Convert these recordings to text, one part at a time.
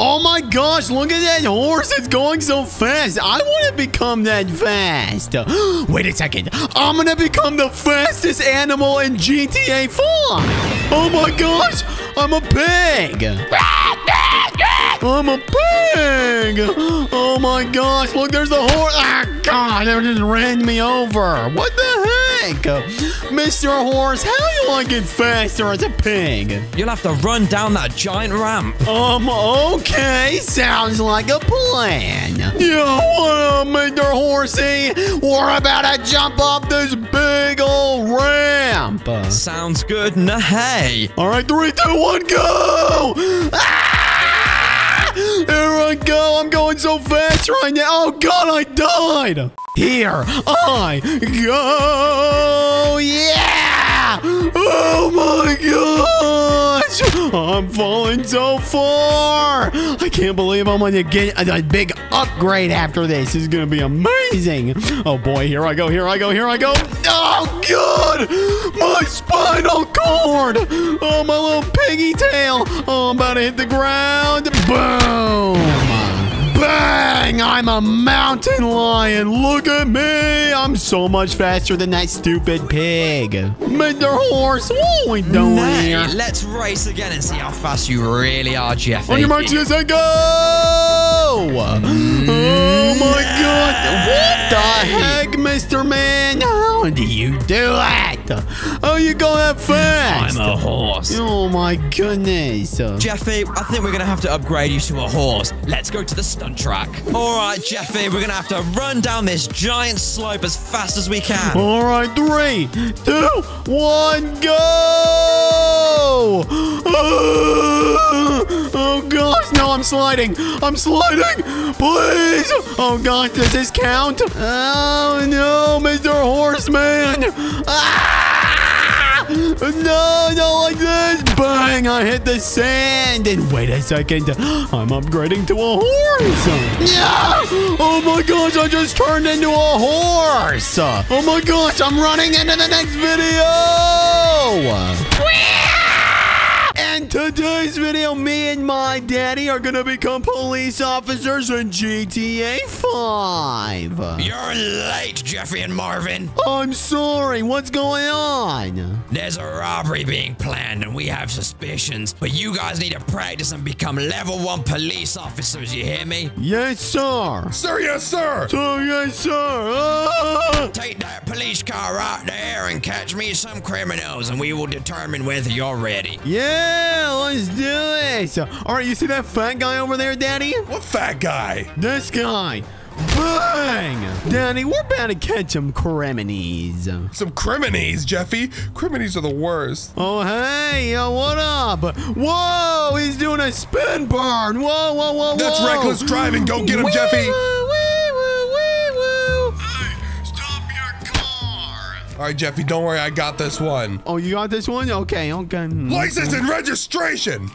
Oh my gosh, look at that horse. It's going so fast. I want to become that fast. Wait a second. I'm going to become the fastest animal in GTA 4. Oh my gosh. I'm a pig. Ah! I'm a pig. Oh my gosh. Look, there's the horse. Ah, God, they just ran me over. What the heck? Mr. Horse, how do you want to get faster as a pig? You'll have to run down that giant ramp. Um, okay. Sounds like a plan. Yeah, what up, Mr. Horsey? We're about to jump off this big old ramp. Sounds good. Nah, hey. All right, three, two, one, go! Ah! Here I go. I'm going so fast right now. Oh, God, I died. Here I go. Yeah! Oh, my I'm falling so far. I can't believe I'm going to get a, a big upgrade after this. This is going to be amazing. Oh, boy. Here I go. Here I go. Here I go. Oh, God! My spinal cord! Oh, my little piggy tail! Oh, I'm about to hit the ground. Boom! Bang! I'm a mountain lion. Look at me. I'm so much faster than that stupid pig. Mr. Horse, what are we doing Nay, here? let's race again and see how fast you really are, Jeffy. On your mark, yes, and go! Mm. Oh my god! What the heck, Mr. Man? How do you do Oh, you go that fast? I'm a horse. Oh my goodness. Jeffy, I think we're gonna have to upgrade you to a horse. Let's go to the stunt track. All right, Jeffy, we're gonna have to run down this giant slope as fast as we can. All right, three, two, one, go! Oh gosh, no, I'm sliding. I'm sliding. Please. Oh gosh, does this count? Oh no, Mr. Horseman. Ah! No, not like this. Bang, I hit the sand. And wait a second. I'm upgrading to a horse. Yeah. Oh my gosh, I just turned into a horse. Oh my gosh, I'm running into the next video. And today's video, me and my daddy are gonna become police officers in GTA 5. You're late, Jeffy and Marvin. I'm sorry, what's going on? There's a robbery being planned and we have suspicions, but you guys need to practice and become level one police officers, you hear me? Yes, sir. Sir, yes, sir. Sir, yes, sir. Ah! Take that police car right there and catch me some criminals and we will determine whether you're ready. Yeah, let's do this. All right, you see that fat guy over there, daddy? What fat guy? This guy. Bang! Daddy, we're about to catch some criminals. Some criminies, Jeffy. Criminies are the worst. Oh, hey, yo, what up? Whoa, he's doing a spin burn. Whoa, whoa, whoa, That's whoa. reckless driving. Go get him, Wee Jeffy. All right, Jeffy, don't worry. I got this one. Oh, you got this one? Okay, okay. Hmm. License and registration. we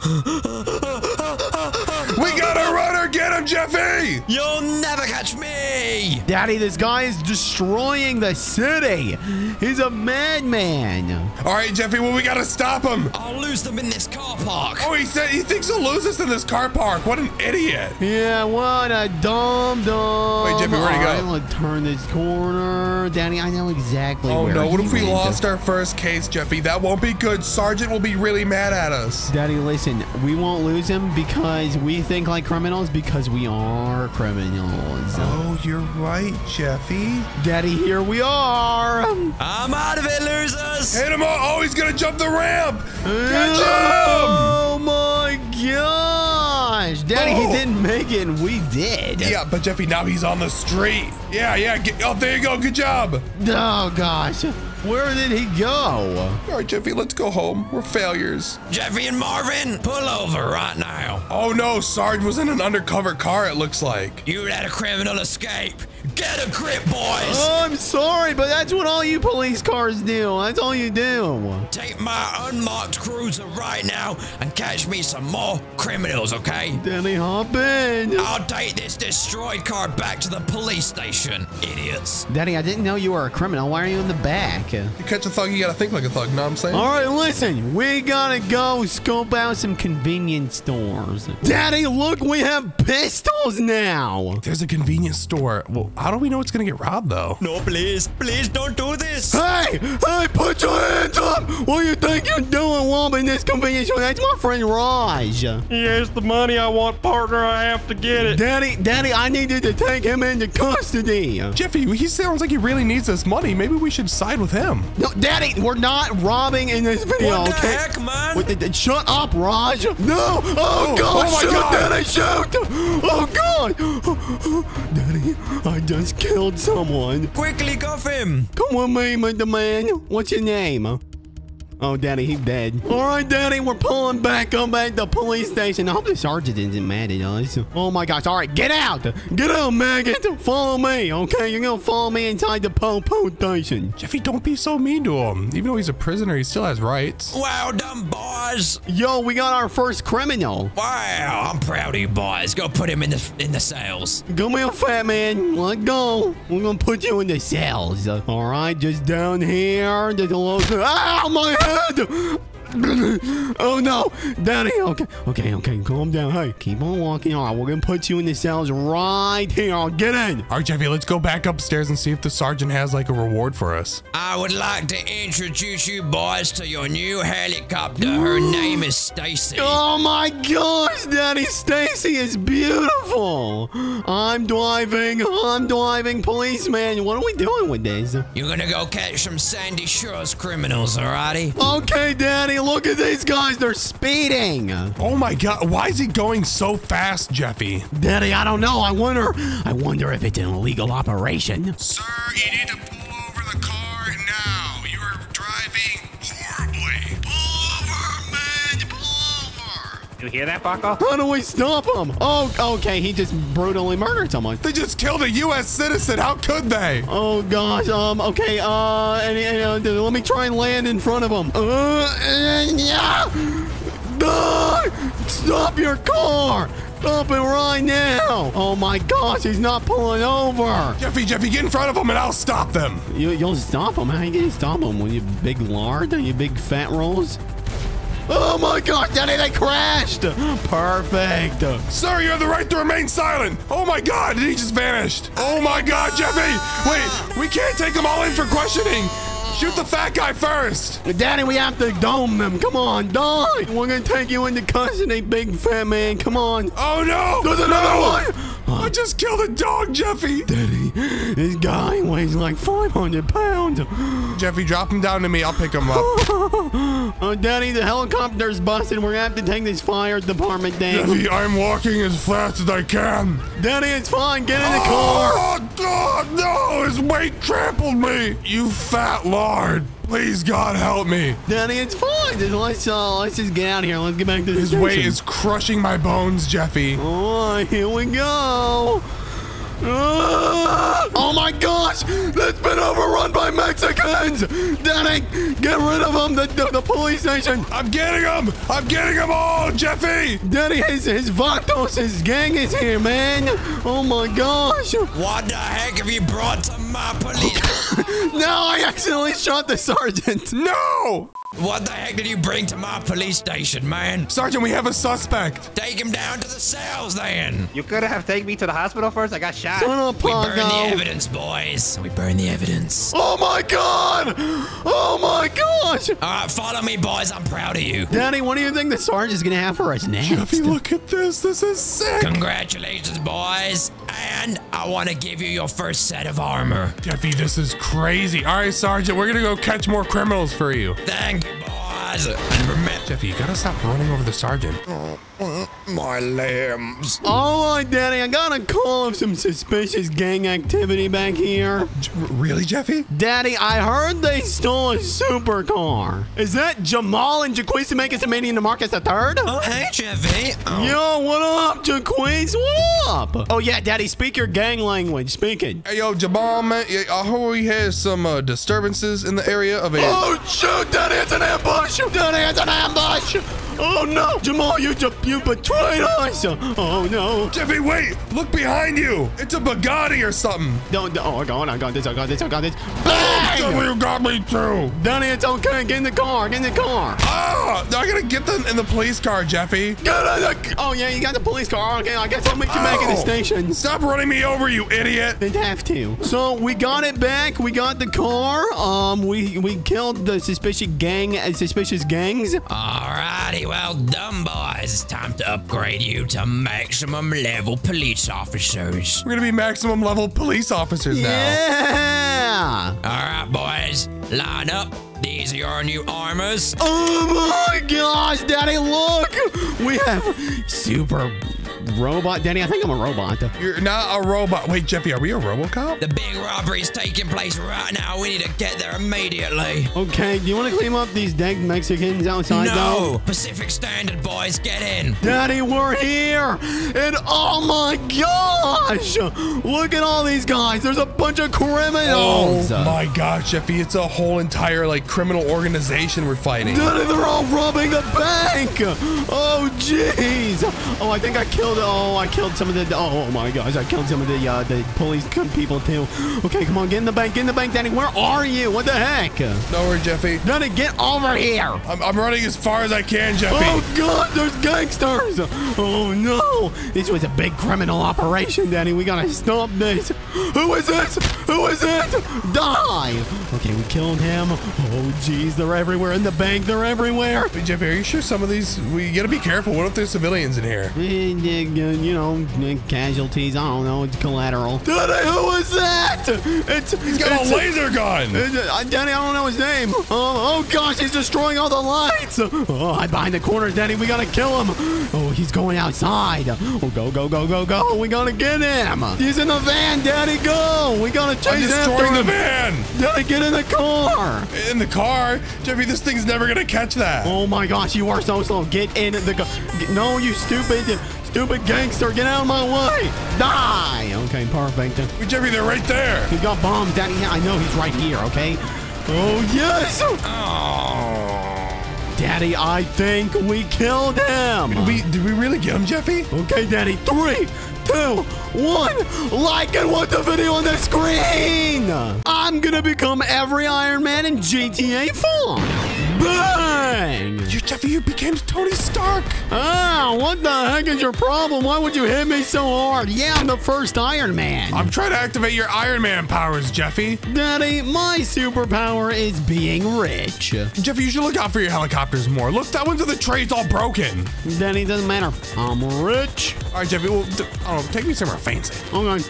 got a runner. Get him, Jeffy. You'll never catch me! Daddy, this guy is destroying the city. He's a madman. All right, Jeffy. Well, we got to stop him. I'll lose them in this car park. Oh, he said he thinks he'll lose us in this car park. What an idiot. Yeah, what a dumb dumb. Wait, Jeffy, where'd he go? All right, let's turn this corner. Daddy, I know exactly Oh where no, what if we went. lost our first case, Jeffy? That won't be good. Sergeant will be really mad at us. Daddy, listen, we won't lose him because we think like criminals because we are criminals. Oh, you're right, Jeffy. Daddy, here we are. I'm out of it, losers! Hit him! up. Oh, he's gonna jump the ramp. Catch oh him! Oh my gosh. Daddy, Oh. he didn't make it and we did. Yeah, but Jeffy, now he's on the street. Yeah, yeah. Get, oh, there you go. Good job. Oh gosh. Where did he go? All right, Jeffy, let's go home. We're failures. Jeffy and Marvin, pull over right now. Oh no, Sarge was in an undercover car. It looks like. You let a criminal escape. Get a grip, boys. Oh, I'm sorry, but that's what all you police cars do. That's all you do. Take my unmarked cruiser right now and catch me some more criminals, okay? Danny, hop in. I'll take this destroyed car back to the police station, idiots. Daddy, I didn't know you were a criminal. Why are you in the back? You catch a thug, you gotta think like a thug, know what I'm saying? All right, listen, we gotta go scope out some convenience stores. Daddy, look, we have pistols now. There's a convenience store. Well, how do we know it's gonna get robbed though? No, please, please don't do this. Hey, hey, put your hands up. What do you think you're doing robbing this convenience store? That's my friend Raj. Here's the money I want, partner. I have to get it. Daddy, Daddy, I needed to take him into custody. Jeffy, he sounds like he really needs this money. Maybe we should side with him. No, Daddy, we're not robbing in this video, What the okay? heck, man? What the, the- shut up, Raj. No. Oh, oh God. oh my shoot, God. Daddy, shoot. Oh, God. Daddy, I just killed someone. Quickly cuff him. Come with me, Mr. Man. What's your name? Oh, Daddy, he's dead. All right, Daddy, we're pulling back up at the police station. I hope the sergeant isn't mad at us. Oh, my gosh. All right, get out. Get out, maggot. Follow me, okay? You're going to follow me inside the po-po station. Jeffy, don't be so mean to him. Even though he's a prisoner, he still has rights. Wow, done, boys. Yo, we got our first criminal. Wow, I'm proud of you, boys. Go put him in the in the cells. Come here, fat man. Let go. We're gonna put you in the cells. All right, just down here. There's a little. Ow, my head! errado! oh no, Daddy. Okay, okay, okay. Calm down. Hey, keep on walking. All right, we're gonna put you in the cells right here. Get in. All right, Jeffy, let's go back upstairs and see if the sergeant has like a reward for us. I would like to introduce you boys to your new helicopter. Her name is Stacy. Oh my gosh, Daddy. Stacy is beautiful. I'm driving. I'm driving, policeman. What are we doing with this? You're gonna go catch some Sandy Shores criminals, alrighty? Okay, Daddy. Look at these guys. They're speeding. Oh my god, why is he going so fast, Jeffy? Daddy, I don't know. I wonder. I wonder if it's an illegal operation. Sir, you need to pull over the car now. You hear that, Bucko? How do we stop him? Oh, okay. He just brutally murdered someone. They just killed a U.S. citizen. How could they? Oh gosh. Um. Okay. Uh. And, and, uh, let me try and land in front of him. Uh. and- yeah. Ah! Stop your car. Stop it right now. Oh my gosh. He's not pulling over. Jeffy, Jeffy, get in front of them and I'll stop them. You, you'll stop him. How are you gonna stop him? With you big lard? You big fat rolls? Oh my gosh, Daddy, they crashed! Perfect. Sir, you have the right to remain silent. Oh my god, he just vanished. Oh my god, Jeffy. Wait, we can't take them all in for questioning. Shoot the fat guy first. Daddy, we have to dome them. Come on, die. We're gonna take you into custody, big fat man. Come on. Oh no. There's another one. I just killed a dog, Jeffy. Daddy, this guy weighs like 500 pounds. Jeffy, drop him down to me. I'll pick him up. Oh, Daddy, the helicopter's busted. We're gonna have to take this fire department down. Jeffy, I'm walking as fast as I can. Daddy, it's fine. Get in the car. Oh, God, no, his weight trampled me. You fat Please, God, help me. Daddy, it's fine. Just let's uh, let's just get out of here. Let's get back to the His weight is crushing my bones, Jeffy. Right, here we go. Oh my gosh! It's been overrun by Mexicans! Daddy, get rid of them! The, the, the police station! I'm getting them! I'm getting them all, Jeffy. Daddy, his, his Vatos, his gang is here, man! Oh my gosh! What the heck have you brought to my police? No, I accidentally shot the sergeant! No. what the heck did you bring to my police station, man? Sergeant, we have a suspect. Take him down to the cells then. You could have taken me to the hospital first. I got shot. Shut up, We burn the evidence, boys. We burn the evidence. Oh my god! Oh my gosh! All right, follow me, boys. I'm proud of you. Daddy, what do you think the sergeant is gonna have for us next? Jeffy, look at this. This is sick. Congratulations, boys. And I want to give you your first set of armor. Jeffy, this is crazy. All right, Sergeant, we're gonna go catch more criminals for you. Thank you, boys. boys. And remember, Jeffy, you gotta stop running over the sergeant. my limbs. All right, Daddy, I got a call of some suspicious gang activity back here. J- really, Jeffy? Daddy, I heard they stole a supercar. Is that Jamal and Jaquisa Makers and Manian Marcus the third? Oh, hey, Jeffy. Oh. Yo, what up, Jaquise? What up? Oh, yeah, Daddy, speak your gang language. Speak it. Hey, yo, Jamal, man, yeah, I heard we had some uh, disturbances in the area of a... Oh, shoot, Daddy, it's an ambush. Daddy, it's an ambush. Oh, no. Jamal, you, just you betrayed us. Oh, no. Jeffy, wait! Look behind you! It's a Bugatti or something! Don't, oh, I got, I got this, I got this, I got this. Bang! You got me too! Daddy, it's okay. Get in the car. Get in the car. Ah! I gotta get them in the police car, Jeffy! Get in the... Oh, yeah, you got the police car. Okay, I guess I'll meet you back at the station. Stop running me over, you idiot! They'd have to. So we got it back. We got the car. Um, we we killed the suspicious gang, uh, suspicious gangs. Alrighty, well done, boys. It's time to upgrade you to maximum level police officers. We're gonna be maximum level police officers now. Yeah. Alright, boys. Line up. These are your new armors. Oh my gosh, Daddy! Look, we have super robot. Danny, I think I'm a robot. You're not a robot. Wait, Jeffy, are we a Robocop? The big robbery's taking place right now. We need to get there immediately. Okay, do you want to clean up these dead Mexicans outside? No! though? Pacific Standard, boys, get in. Daddy, we're here! And oh my gosh! Look at all these guys! There's a bunch of criminals! Oh my gosh, Jeffy, it's a whole entire like criminal organization we're fighting. Daddy, they're all robbing a bank! Oh jeez! Oh, I think I killed. Oh, I killed some of the. Oh my gosh, I killed some of the uh, the police people too. Okay, come on, get in the bank, get in the bank, Danny. Where are you? What the heck? Don't worry, Jeffy. Daddy, get over here! I'm, I'm running as far as I can, Jeffy. Oh God, there's gangsters! Oh no! This was a big criminal operation, Danny. We gotta stop this. Who is this? Who is it? Die! Okay, we killed him. Oh jeez, they're everywhere in the bank. They're everywhere. Wait, Jeffy, are you sure some of these? We gotta be careful. What if there's civilians in here? Eh, You know, casualties. I don't know. It's collateral. Danny, who is that? It's He's got it's, a laser gun. Uh, Danny, I don't know his name. Oh, oh gosh, he's destroying all the lights. Oh, hide behind the corner, Danny. We gotta kill him. Oh, he's going outside. Oh, go, go, go, go, go. We gotta get him. He's in the van, Daddy. Go. We gotta I'm chase after destroying the him. van. Daddy, get in the car. In the car, Jeffy. This thing's never gonna catch that. Oh my gosh, you are so slow. Get in the car. No, you stupid, stupid gangster. Get out of my way. Die. Okay, perfect. Wait, Jeffy, they're right there. He got bombs, Daddy. I know he's right here, okay? Oh, yes. Oh. Daddy, I think we killed him. Did we did we really get him, Jeffy? Okay, Daddy. Three, two, one. Like and watch the video on the screen. I'm gonna become every Iron Man in GTA 4. Bang! Jeffy, you became Tony Stark. Ah, what the heck is your problem? Why would you hit me so hard? Yeah, I'm the first Iron Man. I'm trying to activate your Iron Man powers, Jeffy. Daddy, my superpower is being rich. Jeffy, you should look out for your helicopters more. Look, that one's in the trade's all broken. Daddy, doesn't matter. I'm rich. All right, Jeffy. Well, I. Take me somewhere fancy. Okay.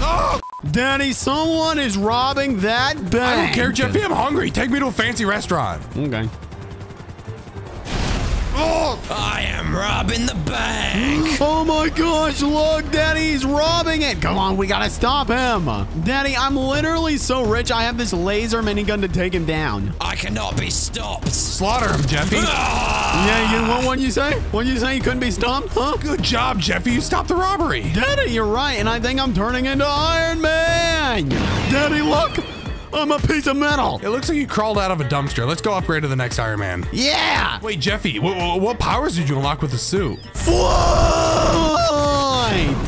Oh, Daddy, someone is robbing that bank. I don't care, Jeffy. I'm hungry. Take me to a fancy restaurant. Okay. Oh, I am robbing the bank. Oh my gosh, look, Daddy's robbing it. Come on, we gotta stop him. Daddy, I'm literally so rich, I have this laser minigun to take him down. I cannot be stopped. slaughter him, Jeffy. Ah! Yeah, you, what would you say? What you say? You couldn't be stopped, huh? Good job, Jeffy. You stopped the robbery. Daddy, you're right, and I think I'm turning into Iron Man. Daddy, look, I'm a piece of metal. It looks like you crawled out of a dumpster. Let's go upgrade to the next Iron Man. Yeah. Wait, Jeffy, what, what powers did you unlock with the suit? Flight!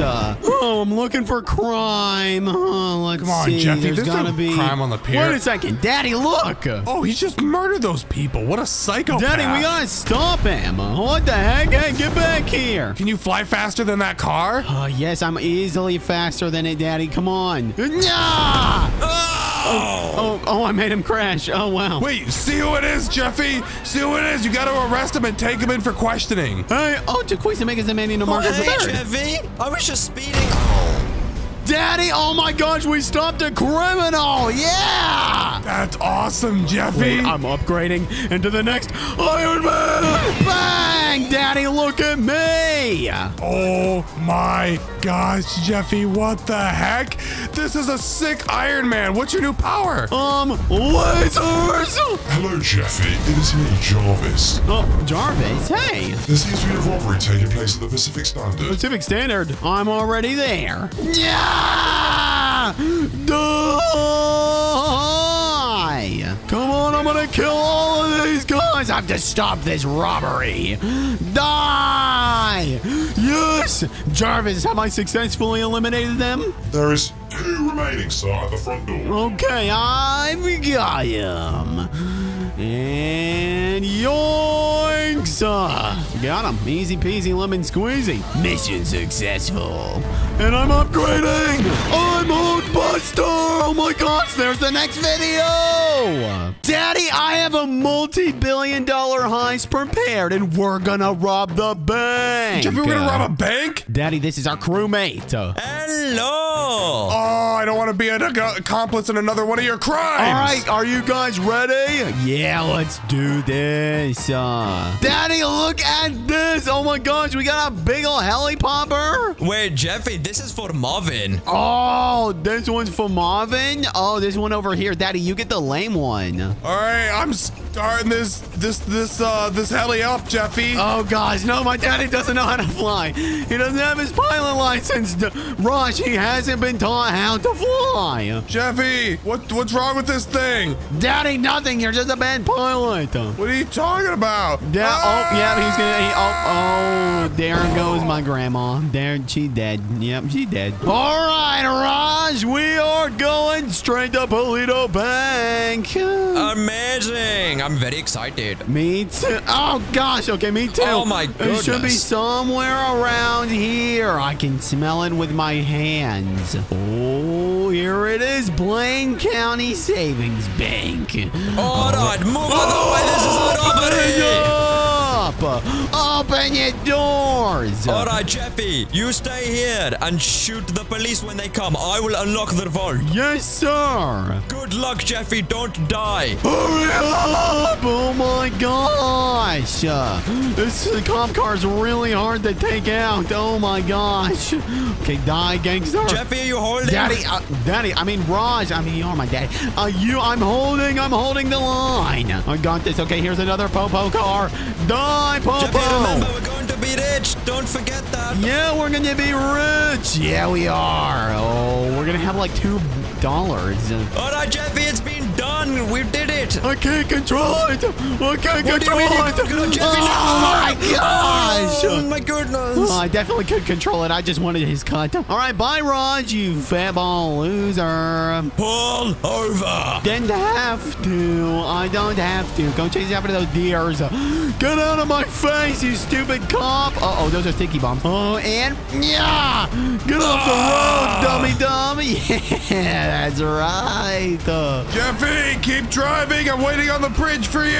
Oh, I'm looking for crime. Oh, let's Come on, see. Jeffy, There's there's gotta no be crime on the pier. Wait a second, Daddy, look. Oh, he just murdered those people. What a psychopath. Daddy, we gotta stop him. What the heck? Hey, get back here. Can you fly faster than that car? Oh, yes, I'm easily faster than it, Daddy. Come on. Nah! Oh! Ah! Oh. oh, oh, I made him crash. Oh, wow. Wait, see who it is, Jeffy? See who it is. You got to arrest him and take him in for questioning. Hey, oh, Jaquisa makes the man in the Oh, Marcus hey, the third. Jeffy. I was just speeding. Oh. Daddy, oh my gosh, we stopped a criminal. Yeah. That's awesome, Jeffy. Wait, I'm upgrading into the next Iron Man. Bang! Daddy, look at me. Oh my gosh, Jeffy, what the heck? This is a sick Iron Man. What's your new power? Um, lasers. Hello, Jeffy. It is me, Jarvis. Oh, Jarvis, hey. There seems to be a robbery taking place at the Pacific Standard. Pacific Standard, I'm already there. Yeah! Die! Come on, I'm gonna kill all of these guys! I have to stop this robbery! Die! Yes! Jarvis, have I successfully eliminated them? There is two remaining, sir, at the front door. Okay, I've got him. And yoinks! Uh, got him. Easy peasy lemon squeezy. Mission successful. And I'm upgrading! I'm Hulkbuster! Oh my gosh, there's the next video! Daddy, I have a multi-billion dollar heist prepared and we're gonna rob the bank! Jeffy, we're gonna rob a bank? Daddy, this is our crewmate. Hello. Oh, I don't want to be an accomplice in another one of your crimes. All right, are you guys ready? Yeah, let's do this. Uh, Daddy, look at this. Oh my gosh, we got a big old helipopper. Wait, Jeffy, this is for Marvin. Oh, this one's for Marvin. Oh, this one over here. Daddy, you get the lame one. All right, I'm starting this this this uh this heli up, Jeffy. Oh gosh, no, my daddy doesn't know how to fly. He doesn't have his pilot license. D- Raj, he hasn't been taught how to fly. Jeffy, what what's wrong with this thing? Daddy, nothing. You're just a bad pilot. What are you talking about? Yeah, Ah! oh, yeah, he's gonna, he, oh, oh, there goes my grandma. There, she dead. Yep, she dead. All right, Raj, we are going straight to Paleto Bank. Amazing. I'm very excited. Me too. Oh, gosh. Okay, me too. Oh, my goodness. It should be somewhere around here. I can smell it with my hands. Oh, here it is. Blaine County Savings Bank. All right, move out the way. This is a robbery. Up! Open your doors! All right, Jeffy, you stay here and shoot the police when they come. I will unlock the vault. Yes, sir! Good luck, Jeffy. Don't die. Hurry up! Oh my gosh! Uh, this cop car is really hard to take out. Oh my gosh! Okay, die, gangster. Jeffy, are you holding? Daddy, uh, Daddy, I mean Raj, I mean you're my daddy. Uh, you, I'm holding, I'm holding the line. I got this. Okay, here's another Popo car. Die, Popo. Jeffy, remember, we're going to be rich. Don't forget that. Yeah, we're gonna be rich. Yeah, we are. Oh, we're gonna have like two dollars. All right, Jeffy, it's been done. We did it. I can't control it. I can't What control it. control- Jeffy, oh no! my gosh. Oh, my goodness. Oh, I definitely could control it. I just wanted his cut. All right, bye, Raj, you fatball loser. Pull over. Didn't have to. I don't have to. Go chase after those deers. Get out of my face, you stupid cop. Uh oh, those are sticky bombs. Oh, and yeah, get off the road, dummy, dummy. Yeah, that's right. Uh, Keep driving. I'm waiting on the bridge for you.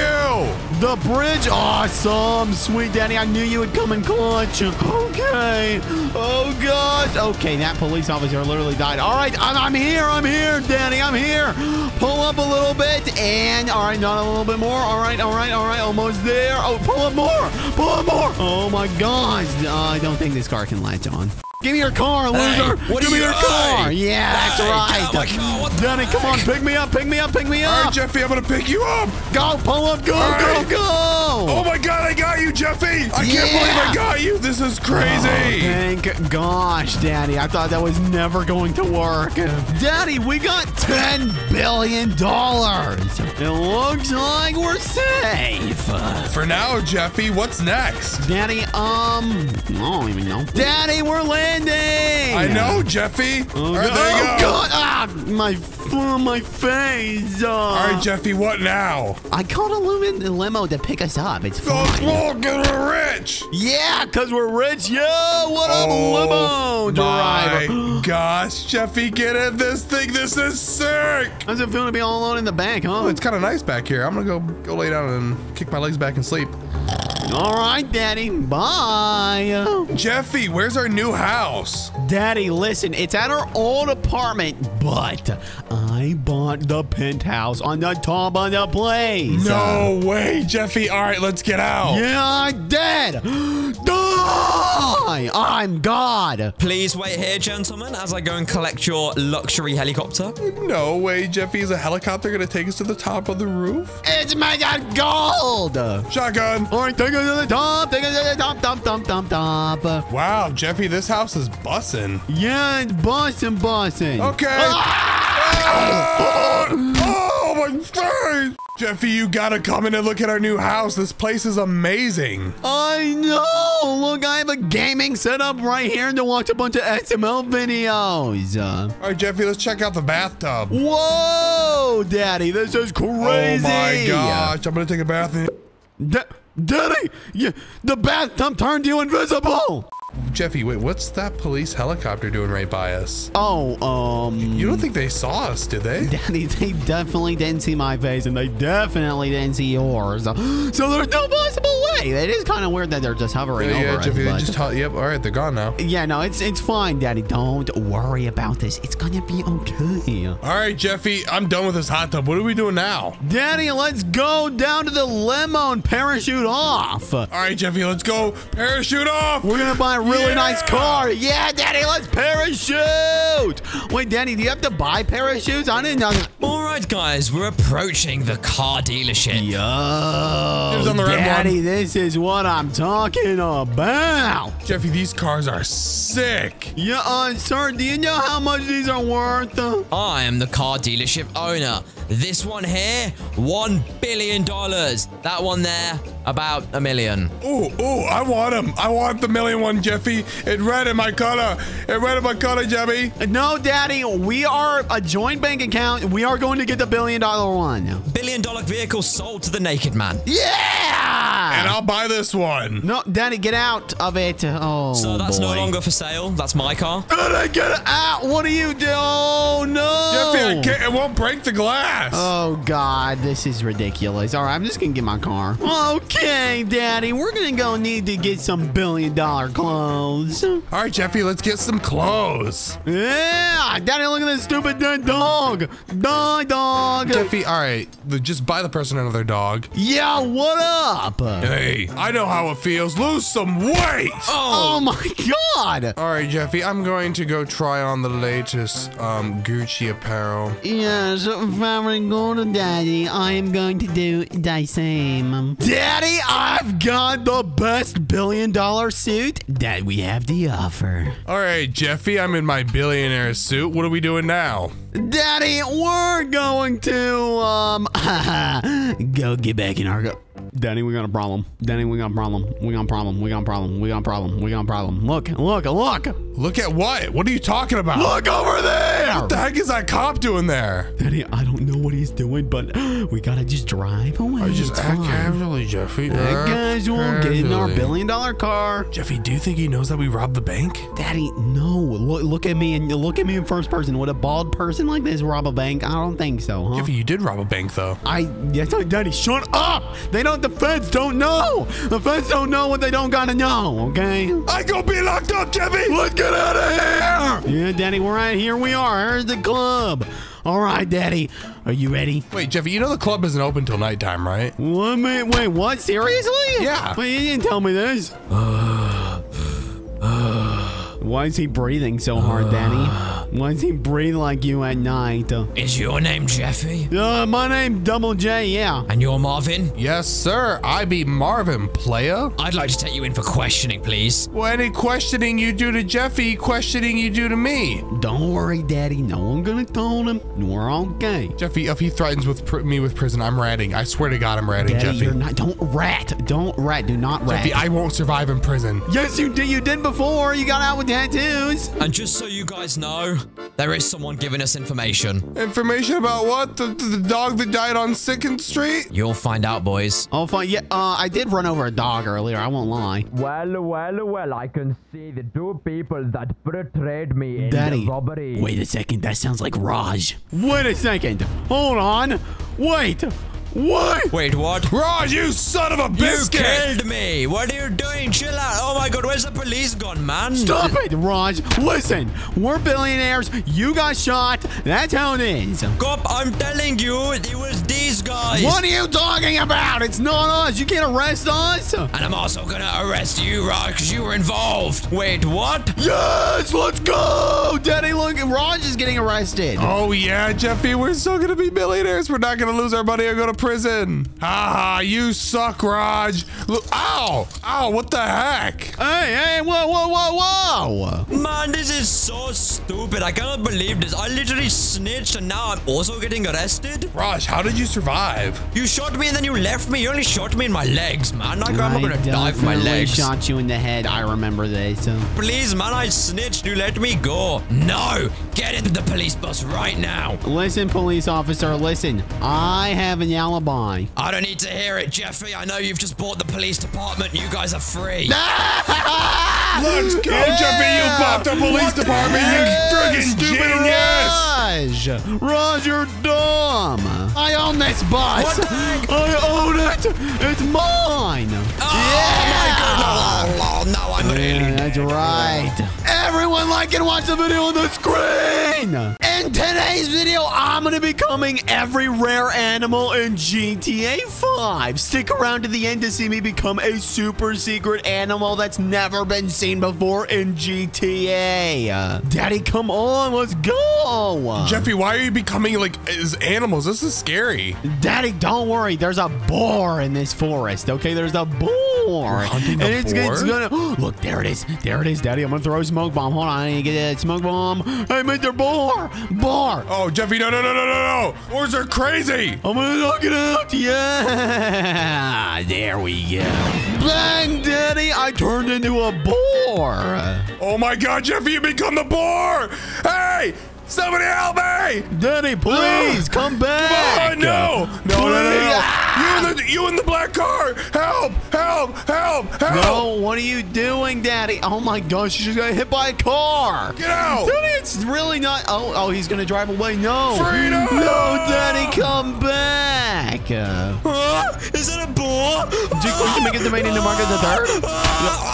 the bridge, awesome, sweet daddy. I knew you would come in clutch. Okay. Oh gosh. Okay, that police officer literally died. All right, I'm, I'm here. I'm here, Danny. I'm here. Pull up a little bit, and all right, not a little bit more. All right, all right, all right, almost there. Oh, pull up more. Pull up more. Oh my gosh. Uh, I don't think this car can latch on. Give me your car, loser. what Give are me you- your car. Hey, Yeah, that's hey, right. get out my car, Danny, come on, pick me up, pick me up, pick me up. right, Jeffy, I'm gonna pick you up. Go, pull up, go, All right. go, go. Oh my God, I got you, Jeffy. I can't believe I got you. This is crazy. Thank gosh, Daddy. I thought that was never going to work. Daddy, we got $10 billion. It looks like we're safe. For now, Jeffy, what's next? Daddy, um, I don't even know. Daddy, we're landing. I know, Jeffy. Oh, All right, God. there you Oh, go. God. Ah, my, my face. Uh, All right, Jeffy, what now? I called a limo, limo to pick us up. It's Go fine. small, get rich. Yeah, because we're rich. Yeah, what up, limo driver? Oh my gosh, Jeffy, get in this thing. This is sick. How's it feel to be all alone in the bank, huh? Oh, it's kind of nice back here. I'm gonna go go lay down and kick my legs back and sleep. All right, Daddy. Bye. Jeffy, where's our new house? Daddy, listen, it's at our old apartment, but I bought the penthouse on the top of the place. No way, Jeffy. All right, let's get out. Yeah, I did. Die! I'm God. Please wait here, gentlemen, as I go and collect your luxury helicopter. No way, Jeffy. Is a helicopter gonna take us to the top of the roof? It's made of gold. Shotgun. All right, take it to the top. Take it to the top, top, top, top, top. Wow, Jeffy, this house is bussing. Yeah, it's bussing, bussing. Okay. Ah! Oh, my face! Jeffy, you gotta come in and look at our new house. This place is amazing. I know. Look, I have a gaming setup right here to watch a bunch of SML videos. Uh, All right, Jeffy, let's check out the bathtub. whoa, Daddy, this is crazy. Oh my gosh, I'm gonna take a bath in Da- Daddy, yeah, the bathtub turned you invisible. Jeffy, wait, what's that police helicopter doing right by us? Oh, um, You don't think they saw us, did they? Daddy, they definitely didn't see my face, and they definitely didn't see yours. So there's no possible way. It is kind of weird that they're just hovering Yeah, over yeah, us. Jeffy, they but- just tell, yep, all right, they're gone now. yeah, no, it's it's fine, Daddy. Don't worry about this. It's gonna be okay. All right, Jeffy, I'm done with this hot tub. What are we doing now? Daddy, let's go down to the limo and parachute off. All right, Jeffy, let's go. Parachute off. We're gonna buy a really Yeah! nice car. Yeah, Daddy, let's parachute. Wait, Daddy, do you have to buy parachutes? I didn't know. All right, guys, we're approaching the car dealership. Yo, Dibs on the red Daddy, one. this is what I'm talking about. Jeffy, these cars are sick. Yeah, uh, sir, do you know how much these are worth? I am the car dealership owner. This one here, one billion dollars. That one there, about a million. Ooh, ooh, I want them. I want the million one, Jeffy. It red in my color. It red in my color, Jeffy. No, Daddy, we are a joint bank account. We are going to get the billion dollar one. Billion dollar vehicle sold to the naked man. Yeah! And I'll buy this one. no, Daddy, get out of it. Oh, So that's no longer for sale. That's my car. Daddy, get out! What are you doing? Oh no! Jeffy, I can't, it won't break the glass. Oh God, this is ridiculous. All right, I'm just gonna get my car. Okay, Daddy, we're gonna go need to get some billion dollar clothes. All right, Jeffy, let's get some clothes. Yeah, Daddy, look at this stupid dead dog. Die, dog. Jeffy, all right, just buy the person another dog. Yeah, what up? Hey, I know how it feels. Lose some weight. Oh my God. All right, Jeffy, I'm going to go try on the latest um, Gucci apparel. Yes, if I were to go to Daddy, I am going to do the same. Daddy, I've got the best billion dollar suit that we have to offer. All right, Jeffy, I'm in my billionaire suit. What are we doing now? Daddy, we're going to um go get back in our Daddy, we got a problem. Daddy, we got a problem. We got a problem. We got a problem. We got a problem. We got a problem. Look, look, look. Look at what? What are you talking about? Look over there. What the heck is that cop doing there? Daddy, I don't know what he's doing, but we gotta just drive away. Just It's act fine. casually, Jeffy. Act casual, get in our billion dollar car. Jeffy, do you think he knows that we robbed the bank? Daddy, no. Look, look at me and look at me in first person. Would a bald person like this rob a bank? I don't think so, huh? Jeffy, you did rob a bank, though. I yes, Daddy, shut up! They don't. The feds don't know. The feds don't know what they don't gotta know. Okay. I go be locked up, Jeffy. Let's get out of here. Yeah, Daddy, we're right here. We are. Here's the club. All right, Daddy. Are you ready? Wait, Jeffy, you know the club isn't open till nighttime, right? What? Wait, wait what? Seriously? Yeah. Wait, you didn't tell me this. Uh, Why is he breathing so hard, Daddy? Why does he breathe like you at night? Uh, Is your name Jeffy? my name Double J. Yeah. And you're Marvin? Yes, sir. I be Marvin, player. I'd like to take you in for questioning, please. Well, any questioning you do to Jeffy, questioning you do to me. Don't worry, Daddy. No one gonna tell him. We're okay. Jeffy, if he threatens with pr- me with prison, I'm ratting. I swear to God, I'm ratting, Daddy, Jeffy. you're not. Don't rat. Don't rat. Do not rat. Jeffy, I won't survive in prison. yes, you did. You did before. You got out with tattoos. And just so you guys know, there is someone giving us information. Information about what? The, the, the dog that died on Second Street? You'll find out, boys. Oh, fine. Yeah. Uh, I did run over a dog earlier. I won't lie. Well, well, well, I can see the two people that betrayed me in Daddy, the robbery. wait a second. That sounds like Raj. Wait a second. Hold on. Wait. What? Wait, what? Raj, you son of a biscuit! You killed me! What are you doing? Where's the police gone, man? Stop it, Raj. Listen, we're billionaires. You got shot. That's how it is. Cop, I'm telling you, it was these guys. What are you talking about? It's not us. You can't arrest us. And I'm also gonna arrest you, Raj, because you were involved. Wait, what? Yes, let's go. Daddy, look, Raj is getting arrested. Oh yeah, Jeffy, we're still gonna be millionaires. We're not gonna lose our money or go to prison. Haha, you suck, Raj. Look, ow, ow, what the heck? Hey, hey, whoa, whoa, whoa, whoa. Man, this is so stupid. I cannot believe this. I literally snitched and now I'm also getting arrested. Raj, how did you survive? You shot me and then you left me. You only shot me in my legs, man. Like, I'm not gonna die for my definitely legs. shot you in the head. I remember this. Please, man, I snitched. You let me go. No, get into the police bus right now. Listen, police officer, listen. I have an alibi. I don't need to hear it, Jeffy. I know you've just bought the police department. You guys are free. Let's go, Jeffy. You bought the police department. You friggin' genius. Raj! Raj, you're dumb! I own this What? I own it! It's mine! Oh my god! Oh, oh, no, I'm Yeah, really that's right. Everyone like and watch the video on the screen! In today's video, I'm gonna be becoming every rare animal in GTA 5. Stick around to the end to see me become a super secret animal that's never been seen before in GTA. Daddy, come on, let's go! Jeffy, why are you becoming like animals? This is scary. Daddy, don't worry. There's a boar in this forest. Okay, there's a boar, hunting and a it's, boar? it's gonna look. There it is. There it is, Daddy. I'm gonna throw a smoke bomb. Hold on, I need to get that smoke bomb. Hey, Mr. Boar, boar. Oh, Jeffy, no, no, no, no, no, no. Boars are crazy. I'm gonna knock it out. Yeah, there we go. Bang, Daddy! I turned into a boar. Oh my God, Jeffy, you become the boar. Hey, somebody help me. Daddy, please come back. Oh, no. No, no, no, no, no. Please. You in the, you in the black car. Help, help, help, help. No, what are you doing, Daddy? Oh my gosh, you just got hit by a car. Get out. Daddy, it's really not. Oh, oh, he's gonna drive away. No, Freedom! No, Daddy, come back. Uh, Huh? Is that a boar? do you think you make it to main into Market the third?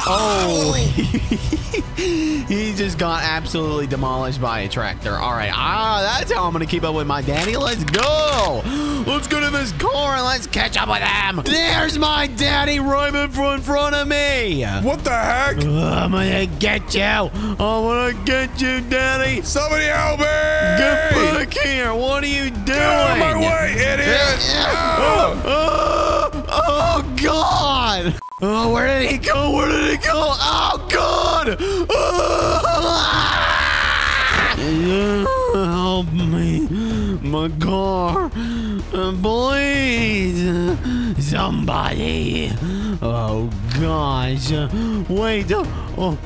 Oh, he just got absolutely demolished by a tractor. All right, ah, that's how I'm gonna keep up with my daddy. Let's go. Let's go to this car and let's catch up with him. There's my daddy right in front, front of me. What the heck? I'm gonna get you. I'm gonna get you, Daddy. Somebody help me. Get back here. What are you doing? Get out of my way, idiot. Oh, oh, oh, God. Oh, where did he go? Where did he go? Oh, God. Oh, help me. My car. Uh, Please. Somebody. Oh, gosh. Wait. Oh.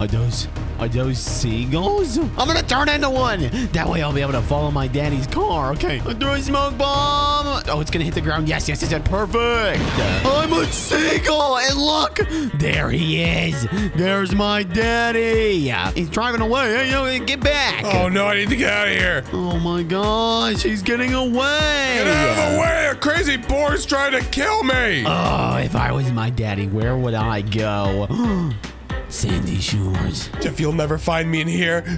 Are those are those seagulls? I'm gonna turn into one. That way I'll be able to follow my daddy's car. Okay. I threw a smoke bomb. Oh, it's gonna hit the ground. Yes, yes, yes, yes. Perfect. I'm a seagull. And look, there he is. There's my daddy. He's driving away. Hey, yo, get back. Oh no, I need to get out of here. Oh my gosh, he's getting away. Get out of the way. A crazy boar's trying to kill me. Oh, if I was my daddy, where would I go? Sandy Shores. Jeff, you'll never find me in here.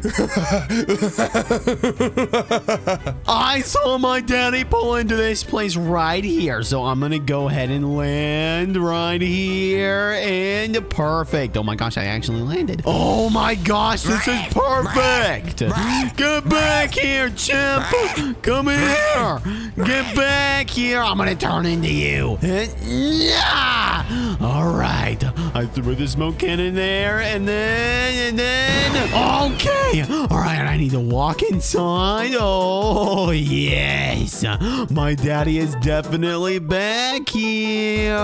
I saw my daddy pull into this place right here, so I'm gonna go ahead and land right here, and perfect. Oh my gosh, I actually landed. Oh my gosh, this is perfect. Get back here, chimp. Come here. Get back here. I'm gonna turn into you. Yeah. All right. I threw the smoke cannon there, and then, and then. Okay. All right, I need to walk inside. Oh, yes. My daddy is definitely back here.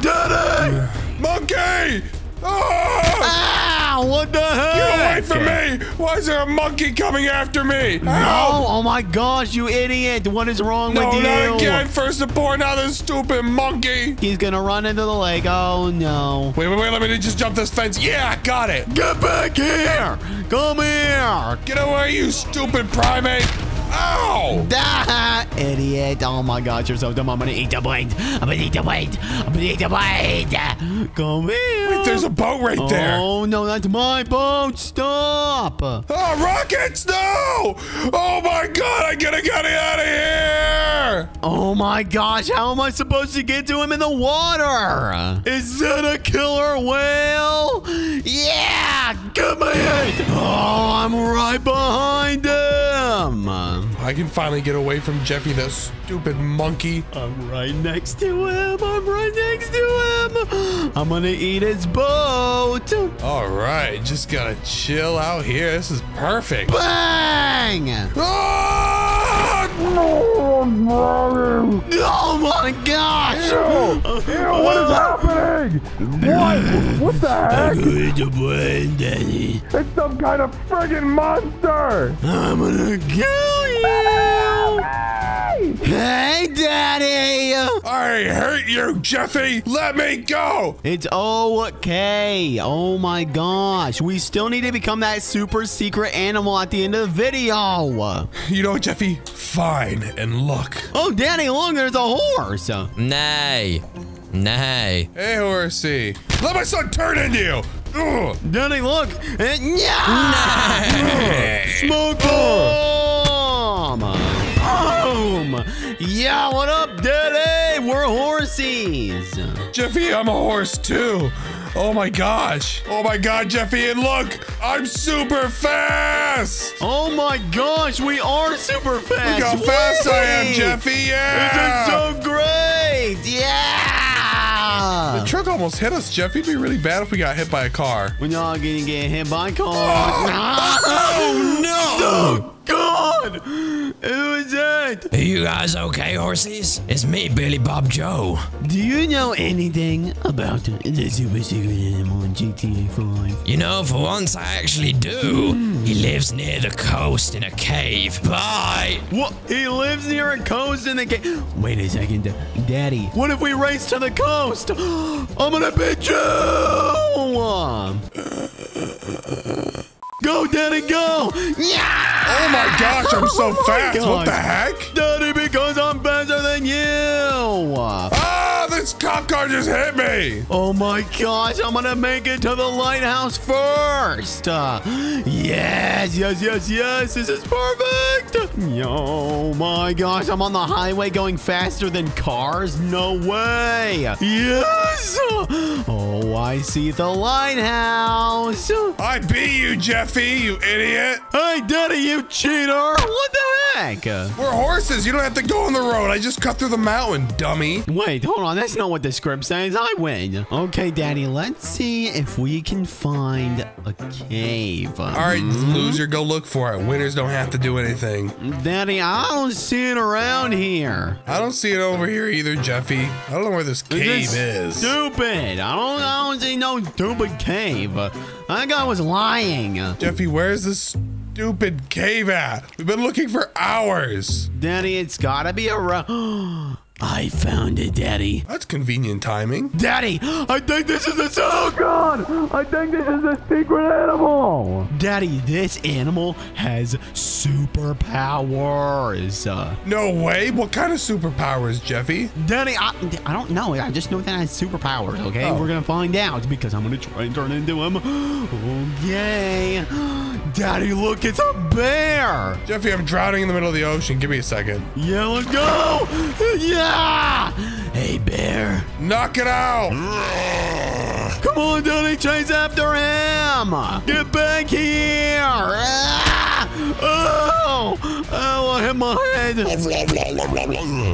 Daddy! Monkey! Ah! Ow! What the hell? Get away from me! Why is there a monkey coming after me? No! Help! Oh my gosh, you idiot! What is wrong No, with you? No, not again! First the support, now this stupid monkey! He's gonna run into the lake. Oh no! Wait, wait, wait, let me just jump this fence. Yeah, I got it! Get back here! Come here! Get away, you stupid primate! Ow! Ah, idiot. Oh my gosh, you're so dumb. I'm gonna eat the blade. I'm gonna eat the blade. I'm gonna eat the blade. Come here. Wait, there's a boat right there. Oh, no, that's my boat. Stop. Oh, rockets! No! Oh my god, I gotta get out of here! Oh my gosh, how am I supposed to get to him in the water? Is that a killer whale? Yeah, come here. Oh, I'm right behind him. I can finally get away from Jeffy, that stupid monkey. I'm right next to him. I'm right next to him. I'm gonna eat his boat. All right, just gotta chill out here. This is perfect. Bang! Ah! Ah! Oh my gosh! What is happening? What? What the heck? going to burn, Daddy. It's some kind of friggin' monster! I'm gonna kill you! Hey, Daddy! I hate you, Jeffy. Let me go. It's okay. Oh my gosh. We still need to become that super secret animal at the end of the video. You know, Jeffy, fine. And look. Oh, Daddy, look, there's a horse. Nay. Nay. Hey, horsey. Let my son turn into you. Ugh. Daddy, look. And yeah! Smoke bomb! Boom! Yeah, what up, Daddy? We're horses. Jeffy, I'm a horse too. Oh my gosh. Oh my god, Jeffy, and look, I'm super fast. Oh my gosh, we are super fast. Look how fast I am! Jeffy. This is so great. Yeah. the truck almost hit us, Jeff. It'd be really bad if we got hit by a car. We're not gonna get hit by cars. Oh, oh no! Oh God! Who is that? Are you guys okay, horsies? It's me, Billy Bob Joe. Do you know anything about the super secret animal in GTA 5? You know, for once I actually do. Hmm. He lives near the coast in a cave. Bye! What? He lives near a coast in the cave. Wait a second, Daddy. What if we race to the coast? I'm gonna beat you! Go, Daddy, go! Yeah! Oh my gosh, I'm so Oh fast. What the heck? Daddy, because I'm faster than you! Ah, this cop car just hit me. Oh my gosh, I'm gonna make it to the lighthouse first! Uh, yes, yes, yes, yes, this is perfect! Oh my gosh, I'm on the highway going faster than cars? No way! Yes! Oh, I see the lighthouse! I beat you, Jeffy, you idiot. Hey, Daddy, you cheater! What the heck? We're horses. You don't have to go on the road. I just cut through the mountain, dummy. Wait, hold on. That's not what the script says. I win. Okay, Daddy, let's see if we can find a cave. All right, loser, go look for it. Winners don't have to do anything. Daddy, I don't see it around here. I don't see it over here either, Jeffy. I don't know where this cave This is. Stupid. I don't, I don't see no stupid cave. That guy was lying. Jeffy, where's this stupid cave at? We've been looking for hours. Daddy, it's gotta be around. Oh, I found it, Daddy. That's convenient timing. Daddy, I think this is a oh God! I think this is the secret animal. Daddy, this animal has superpowers. Uh, No way. What kind of superpowers, Jeffy? Daddy, I, I don't know. I just know that it has superpowers. Okay, Oh. we're gonna find out because I'm gonna try and turn into him. Okay, Daddy, look, it's a bear. Jeffy, I'm drowning in the middle of the ocean. Give me a second. Yeah, let's go. Yeah. Hey, bear. Knock it out. Come on, Daddy, chase after him! Get back here! Ah! Oh! Oh, I hit my head!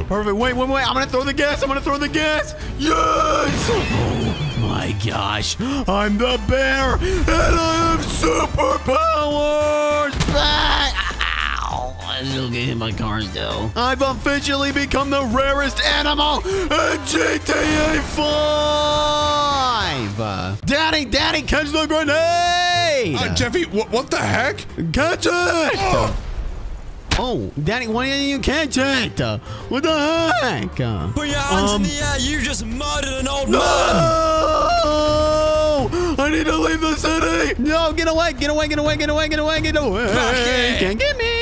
Perfect, wait, wait, wait, I'm gonna throw the gas, I'm gonna throw the gas! Yes! Oh my gosh, I'm the bear, and I have superpowers! Ah! Ow! I still get hit by cars though. I've officially become the rarest animal in GTA 5! Uh, Daddy, Daddy, catch the grenade! Uh, Jeffy, wh- what the heck? catch it! Oh, Daddy, why didn't you catch it? What the heck? Put your hands Um, in the air. You just murdered an old no! man. I need to leave the city! No, get away, get away, get away, get away, get away, get away! Back in. Can't get me, can't get me, can't get me!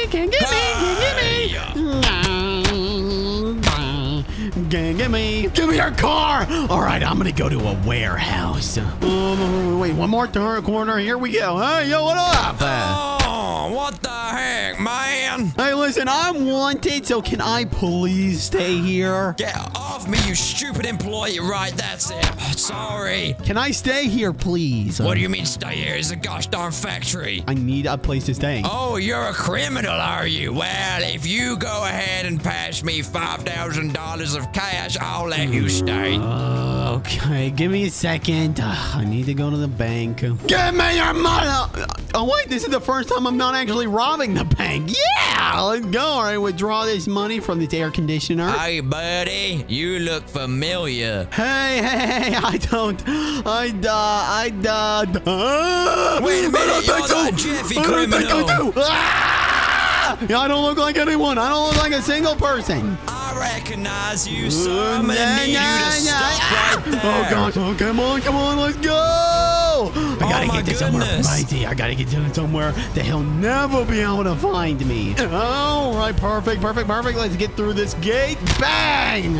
Okay, give me, give me your car. All right, I'm gonna go to a warehouse. Um, wait, one more turn corner. Here we go. Hey, yo, what up? Oh, what the heck, man? Hey, listen, I'm wanted, so can I please stay here? Get off me, you stupid employee. Right, that's it. Sorry. Can I stay here, please? What do you mean stay here? It's a gosh darn factory. I need a place to stay. Oh, you're a criminal, are you? Well, if you go ahead and pass me $5,000 of cash, I'll let you stay. Uh, okay, give me a second. Uh, I need to go to the bank. Give me your money! Oh, wait, this is the first time I'm not actually robbing the bank. Yeah, let's go. All right, withdraw this money from this air conditioner. Hey, buddy, you look familiar. Hey, hey, hey, I don't. I, uh, I, uh, uh, Wait a minute, you're so. that Jeffy I don't think I criminal. do. Ah! I don't look like anyone. I don't look like a single person. I recognize you, so I'm gonna need you to stop right there. Oh gosh, oh, come on, come on, let's go! I gotta Oh, get to somewhere mighty. I gotta get to somewhere that he'll never be able to find me. All right, perfect, perfect, perfect. Let's get through this gate. Bang!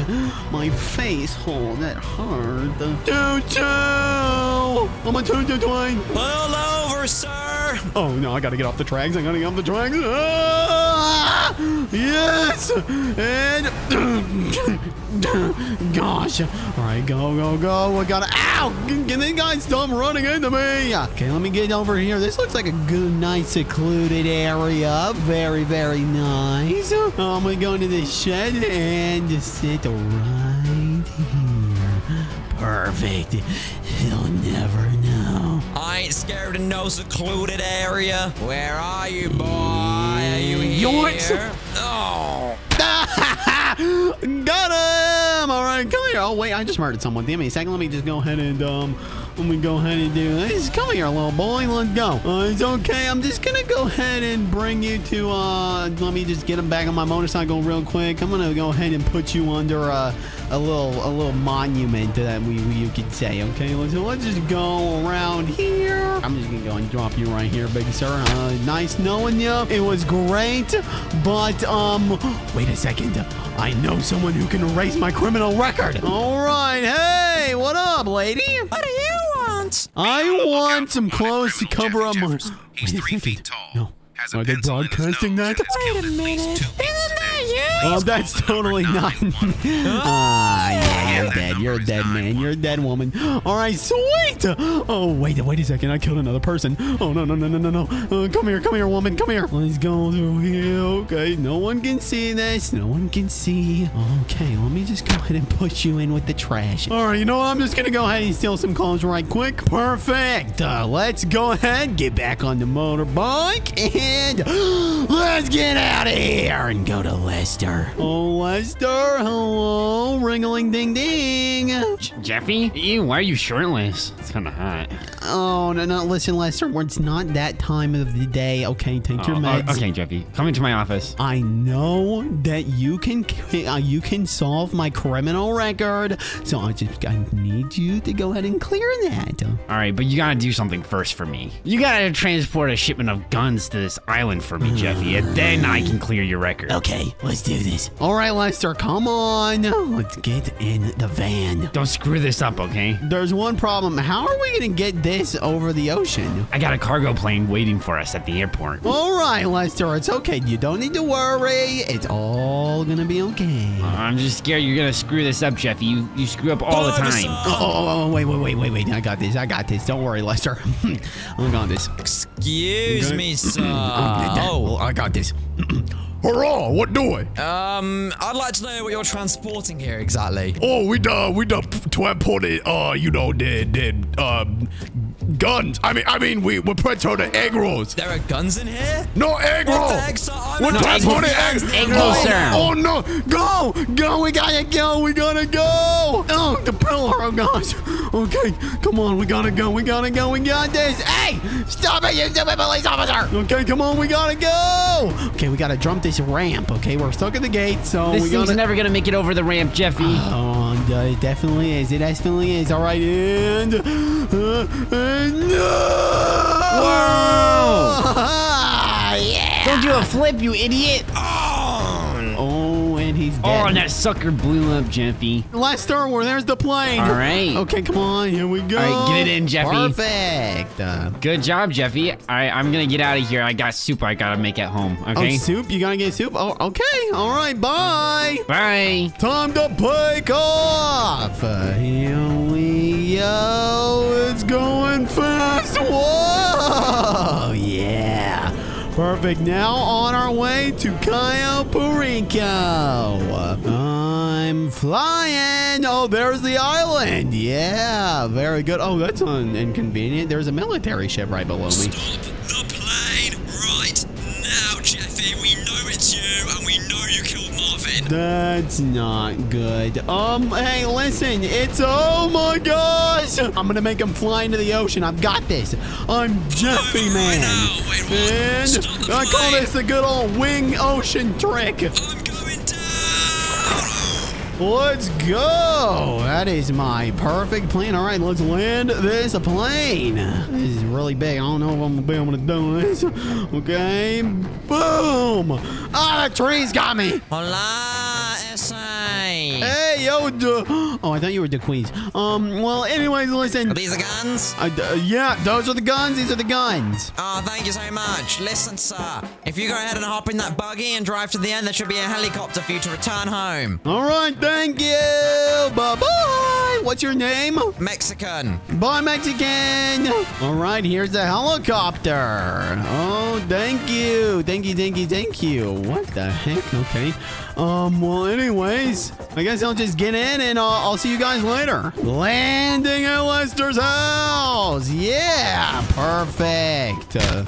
My face, oh, that hurt. Choo choo! I'm a choo-choo-twine. Pull over, sir. Oh no, I gotta get off the tracks. I gotta get off the tracks. Ah! Yes! And gosh. All right, go, go, go. I gotta. Ow! Can these guys stop running into me? Okay, let me get over here. This looks like a good, nice, secluded area. Very, very nice. I'm gonna go into this shed and just sit right here. Perfect. He'll never know. I ain't scared of no secluded area. Where are you, boy? Are you here? Yoinks. Oh. Got him! All right, come here. Oh, wait, I just murdered someone. Give me a second. Let me just go ahead and, um, let me go ahead and do this. Come here, little boy. Let's go. Uh, it's okay. I'm just gonna go ahead and bring you to, uh, let me just get him back on my motorcycle real quick. I'm gonna go ahead and put you under a, a little, a little monument that we, we you could say, okay? Let's, let's just go around here. I'm just gonna go and drop you right here, big sir. Uh, nice knowing you. It was great, but, um, wait a second. I know someone who can erase my criminal record. All right. Hey, what up, lady? What do you want? I want some clothes to cover up my. He's Wait a three second. feet tall. No. Has Are they pencil in broadcasting that? and has killed at least two people today. Oh, that's totally not. Ah, yeah, you're dead. You're a dead man. You're a dead woman. All right, sweet. Oh, wait, wait a second. I killed another person. Oh, no, no, no, no, no, no. Uh, come here, come here, woman. Come here. Let's go through here. Okay, no one can see this. No one can see. Okay, let me just go ahead and put you in with the trash. All right, you know what? I'm just going to go ahead and steal some clothes right quick. Perfect. Uh, let's go ahead, get back on the motorbike, and let's get out of here and go to Lester. Oh, Lester. Hello. Ringling ding ding. Jeffy? Ew, why are you shirtless? It's kind of hot. Oh, no, no. Listen, Lester. It's not that time of the day. Okay, take your Oh, meds. okay, Jeffy. Come into my office. I know that you can uh, you can solve my criminal record, so I just I need you to go ahead and clear that. All right, but you gotta do something first for me. You gotta transport a shipment of guns to this island for me, Jeffy, and then I can clear your record. Okay, let's do this. All right, Lester, come on. Let's get in the van. Don't screw this up, okay? There's one problem. How are we gonna get this over the ocean? I got a cargo plane waiting for us at the airport. All right, Lester, it's okay. You don't need to worry. It's all gonna be okay. I'm just scared you're gonna screw this up, Jeffy. You you screw up all the time. Oh, oh, oh, oh, wait, wait, wait, wait, wait. I got this. I got this. Don't worry, Lester. I got this. Excuse Okay. me, sir. Oh, Oh, I got this. Hurrah! What doing? um, I'd like to know what you're transporting here exactly. Oh, we uh, we done transported, uh, you know, the the um guns. I mean, I mean, we we transported egg rolls. There are guns in here? No egg What roll. the heck, We're not- transporting No, egg, egg rolls, oh, sir. Oh no! Go, go. We gotta go. We gotta go. Oh, the pillar. Oh gosh. Okay, come on. We gotta go. We gotta go. We got this. Hey, stop it, you stupid police officer. Okay, come on. We gotta go. Okay, we gotta jump this ramp. Okay, we're stuck at the gate, so This we thing's gotta. never gonna make it over the ramp, Jeffy. Oh, uh, it definitely is. It definitely is. All right, and, uh, and no! yeah. Don't do a flip, you idiot. Oh, and And he's Oh, dead. and that sucker blew up, Jeffy. Lester where there's the plane. All right. Okay, come on. Here we go. All right, get it in, Jeffy. Perfect. Uh, Good job, Jeffy. All right, I'm gonna get out of here. I got soup I gotta make at home. Okay. Oh, soup? You gotta get soup? Oh, okay. All right, bye. Bye. Time to take off. Uh, here we go. It's going fast. Whoa. Yeah. Perfect. Now on our way to Cayo Perico. I'm flying. Oh, there's the island. Yeah, very good. Oh, that's inconvenient. There's a military ship right below me. That's not good. Um, hey, listen, it's oh my gosh! I'm gonna make him fly into the ocean. I've got this. I'm Jeffy Man. now. Wait, what? and I call this the good old wing ocean trick. Going. Let's go. That is my perfect plan. All right, let's land this plane. This is really big. I don't know if I'm gonna be able to do this. Okay, boom. Ah, the trees got me. Hola, SA. Hey, yo, duh. Oh, I thought you were DeQueez. Um, well, anyways, listen. Are these the guns? I, uh, yeah, those are the guns. These are the guns. Oh, thank you so much. Listen, sir. If you go ahead and hop in that buggy and drive to the end, there should be a helicopter for you to return home. All right, thank you. Bye-bye. What's your name? Mexican. Bye, Mexican. All right, here's the helicopter. Oh, thank you. Thank you, thank you, thank you. What the heck? Okay. Um, well, anyways, I guess I'll just get in and uh, I'll see you guys later. Landing at Lester's house. Yeah, perfect. Uh,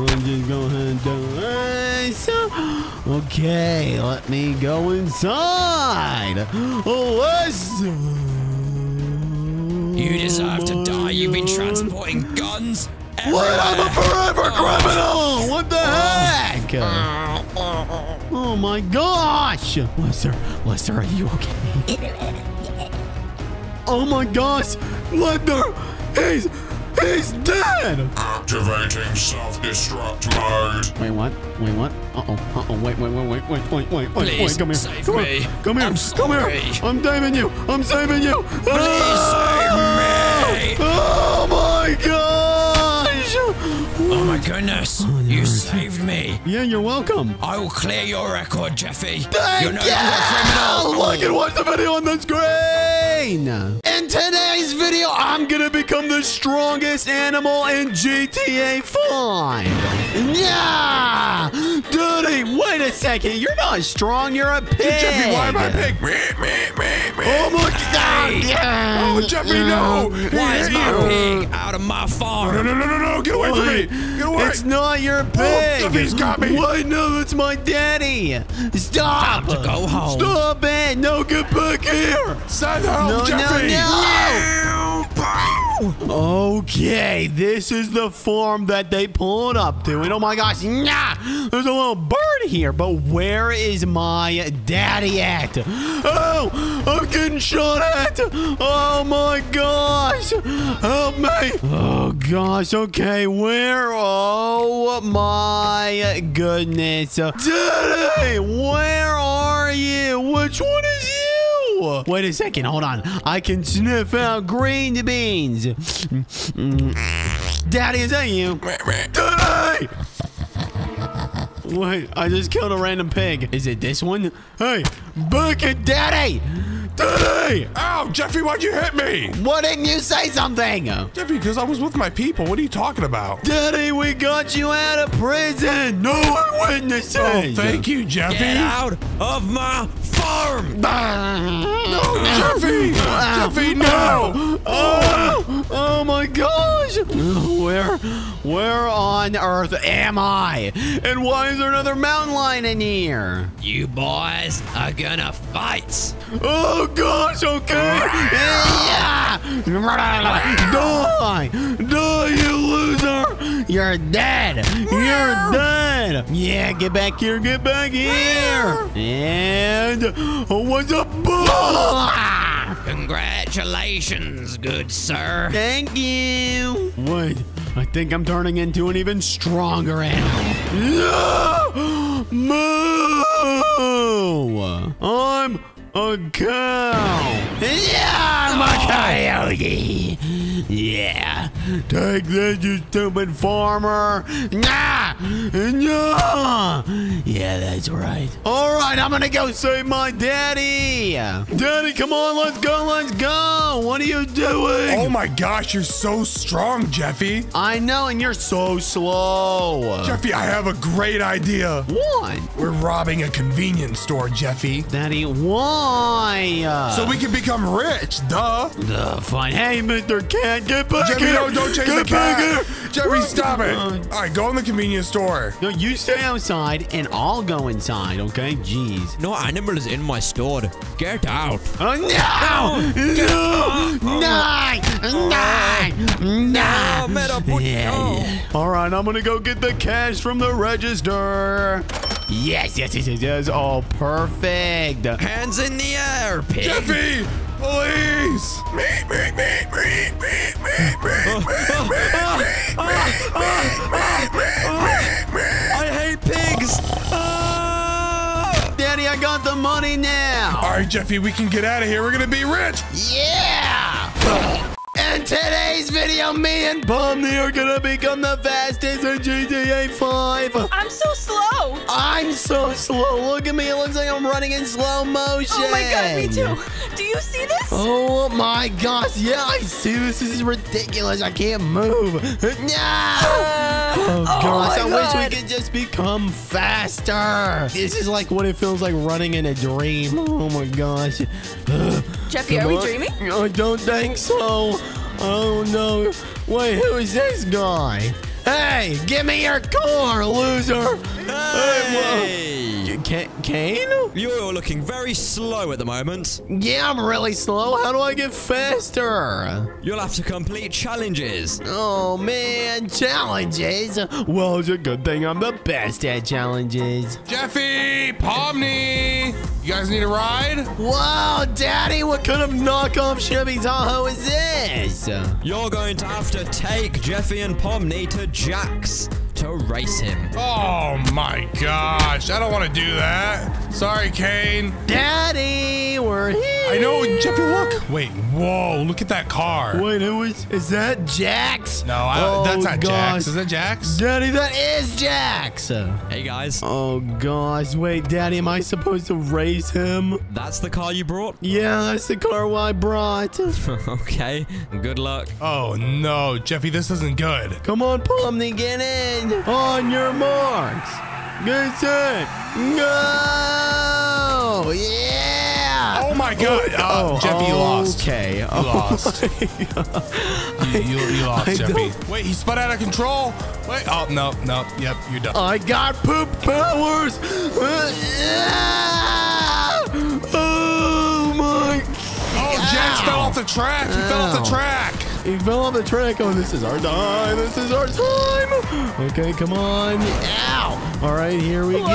I'll just go ahead and do this. Okay, let me go inside. Lester. You deserve to die. You've been transporting guns What? I'm a forever oh. criminal! What the oh. heck? Oh. oh my gosh! Lester, Lester, are you okay? Oh my gosh! Lester! He's he's dead! Activating self-destruct mode. Wait, what? Wait, what? Uh-oh, uh-oh, wait, wait, wait, wait, wait, wait, wait, wait, Please wait, come here. save come me. Here. Come here, I'm come here. I'm saving you. I'm saving you. Please save me. Ah! Oh my gosh! Oh my goodness. You saved me. Yeah, you're welcome. I will clear your record, Jeffy. Thank You're no you! longer a criminal. Look and watch the video on the screen! In today's video, I'm gonna become the strongest animal in GTA 5! Yeah! Dude, wait a second, you're not strong, you're a pig! Jeffy, why am I a pig? Oh my god! Yeah. Oh, Jeffy, no! Why is my pig out of my farm? no, no, no, no! no. Get away from me! Get away! It's not your oh, pig! Jeffy's got me. Wait, no, it's my daddy! Stop! Time to go home. Stop it! No, get back here! Send help, No, Jeffy! no, Okay, this is the farm that they pulled up to. And oh my gosh, nah, there's a little bird here. But where is my daddy at? Oh, I'm getting shot at. Oh my gosh, help me. Oh gosh, okay, where? Oh my goodness. Daddy, where are you? Which one is you? Wait a second, hold on. I can sniff out green beans. Daddy, is that you? Daddy! Wait, I just killed a random pig. Is it this one? Hey, back at Daddy! Daddy! Ow, Jeffy, why'd you hit me? Why didn't you say something? Jeffy, because I was with my people. What are you talking about? Daddy, we got you out of prison! No one oh, witnesses! Oh, thank you, Jeffy. Get out of my farm. No, uh, Jeffy! Jeffy, uh, no! Oh, oh my gosh! Where, where on earth am I? And why is there another mountain lion in here? You boys are gonna fight. Oh gosh, okay! Yeah! Die! Die, you loser! You're dead! You're dead! Yeah, get back here, get back here! And what's up? Congratulations, good sir. Thank you. Wait, I think I'm turning into an even stronger animal. No! Move! go. I'm a cow. Yeah, I'm a oh. coyote. Yeah. Take this, you stupid farmer. Nah, nah. Yeah, that's right. All right, I'm gonna go save my daddy. Daddy, come on, let's go, let's go. What are you doing? Oh my gosh, you're so strong, Jeffy. I know, and you're so slow. Jeffy, I have a great idea. What? We're robbing a convenience store, Jeffy. Daddy, why? So we can become rich, duh. Duh, fine. Hey, Mr. Cat, get back Jeffy, here. no, don't chase get the back cat. here. Stop it. All right, go in the convenience store. No, you stay outside, and I'll go inside, okay? Jeez. No animal is in my store. Get out. Oh, no! No! Nine! Nine! Nine! Meta, put- Yeah. All right, I'm gonna go get the cash from the register. Yes, yes, yes, yes, yes. Oh, perfect. Hands in the air, pig. Jeffy, police. I hate pigs. Ah! Daddy, I got the money now. All right, Jeffy, we can get out of here. We're gonna be rich. Yeah! In today's video, me and Pomni are gonna become the fastest in GTA 5. I'm so slow. I'm so slow. Look at me. It looks like I'm running in slow motion. Oh my god, me too. Do you see this? Oh my gosh. Yeah, I see this. This is ridiculous. I can't move. No! Oh, oh gosh, my I wish we could just become faster. This is like what it feels like running in a dream. Oh my gosh. Jeffy, Come are we on. dreaming? I don't think so. Oh no. Wait, who is this guy? Hey, give me your car, loser. Hey! Ca- Caine? You're looking very slow at the moment. Yeah, I'm really slow. How do I get faster? You'll have to complete challenges. Oh man, challenges. Well, it's a good thing I'm the best at challenges. Jeffy, Pomni, you guys need a ride? Wow, Daddy, what kind of knockoff Chevy Tahoe is this? You're going to have to take Jeffy and Pomni to Jax to race him. Oh my gosh, I don't want to do that. Sorry, Caine. Daddy, we're here. I know, Jeffy, look. Wait, whoa, look at that car. Wait, who is? Is that Jax? No, I, Oh, that's not gosh. Jax. Is that Jax? Daddy, that is Jax. Hey guys, Oh gosh, wait, Daddy, am I supposed to race him? that's the car you brought? Yeah, that's the car I brought. okay, good luck. Oh no, Jeffy, this isn't good. Come on, Pomni, get in. On your marks. Get set. Go. Yeah. Oh my god. Uh, Jeffy, you lost. Okay. You lost. You, you, you lost, I Jeffy. don't- Wait, he spun out of control. Wait. Oh no, no. Yep, you're done. I got poop powers. Oh my. oh, Jax fell off the track. He fell off the track. He fell off the track. Oh, this is our time. This is our time. Okay, come on. Ow. All right, here we go.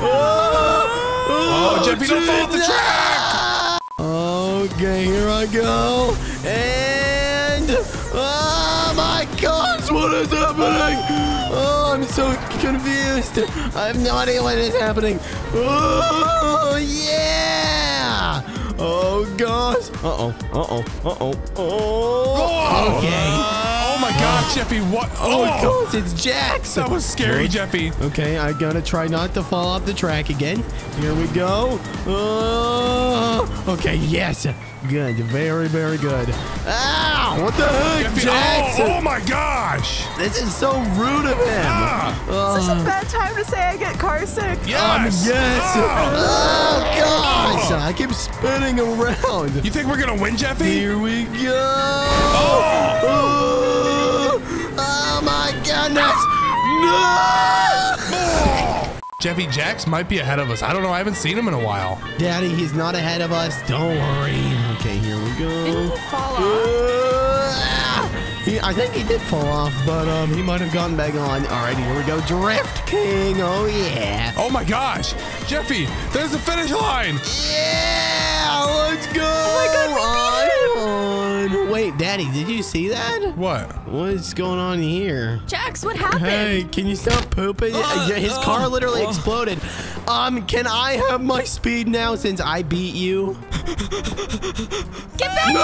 Oh, Oh, Jeffy, don't fall off the track. Okay, here I go. And oh my gosh, what is happening? Oh, I'm so confused. I have no idea what is happening. Oh yeah. Oh gosh. Uh oh. Uh oh. Uh oh. Oh. Okay. Oh my god, Jeffy, what? Oh, Oh, gosh, it's Jax. that was scary, Jeffy. Okay, I gotta try not to fall off the track again. Here we go. Oh, okay, yes. Good, very, very good. Ow! What the heck, Jeffy, oh, oh my gosh. This is so rude of him. Ah, Is this a bad time to say I get car sick? yes. Yes. Ah. Oh, gosh. I keep spinning around. You think we're gonna win, Jeffy? Here we go. Oh, oh my goodness. No! Jeffy Jax might be ahead of us. I don't know. I haven't seen him in a while. Daddy, he's not ahead of us. Don't worry. Okay, here we Didn't go. he fall off? Uh, he, I think he did fall off, but um, he might have gotten back on. All right, here we go. Drift King. Oh, yeah. Oh my gosh, Jeffy, there's the finish line. Yeah, let's go. Oh my God, we beat him. Wait, Daddy, did you see that? What? What's going on here? Jax, what happened? Hey, can you stop pooping? Uh, His uh, car literally uh. exploded. Um, can I have my speed now since I beat you? Get back here!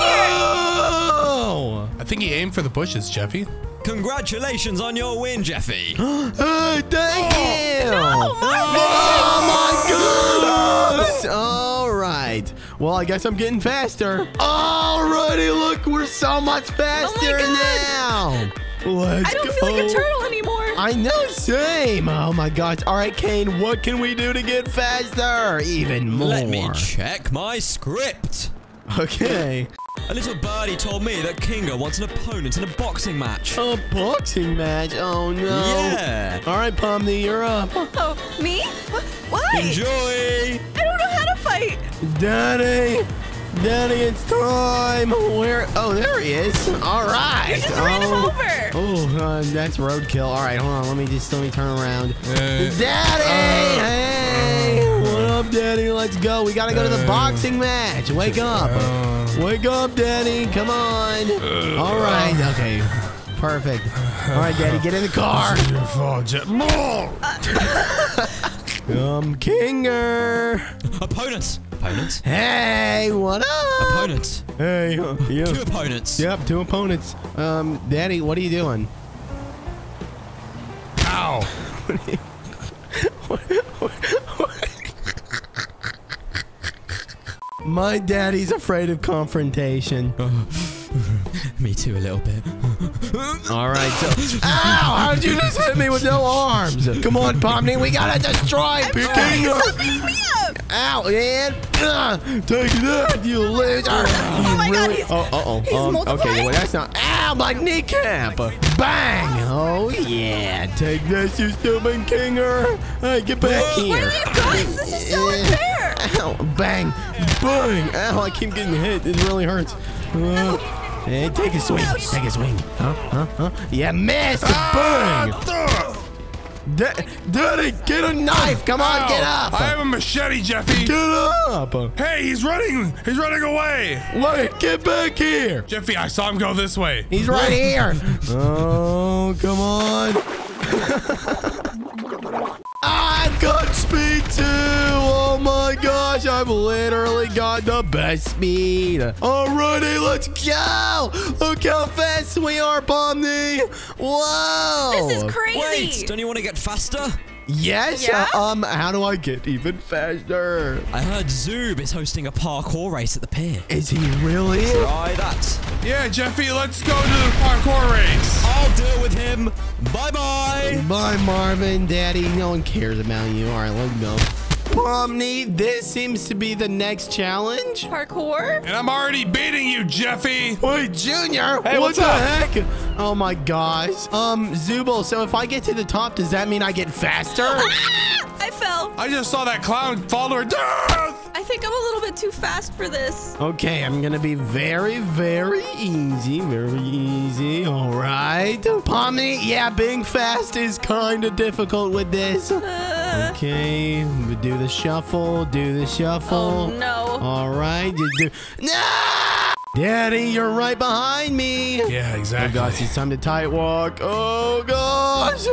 No! I think he aimed for the bushes, Jeffy. Congratulations on your win, Jeffy. Hey, oh, thank oh. you! Oh, Oh my God. All right. Well, I guess I'm getting faster. Alrighty, look, we're so much oh, faster God. now. Let's I don't go. feel like a turtle anymore. I know, same. Oh my gosh. All right, Caine, what can we do to get faster? Even more. Let me check my script. Okay. A little birdie told me that Kinger wants an opponent in a boxing match. A boxing match. Oh no. Yeah. All right, Pomni, you're up. Oh, me? Wh- Why? Enjoy. I don't know how to fight. Daddy. Daddy, it's time. Where? Oh, there he is. All right. You just ran him oh. over. Oh, uh, that's roadkill. All right, hold on. Let me just let me turn around. Uh, Daddy! hey! What up, Daddy? Let's go. We gotta go to the boxing match. Wake up. Wake up, Daddy. Come on. All right. Okay. Perfect. All right, Daddy, get in the car. Your fault, Jeff. More! Um, Kinger. Opponents. Opponents. Hey, what up? Opponents. Hey, uh, yeah. Two opponents. Yep, two opponents. Um, Daddy, what are you doing? Ow! My daddy's afraid of confrontation. Me too, a little bit. All right, so. Ow! How did you just hit me with no arms? Come on, Pomni, we gotta destroy Peking. Stop beating me up. Ow, and uh, take that, you loser. Oh my God, he's- oh, uh oh. he's um, okay, multiplying. well, that's not. Ow, my kneecap. Bang! Oh yeah, take this, you stupid Kinger. Hey, get back Why here. do we have guns? This is so unfair. Ow, bang, bang. Ow, I keep getting hit. It really hurts. Uh, hey, take a swing. Take a swing. Huh? Huh? Huh? Yeah, miss. bang. Da- Daddy, get a knife. Come on, Ow! get up. I have a machete, Jeffy. Get up. Hey, he's running! He's running away! Wait, get back here. Jeffy, I saw him go this way. He's right here. Oh, come on. I've got speed too. Oh my gosh, I've literally got the best speed. Alrighty, let's go. Look how fast we are, Pomni. Whoa. This is crazy. Wait, don't you want to get faster? Yes. Yeah? uh, um, how do I get even faster? I heard Zoob is hosting a parkour race at the pier. Is he really? Try that. Yeah, Jeffy, let's go to the parkour race. I'll deal with him. Bye bye. Bye, Marvin. Daddy, no one cares about you. All right, let's go. Pomni, this seems to be the next challenge. Parkour? And I'm already beating you, Jeffy. Wait, Junior, Hey, what what's the up? heck? Oh my gosh. Um, Zooble, so if I get to the top, does that mean I get faster? Ah! I fell. I just saw that clown fall to her death. I think I'm a little bit too fast for this. Okay, I'm gonna be very, very easy. Very easy. All right. Pomni, yeah, being fast is kind of difficult with this. Uh, Okay, we do the shuffle, do the shuffle. oh no. All right, you do. No! Daddy, you're right behind me. Yeah, Oh exactly. gosh, it's time to tight walk. Oh gosh.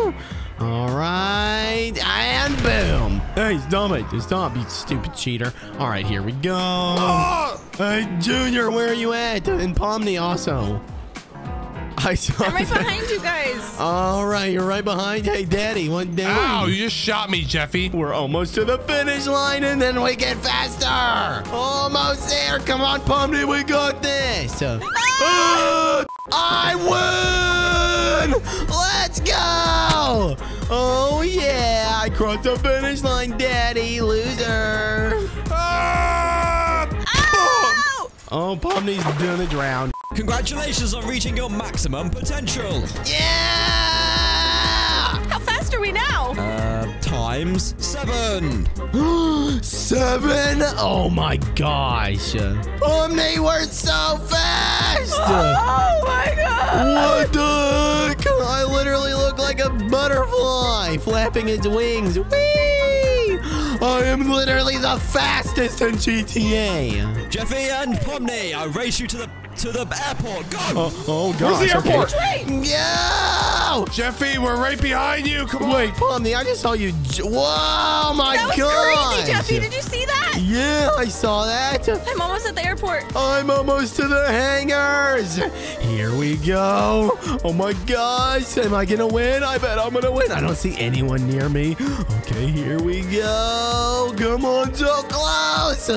All right, and boom. Hey, stop it. Stop, you stupid cheater. All right, here we go. Oh! Hey, Junior, where are you at? And Pomni also. I saw I'm right that. behind you guys. All right, you're right behind. Hey, Daddy, what down? Ow, you just shot me, Jeffy. We're almost to the finish line, and then we get faster. Almost there. Come on, Pomni, we got this. Ah, I win! Let's go! Oh yeah, I crossed the finish line, Daddy, loser. Oh, Pomni's gonna drown. Congratulations on reaching your maximum potential. Yeah! How fast are we now? Uh, times seven. Seven? Oh my gosh. Pomni, we're so fast! Oh my god! What the heck? I literally look like a butterfly flapping its wings. Whee! I am literally the fastest in GTA. Jeffy and Pomni, I race you to the to the airport. Go! Oh, oh gosh. Where's the okay. airport? Yo! Jeffy, we're right behind you. Come on. Wait, Pomni, I just saw you. j- Whoa, my That was god! crazy, Jeffy. Did you see that? Yeah, I saw that. I'm almost at the airport. I'm almost to the hangars. Here we go. Oh my gosh. Am I going to win? I bet I'm going to win. I don't see anyone near me. Okay, here we go. Come on, so close.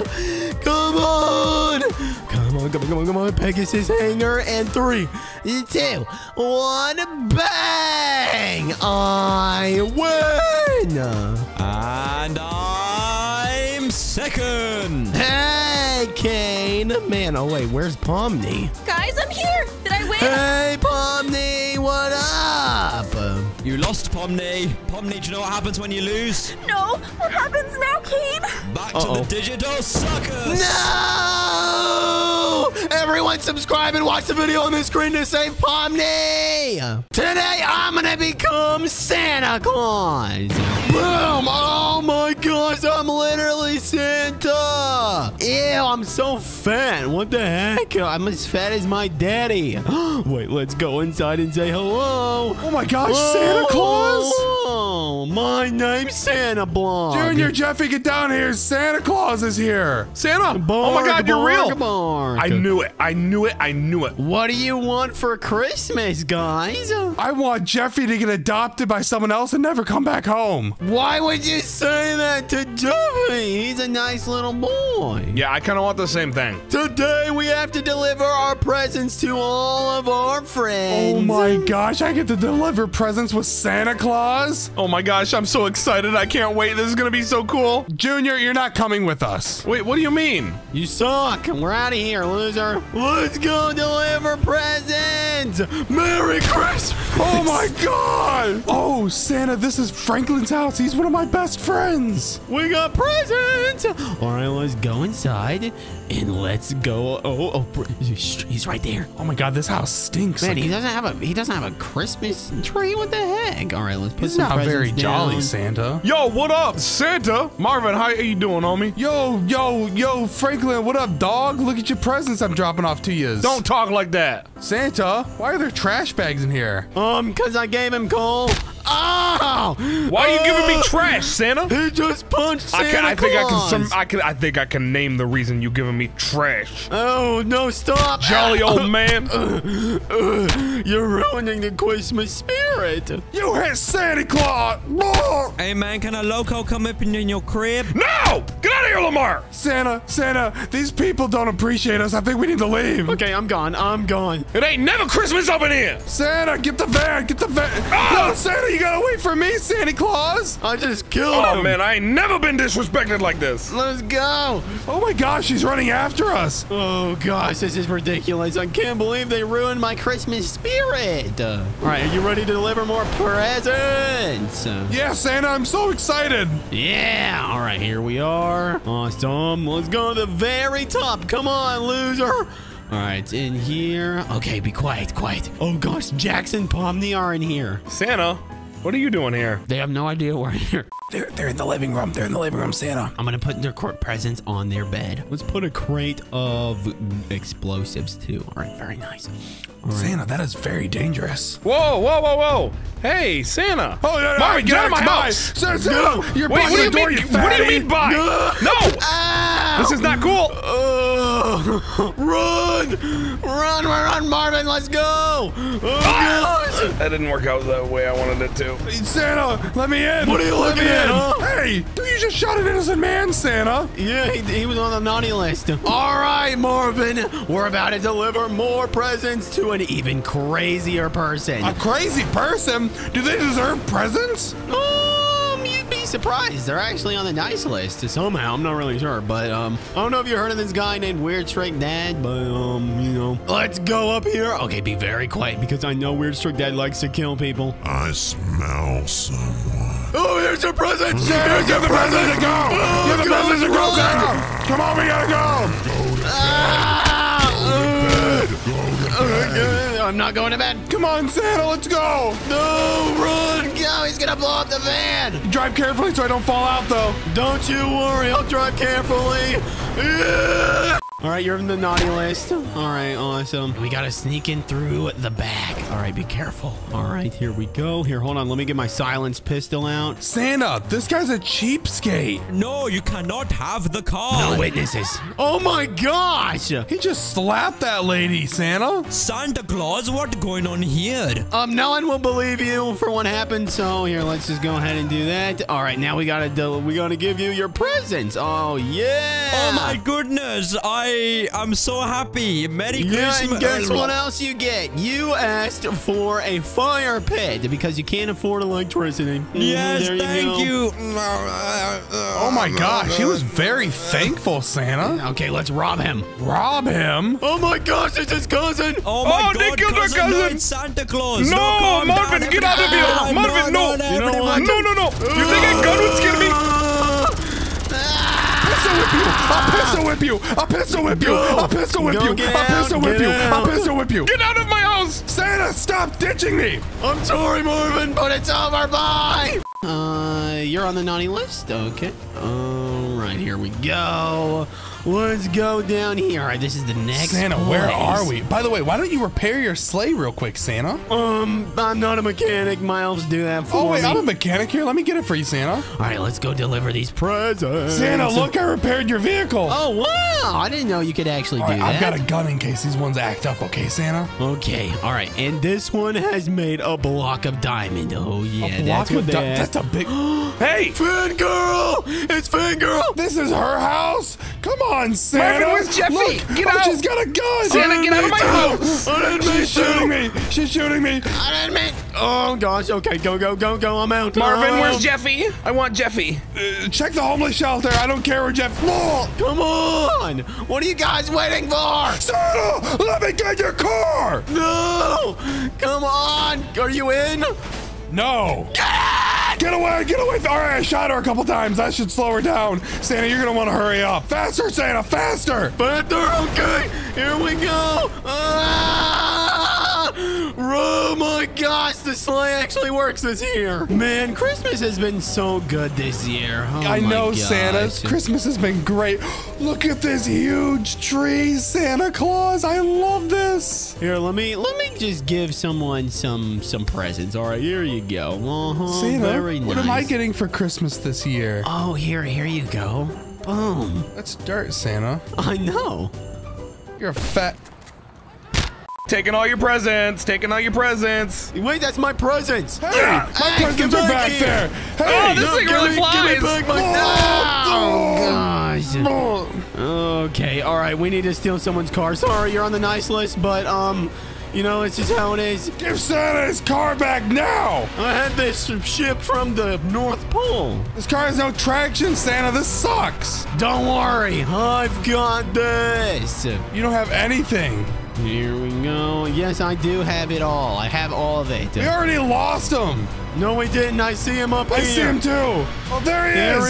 Come on. Come on, come on, come on, come on. Pegasus hangar. And three, two, one, bang. I win. And I'm second. Hey, Caine. Man, oh wait, where's Pomni? Guys, I'm here. Did I win? Hey, Pomni, what up? You lost, Pomni. Pomni, do you know what happens when you lose? No. What happens now, Caine? Back to Uh-oh. the digital suckers. No! Everyone subscribe and watch the video on the screen to save Pomni! Today, I'm gonna become Santa Claus! Boom! Oh my gosh, I'm literally Santa! Ew, I'm so fat. What the heck? I'm as fat as my daddy. Wait, let's go inside and say hello. Oh my gosh, Santa Claus! Oh, my name's Santa Claus. Junior, Jeffy, get down here. Santa Claus is here. Santa! oh my God, you're real. Bark, bark. I knew it. I knew it. I knew it. What do you want for Christmas, guys? I want Jeffy to get adopted by someone else and never come back home. Why would you say that to Jeffy? He's a nice little boy. Yeah, I kind of want the same thing. Today we have to deliver our presents to all of our friends. Oh my gosh, I get to deliver presents with Santa Claus? Oh my gosh, I'm so excited. I can't wait. This is going to be so cool. Junior, you're not coming with us. Wait, what do you mean? You suck. We're out of here, loser. Let's go deliver presents. Merry Christmas. Oh my god! Oh, Santa, this is Franklin's house. He's one of my best friends. We got presents. All right, let's go inside and let's go. Oh, oh, br- he's right there. Oh my god, this house stinks. Man, Like, he doesn't have a he doesn't have a Christmas tree. What the heck? All right, let's put he's some not very presents jolly. Santa. Yo, what up, Santa? Marvin, how are you doing, homie? Yo, yo, yo, Franklin, what up, dog? Look at your presents I'm dropping off to you. Don't talk like that. Santa, why are there trash bags in here? Um, cause I gave him coal. Oh! Why are you giving me trash, Santa? He just punched Santa I, can, I think I can. Claus. Some, I can. I think I can name the reason you giving me trash. Oh no! Stop! Jolly old uh, man. Uh, uh, you're ruining the Christmas spirit. You hit Santa Claus! Oh! Hey, man, can a loco come up in, in your crib? No! Get out of here, Lamar! Santa, Santa, these people don't appreciate us. I think we need to leave. Okay, I'm gone. I'm gone. It ain't never Christmas up in here. Santa, get the van, get the van. Ah! No, Santa, you gotta wait for me, Santa Claus. I just killed Oh him. man, I ain't never been disrespected like this. Let's go. Oh my gosh, he's running after us. Oh gosh, this is ridiculous. I can't believe they ruined my Christmas spirit. Uh, all right, are you ready to deliver more presents? Yeah, Santa, I'm so excited. Yeah. All right, here we are. Awesome. Let's go to the very top. Come on, loser. All right, it's in here. Okay, be quiet, quiet. Oh gosh, Jackson Pomney are in here. Santa, what are you doing here? They have no idea we're here. They're, they're in the living room. They're in the living room, Santa. I'm gonna put their court presents on their bed. Let's put a crate of explosives too. All right, very nice. All right. Santa, that is very dangerous. Whoa, whoa, whoa, whoa! Hey, Santa! Oh, no, no, Marvin, get out of my Jack's by. house! Santa, Santa, you're Wait, blocking what do you door, mean? you What do you mean by? No! Ow! Ah. This is not cool. Uh, Oh, run! Run, run, Marvin, let's go! Oh, gosh! That didn't work out the way I wanted it to. Santa, let me in. What are you looking at, huh? Hey, do you just shot an innocent man, Santa? Yeah, he, he was on the naughty list. All right, Marvin, we're about to deliver more presents to an even crazier person. A crazy person? Do they deserve presents? You'd be surprised. They're actually on the nice list somehow. I'm not really sure, but um, I don't know if you heard of this guy named Weird Strict Dad, but um, you know, let's go up here. Okay, be very quiet because I know Weird Strict Dad likes to kill people. I smell someone. Oh, here's your present. Santa, give the presents to go. Give the present to go, run. Come on, we gotta go. Ah! Uh, I'm not going to bed. Come on, Santa, let's go. No, run! Go! He's gonna blow up the van. Drive carefully so I don't fall out, though. Don't you worry, I'll drive carefully. Yeah. All right, you're in the naughty list. All right, awesome. We gotta sneak in through the back. All right, be careful. All right, here we go. Here, hold on. Let me get my silence pistol out. Santa, this guy's a cheapskate. No, you cannot have the car. No witnesses. Oh my gosh! He just slapped that lady, Santa. Santa Claus, what going on here? Um, no one will believe you for what happened. So here, let's just go ahead and do that. All right, now we gotta do, we gotta give you your presents. Oh yeah! Oh my goodness, I am so happy. Merry Yeah, Christmas. and guess what else you get? You asked for a fire pit because you can't afford electricity. Yes, there thank go. you. Oh my gosh, he was very thankful, Santa. Okay, let's rob him. Rob him? Oh my gosh, it's his cousin. Oh my Oh, they god, killed my cousin, no, it's Santa Claus. No, calm Marvin, down, get out of here. everybody. Marvin, no. no, You know No, no, no. You think a gun would scare me? I'll pistol whip you! I'll pistol whip you! I'll pistol whip Go you! get I'll out, pistol whip you! out. I'll pistol whip you! Get out of my house. Santa, stop ditching me! I'm sorry, Marvin, but it's over. Bye. Uh, you're on the naughty list. Okay. All right, here we go. Let's go down here. All right, this is the next. Santa, where are we? By the way, why don't you repair your sleigh real quick, Santa? Um, I'm not a mechanic. My elves do that for me. Oh wait, me. I'm a mechanic here. Let me get it for you, Santa. All right, let's go deliver these presents. Santa, look, I repaired your vehicle. Oh wow! I didn't know you could actually All do right, that. I've got a gun in case these ones act up, okay, Santa? Okay, all right, and this one has made a block of diamond. Oh yeah, that's what di- That's a big. Hey, Fangirl! It's Fangirl! This is her house. Come on, Santa. Marvin, where's Jeffy? Look, Get oh, out. She's got a gun. Santa, get out of my house. She's shooting me. She's shooting me. I didn't mean. Oh gosh. Okay, go go go go. I'm out. Marvin, Oh. where's Jeffy? I want Jeffy. Uh, check the homeless shelter. I don't care where Jeff. No, Come on! What are you guys waiting for? Santa, let me get your car. No! Come on! Are you in? No. Get away, get away. All right, I shot her a couple times. That should slow her down. Santa, you're going to want to hurry up. Faster, Santa, faster. Panther, okay. Here we go. Ah! Oh my gosh, the sleigh actually works this year. Man, Christmas has been so good this year. Oh I know, gosh. Santa. Christmas has been great. Look at this huge tree, Santa Claus. I love this. Here, let me let me just give someone some some presents. All right, here you go. Uh-huh, Santa, very what am I getting for Christmas this year? Oh, here, here you go. Boom. That's dirt, Santa. I know. You're a fat. Taking all your presents. Taking all your presents. Wait, that's my presents. Hey, my Hey, presents are back back here. there. Oh, Hey, this thing really me, give me flies. back my. Oh, Oh, gosh. Okay, all right. We need to steal someone's car. Sorry, you're on the nice list, but um, you know it's just how it is. Give Santa his car back now. I had this ship from the North Pole. This car has no traction, Santa. This sucks. Don't worry, I've got this. You don't have anything. Here we go. Yes, I do have it all. I have all of it. We already lost him. No, we didn't. I see him up I here. see him too. Oh, there he There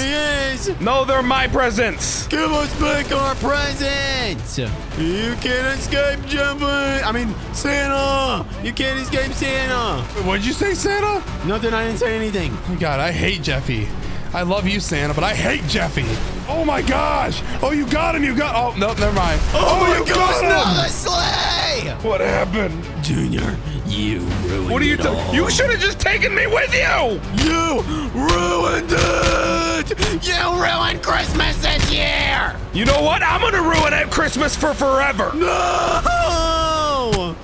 is. he is. No, they're my presents. Give us back our presents! You can't escape jumping! I mean, Santa! You can't escape Santa! Wait, What'd you say, Santa? Nothing, I didn't say anything. Oh God, I hate Jeffy. I love you, Santa, but I hate Jeffy. Oh my gosh. Oh, you got him. You got. Oh no, never mind. Oh, oh my you gosh, got no, him. the sleigh! What happened? Junior, you ruined What are you it doing? You should have just taken me with you. You ruined it! You ruined Christmas this year! You know what? I'm gonna ruin that Christmas for forever. No!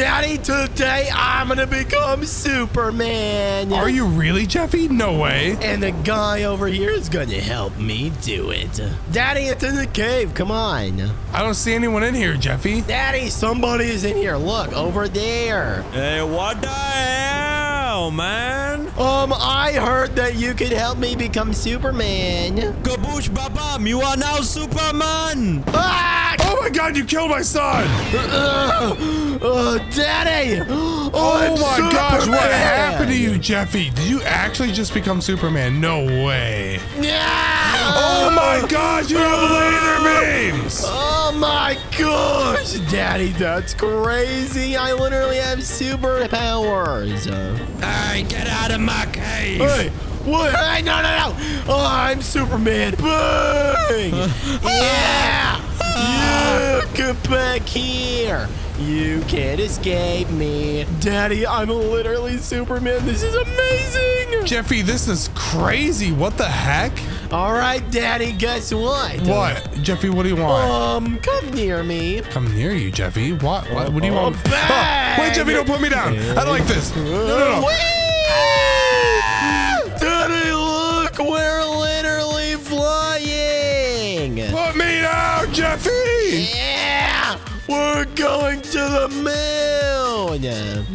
Daddy, today I'm gonna become Superman. Are you really, Jeffy? No way. And the guy over here is gonna help me do it. Daddy, it's in the cave. Come on. I don't see anyone in here, Jeffy. Daddy, somebody is in here. Look, over there. Hey, what the hell, man? Um, I heard that you could help me become Superman. Kaboosh Babam, you are now Superman! Ah! Oh my God, you killed my son. Uh, uh, Daddy! Oh, Oh I'm my gosh, what happened to you, Jeffy? Did you actually just become Superman? No way. Yeah! Oh my gosh, you have laser beams. Oh Oh my gosh, Daddy, that's crazy. I literally have superpowers. Hey, get out of my cave! hey, What? Hey, no, no, no! Oh, I'm Superman. Bang! yeah! Yeah! Get back here! You can't escape me. Daddy, I'm literally Superman. This is amazing! Jeffy, this is crazy. What the heck? All right, Daddy, guess what? What? Jeffy, what do you want? Um, come near me. Come near you, Jeffy. What? What, what do you Oh, want? Oh, wait, Jeffy, don't put me down. I don't like this. No, no, no. Daddy, look, we're literally flying. Put me down, Jeffy. Yeah, we're going to the moon.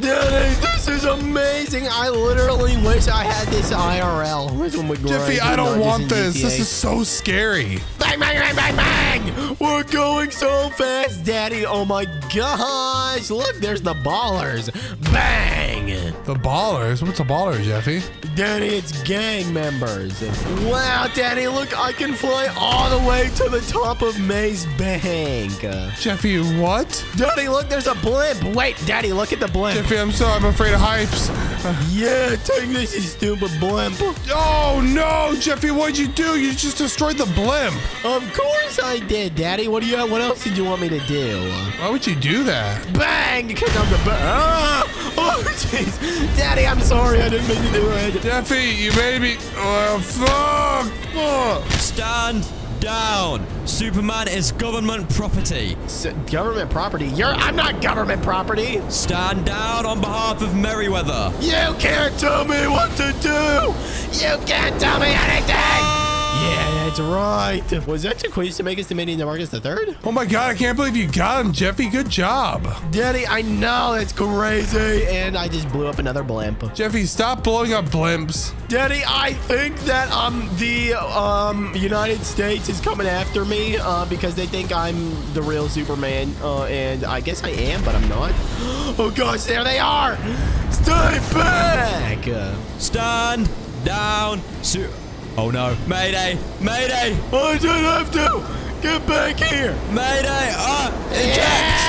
Daddy, this is amazing. I literally wish I had this IRL. This one would Jeffy, I don't want this. This is so scary. Bang, bang, bang, bang, bang! We're going so fast, Daddy. Oh my gosh. Look, there's the ballers. Bang! The ballers? What's a baller, Jeffy? Daddy, it's gang members. Wow, Daddy, look, I can fly all the way to the top of Maze Bank. Jeffy, what? Daddy, look, there's a blimp. Wait, Daddy, look at the blimp. Jeffy, I'm so I'm afraid of heights. Yeah, take this, you stupid blimp. Oh no, Jeffy, what'd you do? You just destroyed the blimp. Of course I did, Daddy. What do you? What else did you want me to do? Why would you do that? Bang! Because I'm the best. Ah! Oh, jeez. Daddy, I'm sorry. I didn't mean to do it. Jeffy, you made me. Oh, fuck. Fuck. Stand down. Superman is government property. S- government property? You're. I'm not government property. Stand down on behalf of Merryweather. You can't tell me what to do. You can't tell me anything. Oh! Yeah, that's right. Was that too quick to make us the mini Marcus the third? Oh my god, I can't believe you got him, Jeffy. Good job. Daddy, I know that's crazy, and I just blew up another blimp. Jeffy, stop blowing up blimps. Daddy, I think that um the um United States is coming after me uh, because they think I'm the real Superman, uh, and I guess I am, but I'm not. Oh gosh, there they are! Stay back! Stand down. Su- oh no. Mayday. Mayday. I didn't have to. Get back here! Mayday. Ah, eject.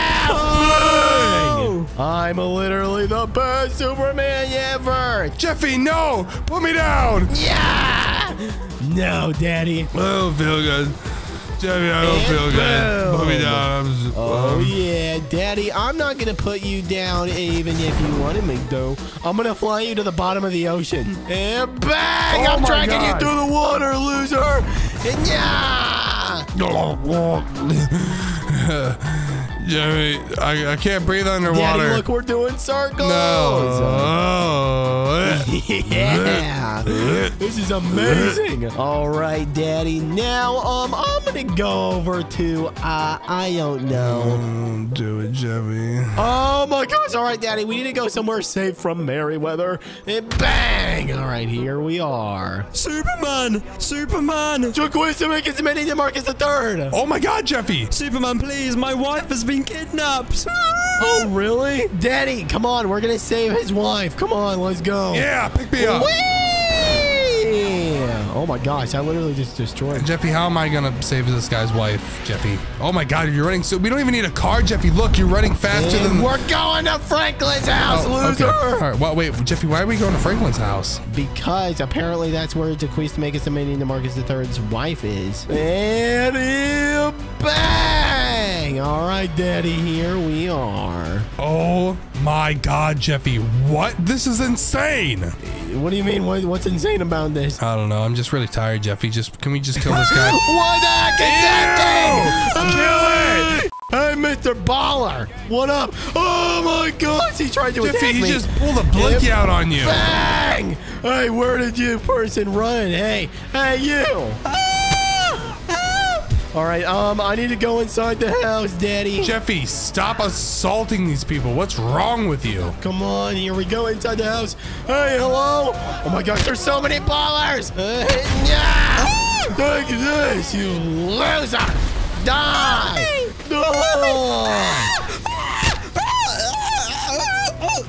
Bang! I'm literally the best Superman ever. Jeffy, no! Put me down! Yeah! No, Daddy. I don't feel good. Jeffy, I don't And feel good. Put me down. I'm s- Oh um, yeah, Daddy, I'm not gonna put you down even if you wanted me to. I'm gonna fly you to the bottom of the ocean. And bang! Oh I'm dragging God. you through the water, loser! And yeah! Jeffy, I, I can't breathe underwater. Daddy, look, we're doing circles! no. Yeah! this is amazing! Alright, Daddy, now um I'm gonna go over to uh I don't know. Don't do it, Jeffy. Oh my gosh. All right, Daddy. We need to go somewhere safe from Merryweather. And bang. All right, here we are. Superman. Superman. Jaquista make as many to Marcus the third. Oh my god, Jeffy! Superman, please. My wife has been kidnapped. Oh, really? Daddy, come on. We're going to save his wife. Come on, let's go. Yeah, pick me up. Whee! Oh my gosh. I literally just destroyed Jeffy, how am I gonna save this guy's wife, Jeffy? Oh my god, you're running so we don't even need a car, Jeffy. Look, you're running faster And than we're going to Franklin's house, Oh, loser. All right, well, wait, Jeffy, why are we going to Franklin's house? Because apparently that's where Jaquista make as many to Marcus III's wife is. And he'll All right, Daddy, here we are. Oh my god, Jeffy, what? This is insane. What do you mean? What, what's insane about this? I don't know. I'm just really tired, Jeffy. Just can we just kill this guy? What the heck is that thing? Kill it! Hey, Mr. Baller. What up? Oh my gosh, he tried to Jeffy, attack he just pulled a blinky out on you. Bang! Hey, where did you person run? Hey, hey, you. Ah! All right, um, I need to go inside the house, Daddy. Jeffy, stop assaulting these people. What's wrong with you? Come on, here we go inside the house. Hey, hello. Oh my gosh, there's so many ballers. Uh, yeah. Take this, you loser. Die. Die.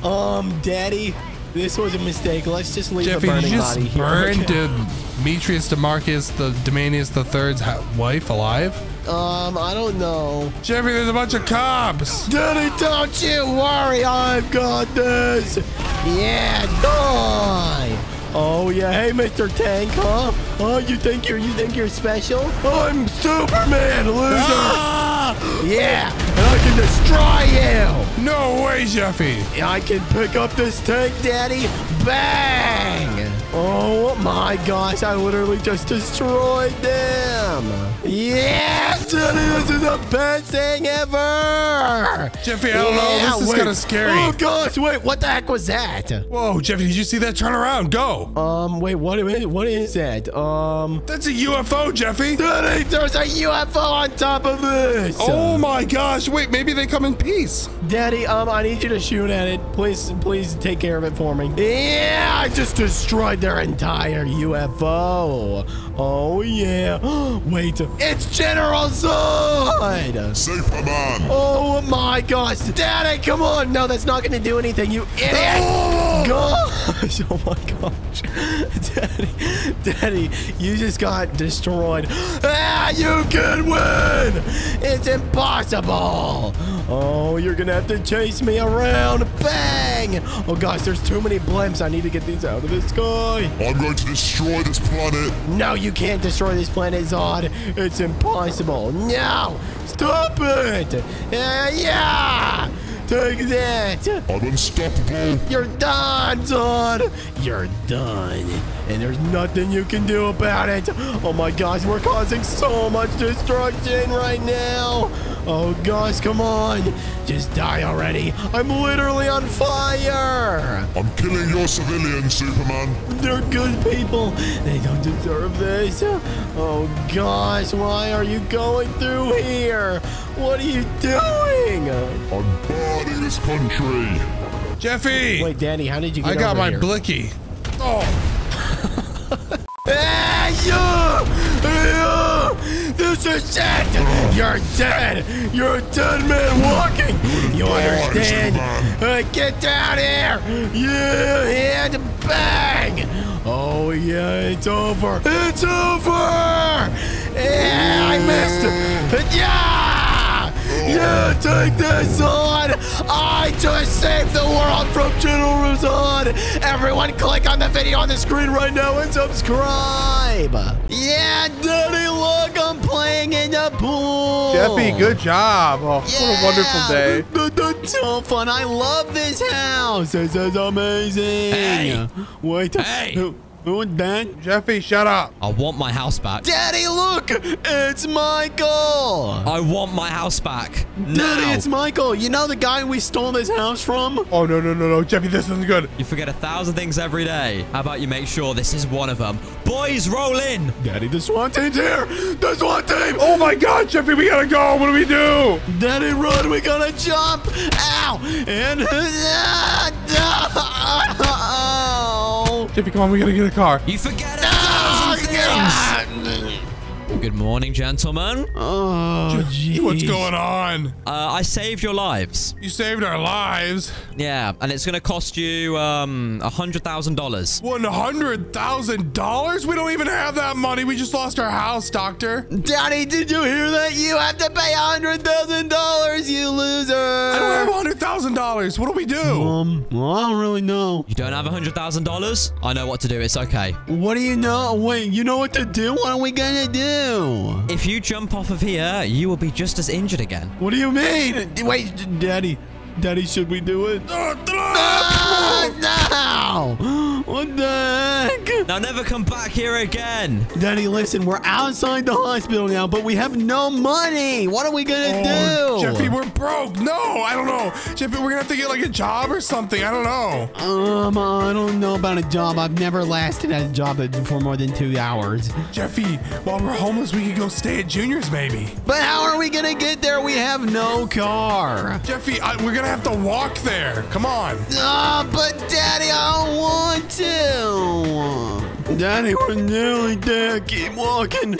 um, Daddy, this was a mistake. Let's just leave Jeffy, the did burning you just body here. burn Okay. Demetrius Demarcus, the Demanius the Third's ha- wife alive? Um, I don't know. Jeffy, there's a bunch of cops. Daddy, don't you worry. I've got this. Yeah, die. Oh yeah, hey Mr. Tank, huh? Oh, you think you're you think you're special? I'm Superman, loser. Ah! Yeah, and I can destroy you. No way, Jeffy. I can pick up this tank, Daddy. Bang! Oh my gosh, I literally just destroyed them. Yeah, Daddy, this is the best thing ever. Jeffy, I don't know. This is wait. kinda scary. Oh gosh, wait, what the heck was that? Whoa, Jeffy, did you see that? Turn around. Go. Um, wait, what is what is that? Um, That's a UFO, Jeffy. Daddy, there's a UFO on top of this. Oh my gosh. Wait, maybe they come in peace. Daddy, um, I need you to shoot at it. Please, please take care of it for me. Yeah, I just destroyed their entire UFO. Oh, yeah. Wait, it's General Zod! Superman! Oh my gosh. Daddy, come on. No, that's not going to do anything, you idiot. Gosh, oh my gosh. Daddy, Daddy, you just got destroyed. Ah, you can win. It's impossible. Oh, you're going to have to chase me around. Bang. Oh gosh, there's too many blimps. I need to get these out of the sky. I'm going to destroy this planet. No, you can't destroy this planet, Zod. It's impossible. No! Stop it! Uh, yeah! Take that! I'm unstoppable. You're done, Zod! You're done. And there's nothing you can do about it. Oh my gosh, we're causing so much destruction right now. Oh gosh, come on. Just die already. I'm literally on fire. I'm killing your civilians, Superman. They're good people. They don't deserve this. Oh gosh, why are you going through here? What are you doing? I'm burning this country. Jeffy. Wait, Danny, how did you get I got over my here? blicky. Oh, Hey, you! You! This is it! You're dead! You're a dead man walking! You understand? Uh, get down here! Yeah, and bang! Oh, yeah, it's over! It's over! Yeah, I missed! it! Yeah! Yeah, take this on! I just saved the world from General Zod! Everyone click on the video on the screen right now and subscribe! Yeah, Daddy, look, I'm playing in the pool! Jeffy, good job. Oh, what a wonderful day. Th- That's so fun. I love this house. This is amazing. Hey. Wait. Hey. Who, who is that? Jeffy, shut up. I want my house back. Daddy, look. It's Michael. I want my house back. Daddy, Now. it's Michael. You know the guy we stole this house from? Oh, no, no, no, no. Jeffy, this isn't good. You forget a thousand things every day. How about you make sure this is one of them? Boys, roll in. Daddy, the SWAT team's here. The SWAT team. Oh, my God, Jeffy, we gotta go. What do we do? Daddy, run. We gotta jump. Ow. And... Oh. Jeffy, come on, we gotta get a car. You forget a ah, thousand things. Good morning, gentlemen. Oh, jeez. what's going on? Uh, I saved your lives. You saved our lives. Yeah, and it's gonna cost you um a hundred thousand dollars. One hundred thousand dollars? We don't even have that money. We just lost our house, Doctor. Daddy, did you hear that? You have to pay a hundred thousand dollars, you loser. I don't have hundred thousand dollars. What do we do? Um, well, I don't really know. You don't have a hundred thousand dollars? I know what to do. It's okay. What do you know? Wait, you know what to do? What are we gonna do? If you jump off of here, you will be just as injured again. What do you mean? Wait, Daddy, Daddy, should we do it? Ah, no! What the heck? Now never come back here again. Daddy, listen, we're outside the hospital now, but we have no money. What are we gonna Oh, do? Jeffy, we're broke. No, I don't know. Jeffy, we're gonna have to get like a job or something. I don't know. Um, I don't know about a job. I've never lasted at a job for more than two hours. Jeffy, while we're homeless, we could go stay at Junior's maybe. But how are we gonna get there? We have no car. Jeffy, I, we're gonna have to walk there. Come on. Ah, but Daddy, I don't want to. Daddy, we're nearly there. Keep walking.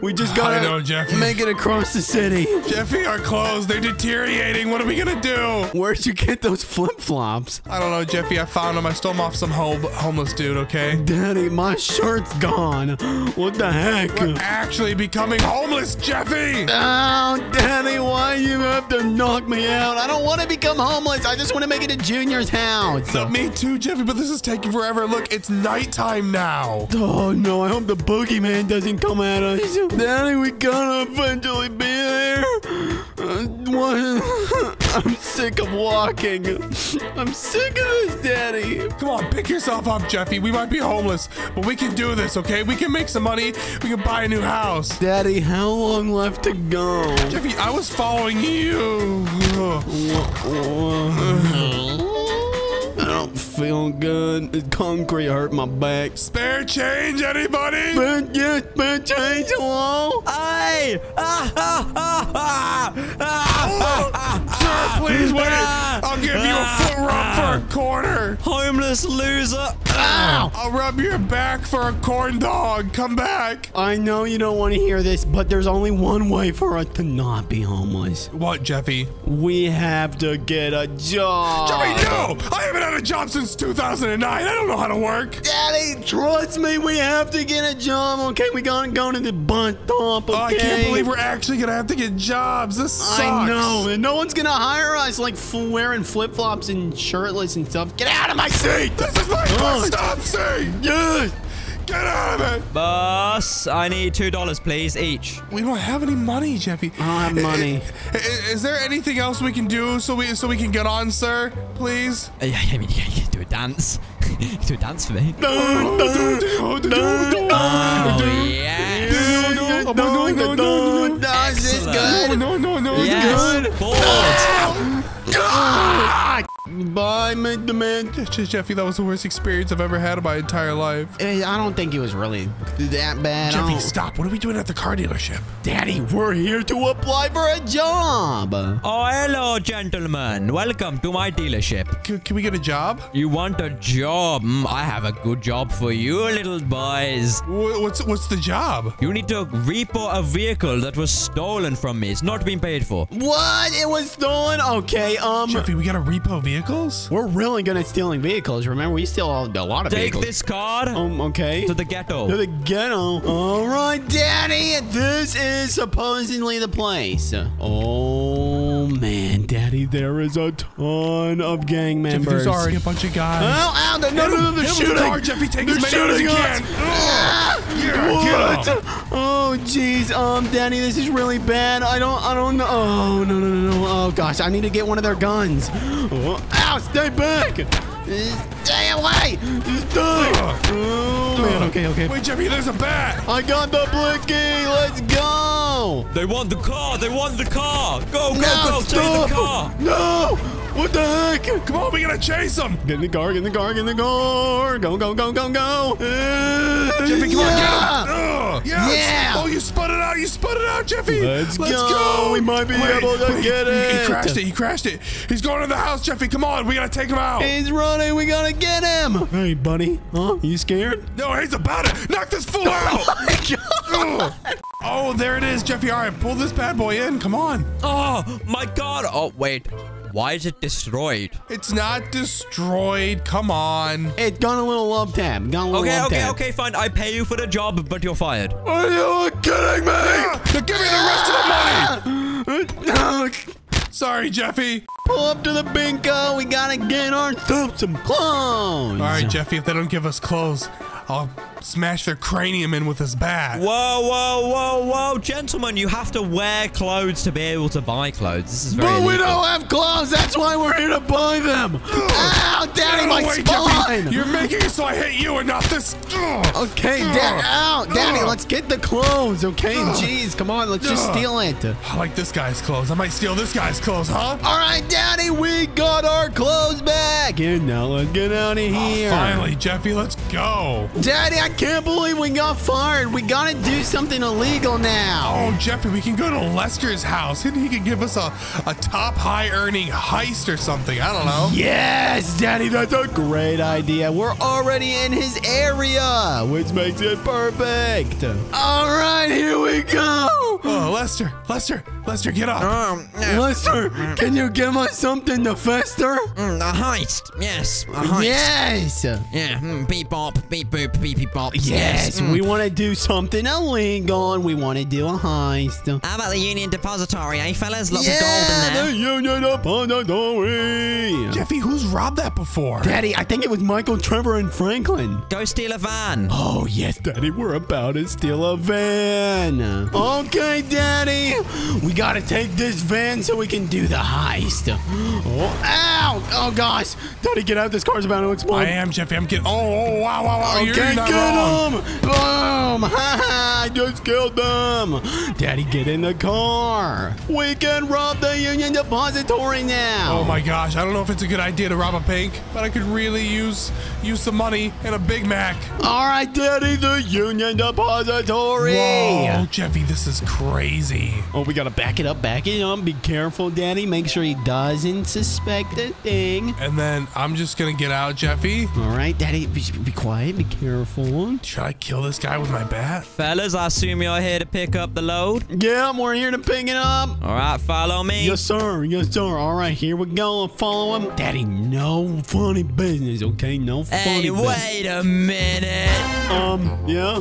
We just gotta know, make it across the city. Jeffy, our clothes, they're deteriorating. What are we gonna do? Where'd you get those flip flops? I don't know, Jeffy. I found them. I stole them off some ho homeless dude, okay? Daddy, my shirt's gone. What the heck? We're actually becoming homeless, Jeffy! Oh, Daddy, why you have to knock me out? I don't want to become homeless. I just want to make it to Junior's house. No, me too, Jeffy, but this is taking forever. Look, it's nighttime now. Oh no, I hope the boogeyman doesn't come at us. Daddy, we gotta eventually be there. Uh, what? I'm sick of walking. I'm sick of this, Daddy. Come on, pick yourself up, Jeffy. We might be homeless, but we can do this, okay? We can make some money. We can buy a new house. Daddy, how long left to go? Jeffy, I was following you. I don't feel good. Concrete hurt my back. Spare change, anybody? But yes, but change, hello? Hey! Ah, ah, ah, ah, ah, ah, Sir, please wait. Ah. I'll give you a foot rub for a quarter. Homeless loser. I'll rub your back for a corn dog. Come back. I know you don't want to hear this, but there's only one way for us to not be homeless. What, Jeffy? We have to get a job. Jeffy, no! I haven't had a job since 2009. I don't know how to work. Daddy, trust me, we have to get a job, okay? We gotta go to the bus stop, okay? Oh, I can't believe we're actually gonna have to get jobs. This sucks. I know, and no one's gonna hire us like wearing flip flops and shirtless and stuff. Get out of my seat! This is my Oh. stop seat. Yes! Get out of it. Boss, I need two dollars, please, each. We don't have any money, Jeffy. I don't have money. I- I- Is there anything else we can do so we so we can get on, sir? Please. Uh, yeah, I mean, yeah, you do a dance. do a dance for me. Oh, Oh, yeah. This is Excellent. good. No, no, no, no. Yes. Board. Bye, Mr. Man. Je- Jeffy, that was the worst experience I've ever had in my entire life. Eh, I don't think it was really that bad. Jeffy, stop. What are we doing at the car dealership? Daddy, we're here to apply for a job. Oh, hello, gentlemen. Welcome to my dealership. Can, can we get a job? You want a job? Mm, I have a good job for you, little boys. Wha- What's what's the job? You need to repo a vehicle that was stolen from me. It's not being paid for. What? It was stolen? Okay, um... Jeffy, we gotta repo vehicles? We're really good at stealing vehicles. Remember, we steal a a lot of Take vehicles. Take this card Um, okay. to the ghetto. To the ghetto. All right, Daddy. This is supposedly the place. Oh, man, Daddy, there is a ton of gang members. Jeffy, members. there's already a bunch of guys. Ow, ow, no, no, no, no, they're Hit him with shooting. the car, Jeffy. Take they're as many out as you shooting can. us. Ugh. Yeah, What? get 'em. Oh, jeez. Um, Danny, this is really bad. I don't, I don't know. Oh, no, no, no, no. Oh, gosh. I need to get one of their guns. Oh, ow, stay back. Stay away. Stay. Oh, man. Okay, okay. Wait, Jeffy, there's a bat. I got the blicky. Let's go. They want the car. They want the car. Go, go, No, go. Take stop. the car. No. What the heck? Come on, we gotta chase him. Get in the car, get in the car, get in the car. Go, go, go, go, go. Uh, Jeffy, come yeah. on, get him. Ugh. Yes. Yeah. Oh, you spun it out. You spun it out, Jeffy. Let's Let's go. go. We might be able to get he- it. He crashed it. He crashed it. He's going to the house, Jeffy. Come on. We gotta take him out. He's running. We gotta get him. Hey, buddy. Huh? You scared? No, he's about it. Knock this fool out. Ugh. Oh, there it is, Jeffy. All right, pull this bad boy in. Come on. Oh, my God. Oh, wait. Why is it destroyed? It's not destroyed. Come on. It got a little love tab. Got a little Okay, love okay, tab. okay, fine. I pay you for the job, but you're fired. Are you kidding me? Ah, give me the rest of the money. Sorry, Jeffy. Pull up to the Binco. We gotta get ourselves some clothes. All right, Jeffy. If they don't give us clothes, I'll smash their cranium in with this bat. Whoa, whoa, whoa, whoa, gentlemen, you have to wear clothes to be able to buy clothes. This is very But we don't have clothes. That's why we're here to buy them. Ow, Daddy, Get my away, spine. Jeffy. You're making it so I hate you and not this. Ugh. Okay, Ugh. Dad. Ow, Daddy, let's get the clothes. Okay, jeez, come on, let's just Ugh. steal it. I like this guy's clothes. I might steal this guy's clothes, huh? All right, Daddy, we got our clothes back. back in now. Let's get out of here. Finally, Jeffy, let's go. Daddy, I can't believe we got fired. We gotta do something illegal now. Oh, Jeffy, we can go to Lester's house and he can give us a, a top high earning heist or something. I don't know. Yes, Daddy, that's a great idea. We're already in his area, which makes it perfect. All right, here we go. Oh, Lester, Lester, Lester, get up. Um, Lester, can you give us something to fester? mm, a heist. Yes, a heist. Yes. Yeah. mm, beep bop, beep boop, beep beep bop. Yes, mm. we want to do something illegal and we want to do a heist. How about the Union Depository, eh, fellas? Lots yeah, of gold in there. the Union Depository. Jeffy, who's robbed that before? Daddy, I think it was Michael, Trevor, and Franklin. Go steal a van. Oh, yes, Daddy, we're about to steal a van. Okay, Daddy, we gotta take this van so we can do the heist. Oh, ow! Oh, gosh. Daddy, get out. This car's about to explode. I am, Jeffy. I'm getting. Oh, oh, wow, wow, wow. You're not get wrong. him! Boom! Ha ha! I just killed them! Daddy, get in the car! We can rob the Union Depository now! Oh my gosh, I don't know if it's a good idea to rob a bank, but I could really use use some money and a Big Mac. Alright, Daddy, the Union Depository! Whoa, Jeffy, this is crazy. Oh, we gotta back it up, back it up. Be careful, Daddy. Make sure he doesn't suspect a thing. And then I'm just gonna get out, Jeffy. Alright, Daddy, be, be quiet, be careful. Should I kill this guy with my bat? Fellas, I assume you're here to pick up the load. Yeah, we're here to pick it up. All right, follow me. Yes, sir. Yes, sir. All right, here we go. Follow him. Daddy, no funny business, okay? No funny business. Hey, business. wait a minute. Um, yeah?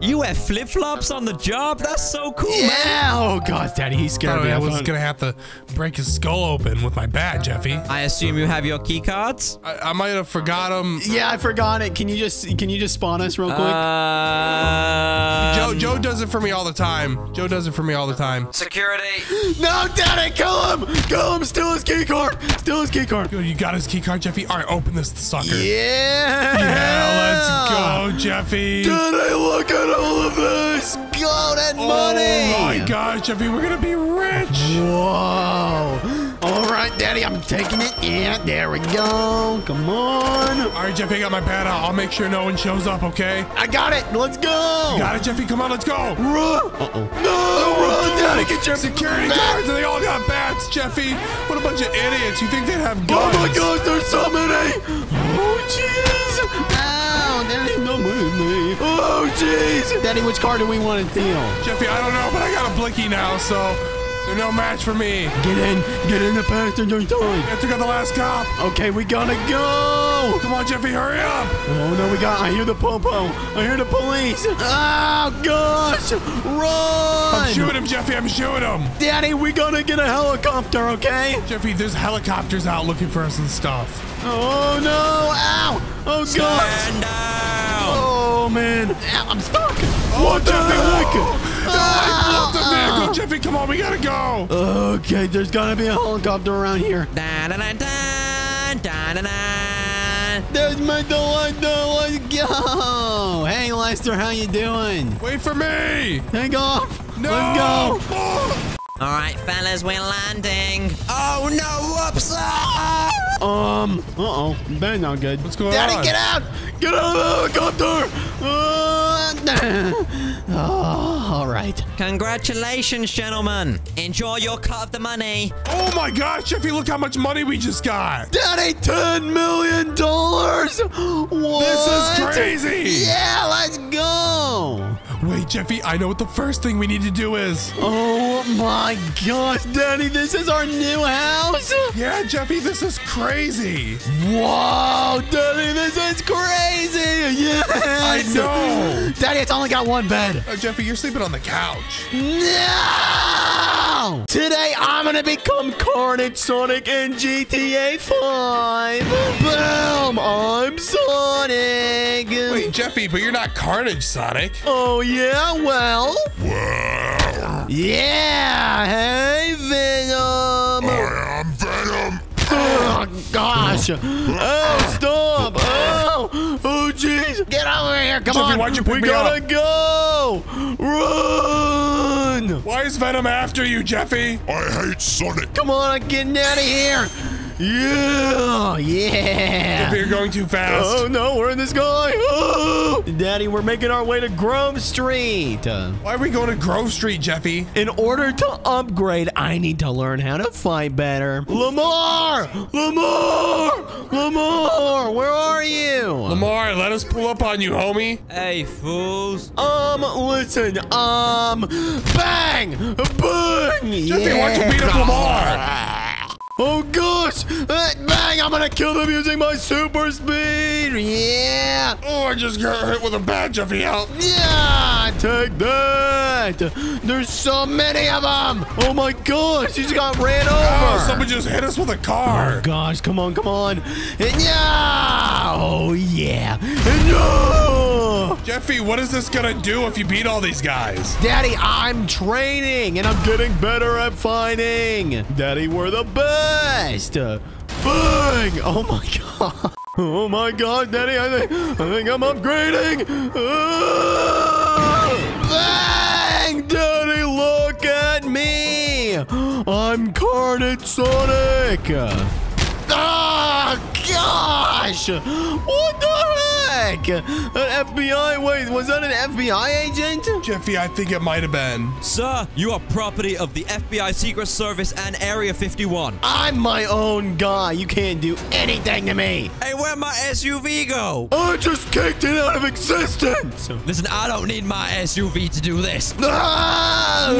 You wear flip flops on the job? That's so cool, man. Yeah! Oh, God, Daddy, he's scared me. I I was gonna have to break his skull open with my bat, Jeffy. I assume you have your key cards? I, I might have forgot them. Yeah, I forgot it. Can you just can you just spawn us real quick? Uh, Joe, Joe does it for me all the time. Joe does it for me all the time. Security. no, Daddy, kill him! Kill him! Steal his key card! Steal his key card! Good, you got his key card, Jeffy. All right, open this sucker. Yeah! Yeah, let's go, Jeffy. Daddy, look at all of this! Golden oh money! Oh my gosh, Jeffy, we're gonna be rich. Whoa! All right, Daddy, I'm taking it. Yeah, there we go. Come on. All right, Jeffy, I got my bat out. I'll make sure no one shows up, okay? I got it. Let's go. Got it, Jeffy. Come on, let's go. Run. Uh-oh. No, oh, run, Daddy. Get your Security bat. guards, and they all got bats, Jeffy. What a bunch of idiots. You think they'd have guns? Oh my gosh, there's so many. Oh, jeez. Daddy, don't. Oh, jeez. Daddy, which car do we want to steal? Jeffy, I don't know, but I got a blinky now, so they're no match for me. Get in. Get in the passenger I side. have to go the last cop. Okay, we gotta go. Come on, Jeffy, hurry up. Oh no, we got. I hear the popo. I hear the police. Oh gosh! Run! I'm shooting him, Jeffy. I'm shooting him. Daddy, we gotta get a helicopter, okay? Jeffy, there's helicopters out looking for us and stuff. Oh no! Ow! Oh gosh! Stand down. Oh man! Ow, I'm stuck. what the Jeffy, heck? I blew the Ah. vehicle. Jeffy, come on, we gotta go. Okay, there's gotta be a helicopter around here. Da da da da da da da. There's my delight. Let's go. Hey Lester, how you doing? Wait for me. Take off. No. Let's go. Oh. All right, fellas, we're landing. Oh no! Whoops! Ah! Um. Uh oh. That's not good. What's going Daddy, on? get out! Get out of the helicopter! Uh, oh, all right. Congratulations, gentlemen. Enjoy your cut of the money. Oh my gosh, Jeffy, look how much money we just got. Daddy, ten million dollars! What? This is crazy. Yeah, let's go. Wait, Jeffy, I know what the first thing we need to do is. Oh my gosh, Daddy, this is our new house. Yeah, Jeffy, this is crazy. Whoa, Daddy, this is crazy. Yeah. I know. Daddy, it's only got one bed. Uh, Jeffy, you're sleeping on the couch. No! Today I'm gonna become Carnage Sonic in GTA 5. Boom! I'm Sonic. Wait, Jeffy, but you're not Carnage Sonic. Oh yeah, well. Yeah. Hey, Venom. I am Venom. Oh gosh! Oh, stop! Oh, oh, jeez! Get over here! Come Jeffy, on! why'd you pick we me gotta up? go! Run! Why is Venom after you, Jeffy? I hate Sonic. Come on, I'm getting out of here! Yeah, yeah. Jeffy, you're going too fast. Oh no, we're in this guy. Oh. Daddy, we're making our way to Grove Street. Why are we going to Grove Street, Jeffy? In order to upgrade, I need to learn how to fight better. Lamar! Lamar! Lamar! Where are you? Lamar, let us pull up on you, homie. Hey, fools. Um, listen, um, bang! Bang! Jeffy, why don't you beat up Lamar? Oh gosh! Bang! I'm gonna kill them using my super speed! Yeah! Oh, I just got hit with a bat, Jeffy. Help. Yeah! Take that! There's so many of them! Oh my gosh! He just got ran oh, over! Oh, somebody just hit us with a car. Oh gosh, come on, come on. And yeah! Oh yeah! And no! Jeffy, what is this gonna do if you beat all these guys? Daddy, I'm training and I'm getting better at fighting. Daddy, we're the best. Bang! Oh my god. Oh my god, Daddy, I think I think I'm upgrading. Ah! Bang! Daddy, look at me. I'm Carnage Sonic. Ah, gosh! What the heck? An FBI? Wait, was that an FBI agent? Jeffy, I think it might have been. Sir, you are property of the FBI Secret Service and Area 51. I'm my own guy. You can't do anything to me. Hey, where'd my SUV go? I just kicked it out of existence. Listen, I don't need my SUV to do this. Ah!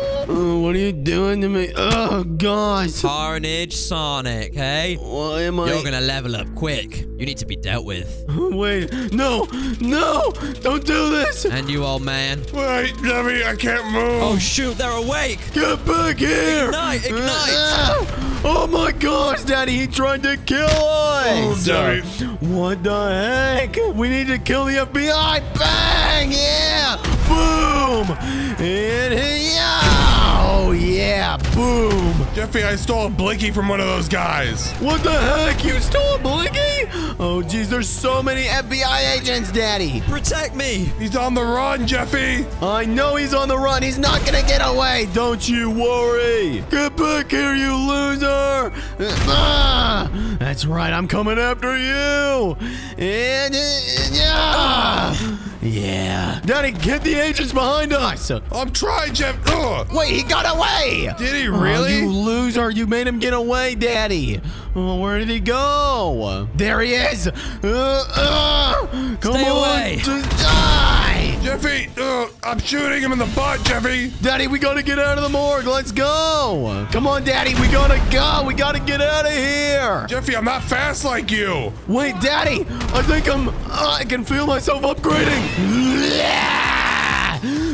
Oh, what are you doing to me? Oh, gosh. Carnage Sonic, hey? Why am I? You're gonna level up quick. You need to be dealt with. Wait, no, no, don't do this. And you, old man. Wait, Jeffy, I can't move. Oh, shoot, they're awake. Get back here. Ignite, ignite. Ah! Oh, my gosh, Daddy, he tried to kill us. Oh, Jeffy. What the heck? We need to kill the FBI. Bang, yeah. Boom. And yeah. Oh, yeah, boom. Jeffy, I stole a blinky from one of those guys. What the heck? You stole a blinky? Oh, geez, there's so many FBI agents, Daddy. Protect me. He's on the run, Jeffy. I know he's on the run. He's not gonna get away. Don't you worry. Get back here, you loser. Ah, that's right. I'm coming after you. And uh, yeah. Yeah. Daddy, get the agents behind us. I'm trying, Jeff. Ugh. Wait, he got away. Did he Oh, really? you loser. You made him get away, Daddy. Oh, where did he go? There he is. Uh, uh, come Stay on. away. Just die. Jeffy, ugh, I'm shooting him in the butt, Jeffy. Daddy, we gotta get out of the morgue. Let's go. Come on, Daddy. We gotta go. We gotta get out of here. Jeffy, I'm not fast like you. Wait, Daddy. I think I'm. Uh, I can feel myself upgrading.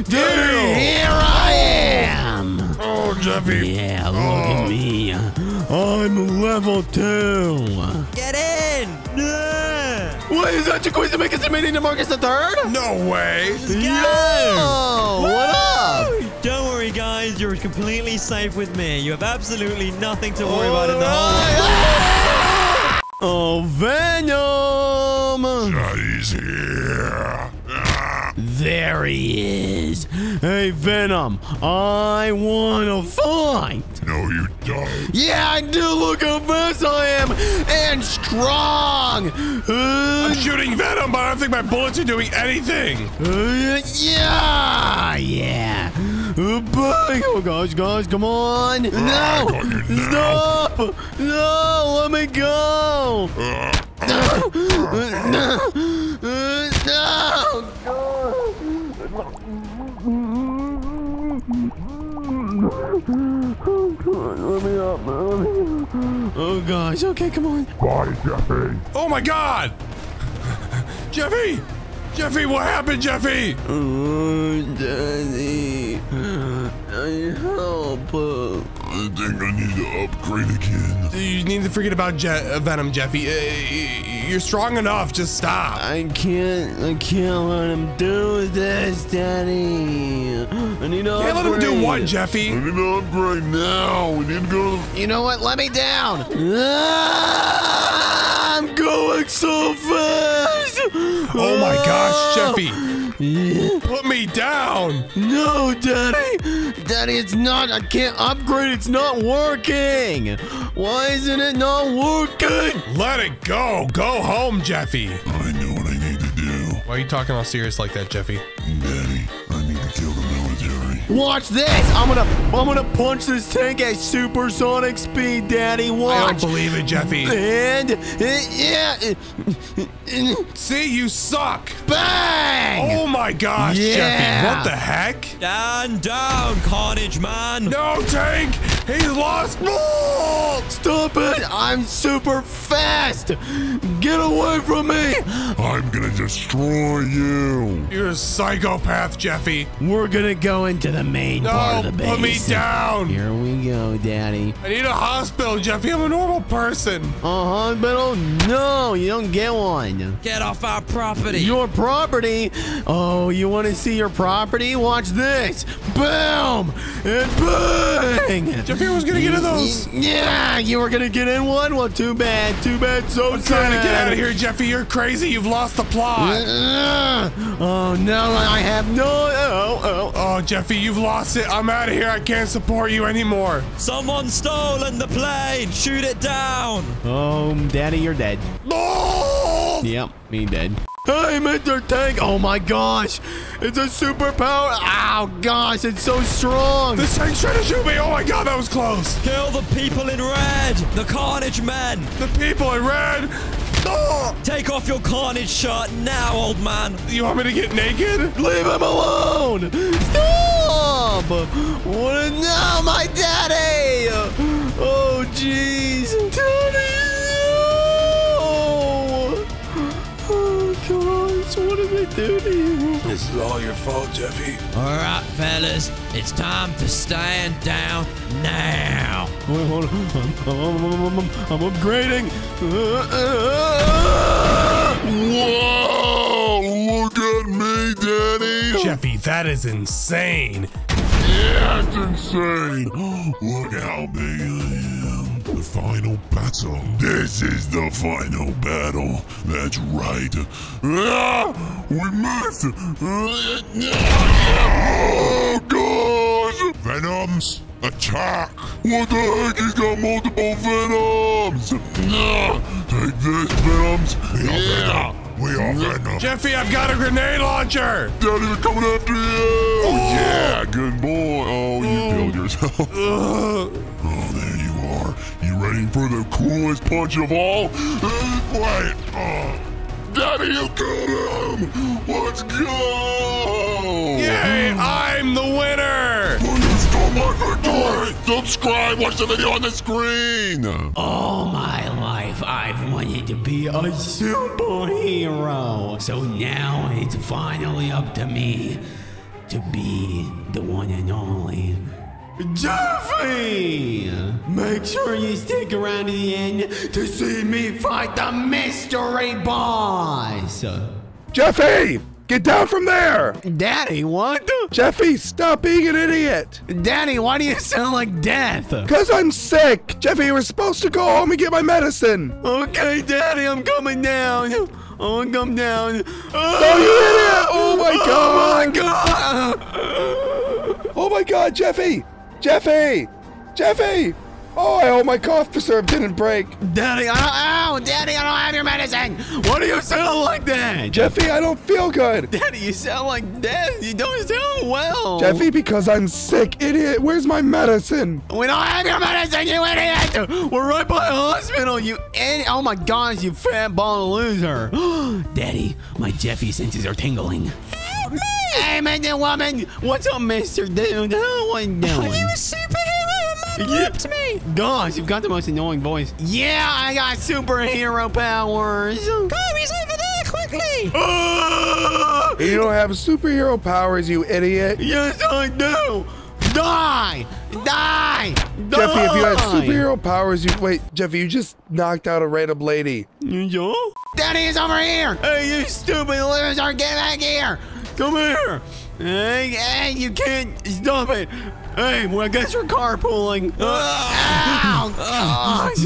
Daddy, here I am. Oh, Jeffy. Yeah, look at oh. me. I'm level two. Get in. Yeah. What is that? Jaquizzi making some meeting to Marcus the third? No way. Yo, what up? Don't worry, guys. You're completely safe with me. You have absolutely nothing to worry about in the whole. Oh, Venom! He's here. There he is. Hey, Venom, I wanna fight. no, you don't. Yeah, I do. Look how fast I am and strong. I'm Uh, shooting Venom, but I don't think my bullets are doing anything. uh, yeah, yeah. Bang. Oh gosh, guys, come on. No, got you now. stop. No, let me go. Ah, Uh, no, uh, no. Oh gosh, okay, come on. bye, Jeffy. Oh my God. Jeffy. Jeffy, what happened, Jeffy? Oh, Daddy. I help. I think I need to upgrade again. You need to forget about Je- uh, Venom, Jeffy. Uh, you're strong enough. Just stop. I can't, I can't let him do this, Daddy. I need to Can't let him do what, Jeffy? I need to upgrade now. We need to go You know what? Let me down. Ah, I'm going so fast. Oh my gosh, Jeffy. Put me down. No, Daddy. Daddy, it's not. I can't upgrade. It's not working. Why isn't it not working? Let it go. Go home, Jeffy. I know what I need to do. Why are you talking all serious like that, Jeffy? Daddy, Watch this. I'm gonna, I'm gonna punch this tank at supersonic speed, Daddy. Watch. I don't believe it, Jeffy. And uh, yeah, See, you suck. bang! Oh my gosh, Yeah. Jeffy. What the heck? Down, down, Carnage Man. No, Tank. He's lost. Oh! Stop it! I'm super fast! Get away from me! I'm gonna destroy you. You're a psychopath, Jeffy. We're gonna go into the main part of the base. put me down. Here we go, Daddy. I need a hospital, Jeffy. I'm a normal person. A hospital? No, you don't get one. Get off our property. Your property? Oh, you want to see your property? Watch this! Boom! And bang! Jeffy was gonna get in those. Yeah, you were gonna get in one? Well, too bad. Too bad. So I'm sad. trying to get out of here, Jeffy. You're crazy. You've lost the plot. Uh, oh no, I have no. Oh, oh. Oh, Jeffy, you've lost it. I'm out of here. I can't support you anymore. Someone's stolen the plane. Shoot it down. Oh, Daddy, you're dead. No! Yep, me dead. Hey, Mr. Tank! Oh my gosh! It's a superpower! Ow, gosh, it's so strong! This tank's trying to shoot me. Oh my god, that was close. Kill the people in red. The Carnage Men. The people in red. Oh! Take off your Carnage shirt now, old man. You want me to get naked? Leave him alone! Stop! What? No, my daddy! Oh, jeez! Daddy! Gosh, what did they do to you? This is all your fault, Jeffy. All right, fellas. It's time to stand down now. Hold on, hold on. I'm, I'm, I'm, I'm, I'm upgrading. Whoa! Look at me, Daddy. Jeffy, that is insane. That's insane. Look how big I am. The final battle. This is the final battle. That's right. Ah, we missed. Oh, gosh. Venoms, attack. What the heck? He's got multiple Venoms. Ah, Take this, Venoms. We are Venom. We are Venom. Jeffy, I've got a grenade launcher. Daddy, they're coming after you! Oh, yeah, good boy. Oh, you killed yourself. oh, there you are. You ready for the coolest punch of all? Uh, Wait. Oh. Daddy, you killed him! Let's go! Yay, I'm the winner. You stole my victory! Subscribe, watch the video on the screen! All my life, I've wanted to be a superhero. So now it's finally up to me to be the one and only. Jeffy! Make sure you stick around to the end to see me fight the mystery boss! Jeffy! Get down from there! Daddy, what? Jeffy, stop being an idiot! Daddy, why do you sound like death? Because I'm sick! Jeffy, you were supposed to go home and get my medicine! Okay, Daddy, I'm coming down. Oh, I'm gonna come down. Oh, you idiot! Oh my oh god! Oh my god! Oh my god, Jeffy! Jeffy! Jeffy! Oh, I hope my cough preserve didn't break. Daddy, I don't, ow! Daddy, I don't have your medicine! What do you sound like that? Jeffy, I don't feel good. Daddy, you sound like death. You don't sound well. Jeffy, because I'm sick, idiot. Where's my medicine? We don't have your medicine, you idiot! We're right by a hospital, you idiot! Oh my gosh, you fat ball loser! Daddy, my Jeffy senses are tingling. Help me! Hey, man, the woman! What's up, Mister Dude? How are you doing? Are you a superhero? Yeah. me! Gosh, you've got the most annoying voice. Yeah, I got superhero powers. Go, he's over there, quickly! You don't have superhero powers, you idiot. Yes, I do! Die! Die! Die! Jeffy, if you had superhero powers, you wait, Jeffy, you just knocked out a random lady. Yeah? Daddy is over here! Hey, you stupid loser, get back here! Come here! Hey, hey, you can't stop it! Hey, well, I guess you're carpooling. Ow, gosh.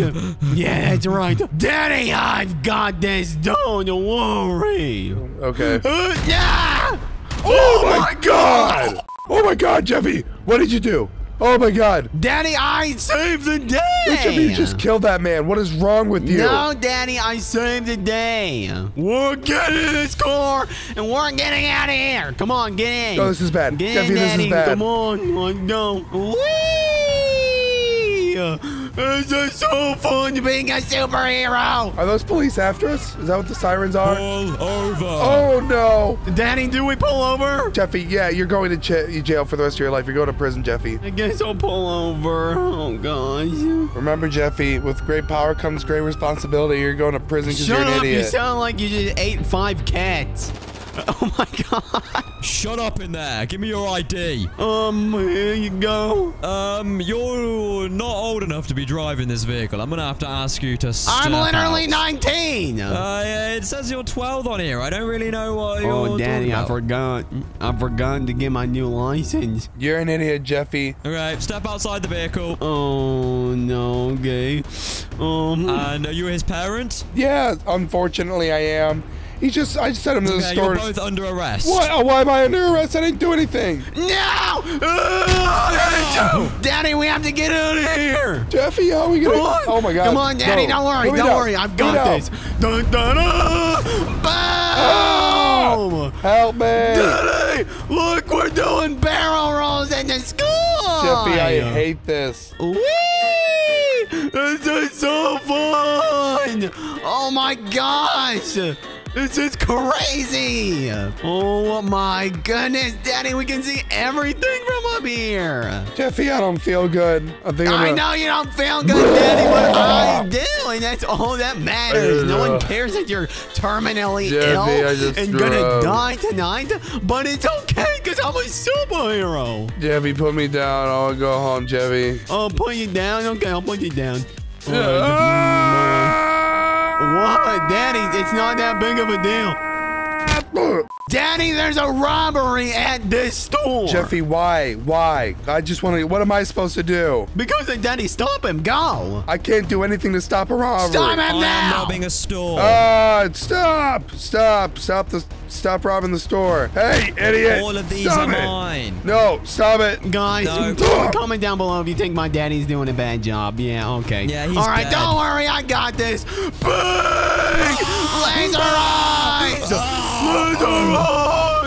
Yeah, that's right. Daddy, I've got this. Don't worry. Okay. Uh, yeah! Oh my god! Oh my god, Jeffy! What did you do? Oh my god! Daddy, I saved the day! Jeffy, you just killed that man. What is wrong with you? No, Daddy, I saved the day. We're getting in this car and we're getting out of here. Come on, get in. No, this is bad. Get Jeffy, in, this is bad. Come on, go. Whee! This is so fun being a superhero. Are those police after us? Is that what the sirens are? All over. Oh no! Daddy, do we pull over? Jeffy, yeah, you're going to ch- jail for the rest of your life. You're going to prison, Jeffy. I guess I'll pull over. Oh, gosh. Remember, Jeffy, with great power comes great responsibility. You're going to prison because you're an up, you sound like you just ate five cats. Oh my god. Shut up in there. Give me your ID. Um, here you go. Um, you're not old enough to be driving this vehicle. I'm gonna have to ask you to step I'm literally out. 19. Uh, yeah, it says you're 12 on here. I don't really know what you're oh, Daddy, I talking forgot. I forgot to get my new license. You're an idiot, Jeffy. about. Okay, step outside the vehicle. Oh, no, okay. Um, And are you his parent? Yeah, unfortunately, I am. He just, I just sent him to the Okay, store. you're both under arrest. What? Oh, why am I under arrest? I didn't do anything. no! Uh, Daddy, we have to get out of here. Jeffy, how are we gonna? Come on. Oh my god. Come on, Daddy, No. don't worry. Don't down. worry. I've Put me got down. this. Dun, dun, dun. Boom! Help me. Daddy, look, we're doing barrel rolls in the school. Jeffy, I hate this. Whee! This is so fun! Oh my gosh! This is crazy! Oh my goodness, Daddy, we can see everything from up here! Jeffy, I don't feel good. I think I'm I know you don't feel good, Daddy, but I do, and that's all that matters. No one cares that you're terminally Jeffy, ill and threw gonna die tonight, but it's okay because I'm a superhero. Jeffy, put me down. I want to go home, Jeffy. I'll put you down. Okay, I'll put you down. What, Daddy? It's not that big of a deal. Daddy, there's a robbery at this store. Jeffy, why? Why? I just want to. What am I supposed to do? Because of Daddy, stop him. Go. I can't do anything to stop a robbery. Stop him I am robbing a store. Ah! stop! Stop! Stop the! Stop robbing the store! Hey, idiot! All of these stop are it. mine. No, stop it! Guys, No. comment- comment down below if you think my daddy's doing a bad job. Yeah, okay. Yeah, he's All right, bad. don't worry. I got this. Big laser eyes. Eyes.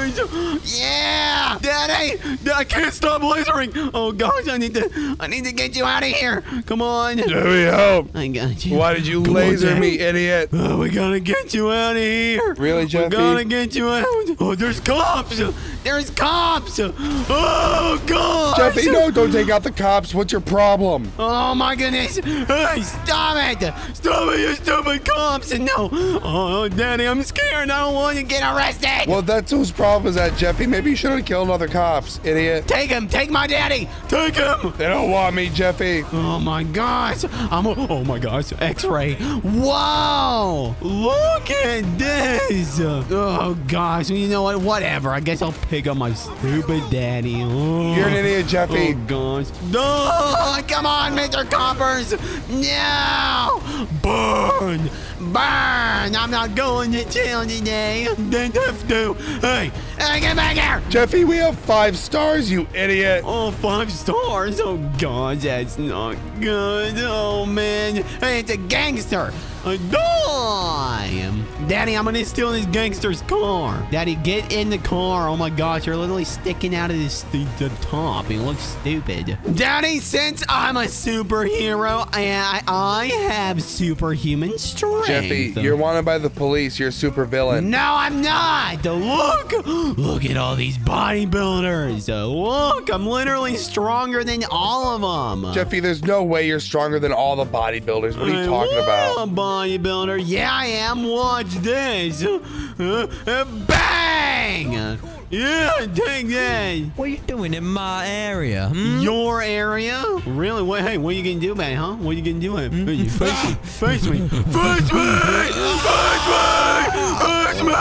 Yeah, Daddy. I can't stop lasering. Oh gosh, I need to. I need to get you out of here. Come on. Jeffy, help! I got you. Why did you Come on, laser Daddy. me, idiot? Oh, we gotta get you out of here. Really, Jeffy? We gotta get you out. Oh, there's cops. There's cops. Oh, God. Jeffy, no! Don't take out the cops. What's your problem? Oh, my goodness. Hey, stop it. Stop it, you stupid cops. No. Oh, Daddy, I'm scared. I don't want to get arrested. Well, that's whose problem is that, Jeffy? Maybe you should have killed other cops, idiot. Take him. Take my daddy. Take him. They don't want me, Jeffy. Oh my gosh! I'm a, oh my gosh! X-ray! Wow! Look at this! Oh gosh! You know what? Whatever. I guess I'll pick up my stupid daddy. Oh. You're an idiot, Jeffy. Oh gosh! No! Come on, Mr. Coppers! No! Burn! Burn! I'm not going to jail today. They have to. Hey! Hey! Get back here! Jeffy, we have five stars, you idiot. Oh, five stars. Oh, God, that's not good. Oh, man. Hey, it's a gangster. A dime. Daddy, I'm gonna steal this gangster's car. Daddy, get in the car. Oh my gosh, you're literally sticking out of this the, the top. It looks stupid. Daddy, since I'm a superhero, I, I have superhuman strength. Jeffy, you're wanted by the police. You're a super villain. No, I'm not. Look, look at all these bodybuilders. Look, I'm literally stronger than all of them. Jeffy, there's no way you're stronger than all the bodybuilders. What are you talking about? Bodybuilder. Yeah, I am. Watch this. Uh, uh, bang! Yeah, take that. What are you doing in my area? Hmm? Your area? Really? What? Hey, what are you gonna do about it, huh? What are you gonna do about it? Hey, you face me! Face me! Face me! Face me! Face me!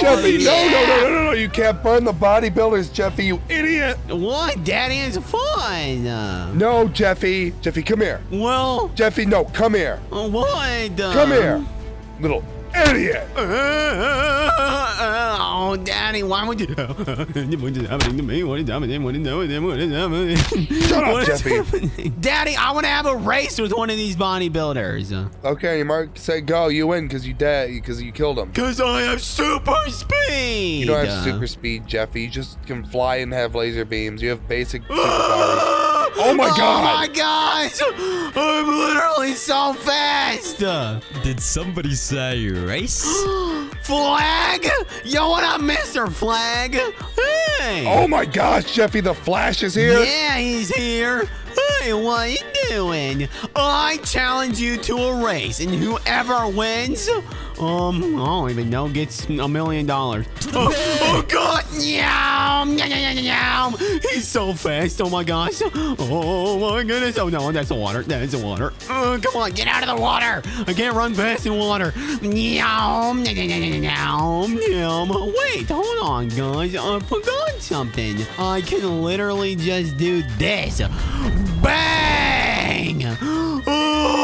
Jeffy, no, no, no, no, no, no. You can't burn the bodybuilders, Jeffy, you idiot. What? Daddy is fun. Uh, No, Jeffy. Jeffy, come here. well, Jeffy, no, come here. what? Come here. Little idiot. Oh, Daddy, why would you? Shut up, Jeffy. Daddy, I want to have a race with one of these bodybuilders. Okay, Mark, say go. You win because you dead because you killed him. Cause I have super speed. You don't have super speed, Jeffy. You just can fly and have laser beams. You have basic superpowers. Oh my oh god! Oh my gosh! I'm literally so fast. Did somebody say race? Flag? Yo, what up, Mr. Flag? Hey. Oh my gosh, Jeffy, the Flash is here. Yeah, he's here. Hey, what are you doing? I challenge you to a race, and whoever wins, um, I don't even know, gets a million dollars. Oh, oh God! Yum, yum, yum, yum, yum. He's so fast. Oh my gosh! Oh my goodness! Oh no, that's the water. That's the water. Oh, come on, get out of the water! I can't run fast in water. Yum, yum, yum, yum. Wait, hold on, guys. I forgot something. I can literally just do this. Bang!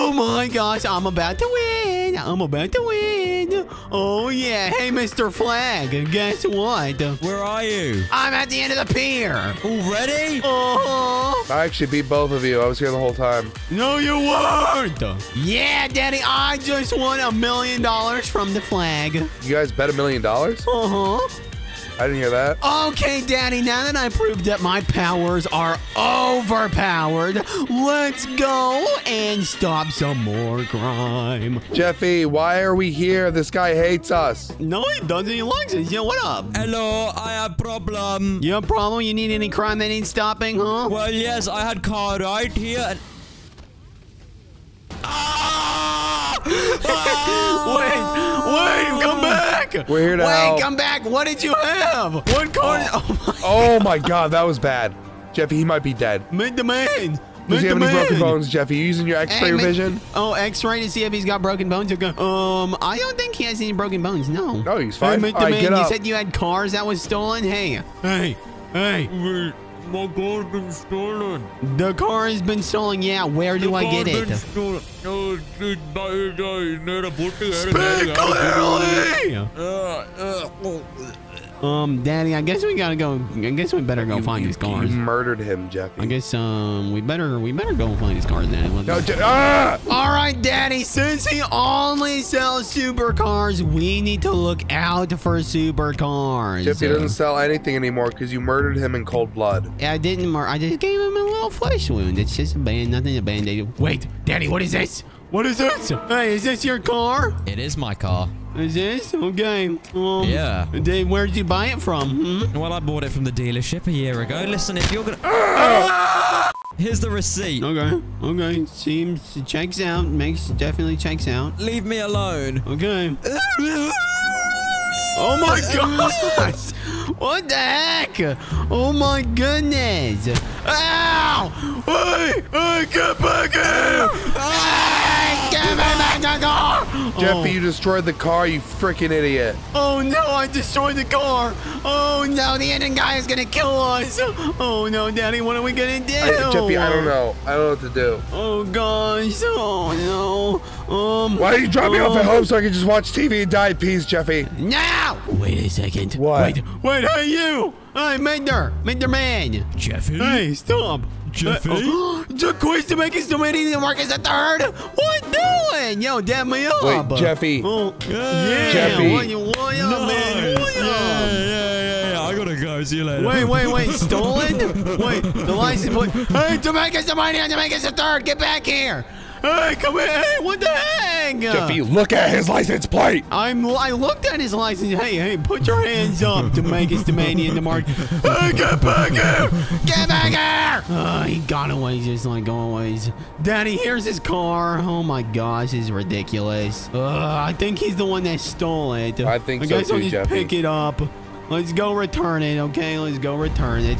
Oh my gosh, I'm about to win. I'm about to win. Oh yeah. Hey, Mr. Flag, guess what? Where are you? I'm at the end of the pier. Already? Uh-huh. I actually beat both of you. I was here the whole time. No, you weren't. Yeah, Daddy, I just won a million dollars from the flag. You guys bet a million dollars? Uh-huh. I didn't hear that. Okay, Daddy, now that I proved that my powers are overpowered, let's go and stop some more crime. Jeffy, why are we here? This guy hates us. No, he doesn't. He likes it. Yeah, what up? Hello, I have problem. You have a problem? You need any crime that needs stopping, huh? Well, yes, I had car right here. And... wait, wait, come back. We're here to Wait, help. come back. What did you have? What car? Oh, my. Oh my god, that was bad. Jeffy, he might be dead. Make the man. Does Make he have the any broken bones, Jeffy? You using your X-ray Hey, vision? Oh, X-ray to see if he's got broken bones. Okay. Um, I don't think he has any broken bones. No. No, he's Hey, fine. Mr. All right, Man, get you said you had cars that was stolen. Hey, hey, hey. My car's been stolen. The car has been stolen. Yeah. Where do I get it? Stolen. No, it's, it's, it's, it's near a booty. Speak clearly. Uh, uh, oh. Uh, uh. Um, Daddy, I guess we gotta go. I guess we better go find you, these cars. You murdered him, Jeffy. I guess um we better we better go find these cars, Daddy. Let's No, go. Ah! All right, Daddy. Since he only sells supercars, we need to look out for supercars. Jeffy doesn't sell anything anymore because you murdered him in cold blood. Yeah, I didn't. Mur- I just gave him a little flesh wound. It's just a band, nothing a band-aid. Wait, Daddy, what is this? What is this? Hey, is this your car? It is my car. Is this okay? Um, Yeah. Dave, where did you buy it from? Hmm? Well, I bought it from the dealership a year ago. Listen, if you're gonna... Here's the receipt. Okay. Okay. Seems checks out. Makes definitely checks out. Leave me alone. Okay. Oh my gosh! What the heck? Oh my goodness! Ow! Hey! Hey! Get back here! Hey! Get me back the car! Jeffy, you destroyed the car, you freaking idiot. Oh no! I destroyed the car! Oh no! The Indian guy is gonna kill us! Oh no, Daddy! What are we gonna do? I, Jeffy, I don't know. I don't know what to do. Oh gosh! Oh no! Um. Why don't you drop me off at um, home so I can just watch TV and die in peace, Jeffy? Now! Wait a second. What? Wait, wait, hey you! Hey, Minder! Minder Man! Jeffy? Hey, stop! Jeffy? Uh, oh, Jaquez to make his domain the Marcus the third? What doing? Yo, dab me up! Wait, Jeffy. Oh, yeah, Jeffy. what you want, yo, man? What you- Yeah, yeah, yeah. I gotta go. See you later. Wait, wait, wait, stolen? wait, the license plate. Hey, Jamaica's the mighty and Jamaica's the third. Get back here. Hey, come here. Hey, what the heck? Jeffy, look at his license plate. I'm. I looked at his license. Hey, hey, put your hands up to make his demand in the market. Hey, get back here! Get back here! Oh, he got away just like always. Daddy, here's his car. Oh my gosh, this is ridiculous. Uh, I think he's the one that stole it. I think I so guess I'll too, just Jeffy. pick it up. Let's go return it, okay? Let's go return it.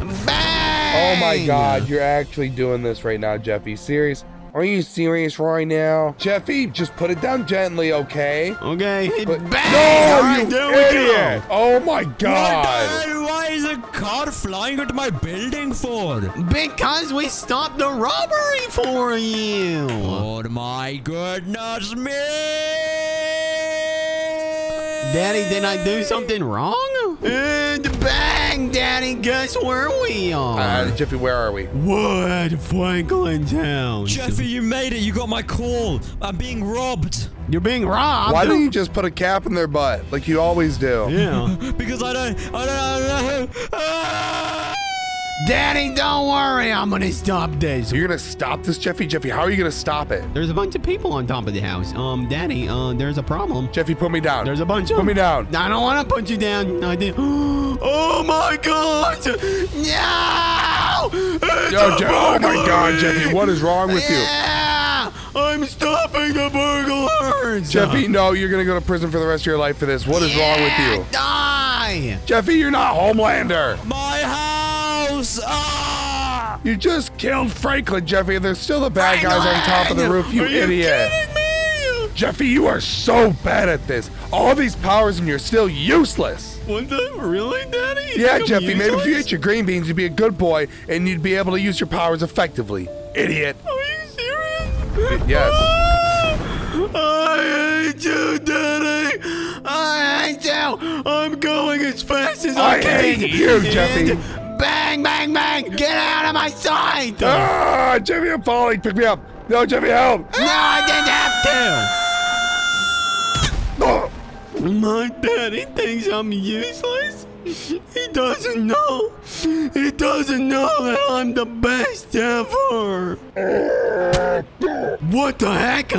Oh my god, you're actually doing this right now, Jeffy. Serious? Are you serious right now? Jeffy, just put it down gently, okay? Okay. But- Bang! No, All right, you there we idiot! Oh my What the god! hell? Why is a car flying into my building for? Because we stopped the robbery for you. Oh my goodness me! Daddy, did I do something wrong? Uh, and bang, Daddy, guess where we are? Uh, Jeffy, where are we? what? Franklin Town. Jeffy, you made it. You got my call. I'm being robbed. You're being robbed. Why don't you just put a cap in their butt like you always do? Yeah. Because I don't. I don't. I don't ah! Daddy, don't worry. I'm gonna stop this. You're gonna stop this, Jeffy? Jeffy, how are you gonna stop it? There's a bunch of people on top of the house. Um, Daddy, uh, there's a problem. Jeffy, put me down. There's a bunch of Put me down. I don't want to put you down. I did. Oh my God! No! It's Yo, a Je- oh my god! Jeffy, what is wrong with you? Yeah! I'm stopping the burglars. Jeffy, no, you're gonna go to prison for the rest of your life for this. What is wrong with you? Die! Jeffy, you're not Homelander. My house! Ah! You just killed Franklin, Jeffy, and there's still the bad guys on top of the roof, you Are you idiot. kidding me? Jeffy, you are so bad at this. All these powers and you're still useless. What the? Really, Daddy? You Yeah, Jeffy, maybe if you ate your green beans, you'd be a good boy and you'd be able to use your powers effectively. Idiot. Are you serious? Yes. I hate you, Daddy. I hate you. I'm going as fast as I, I can. hate you, Jeffy. Bang, bang, bang. Get out of my sight. Ah, Jimmy, I'm falling. Pick me up. No, Jimmy, help. No, I didn't have Oh. to. My daddy thinks I'm useless. He doesn't know. He doesn't know that I'm the best ever. What the heck?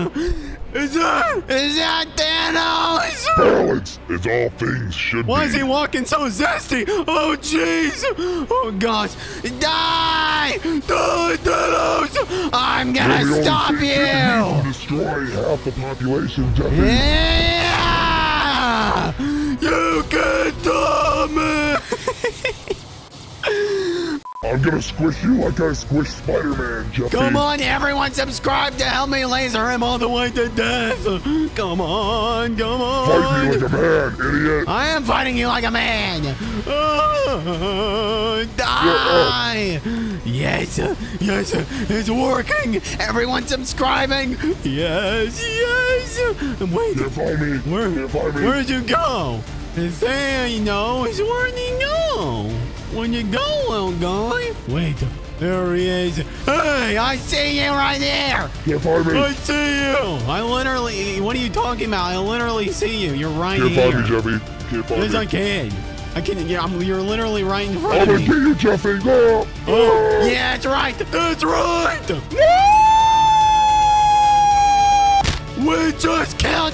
Is that? Is that Thanos? Balance is all things should Why be. is he walking so zesty? Oh, jeez. Oh, gosh. Die! Die, Thanos! I'm gonna stop that you! Destroy half the population, Jeffy. Yeah! You can stop me! I'm gonna squish you like I squished Spider-Man, Jeffy. Come on, everyone, subscribe to help me laser him all the way to death. Come on, come on. Fight me like a man, idiot. I am fighting you like a man. Oh, die. Yes, yes, it's working. Everyone subscribing. Yes, yes. Wait, Can't find me. where, Can't find me. where'd you go? There you know, where'd you go? When you go, little guy? Wait, there he is. Hey, I see you right there. Can't find me. I see you. I literally, what are you talking about? I literally see you. You're right Can't here. find me, Jeffy. Can't find Yes, me. I can. I can. Yeah, I'm, you're literally right in front I'm front of gonna me. kill you, Jeffy. Go. Oh, yeah, that's right. That's right. We just killed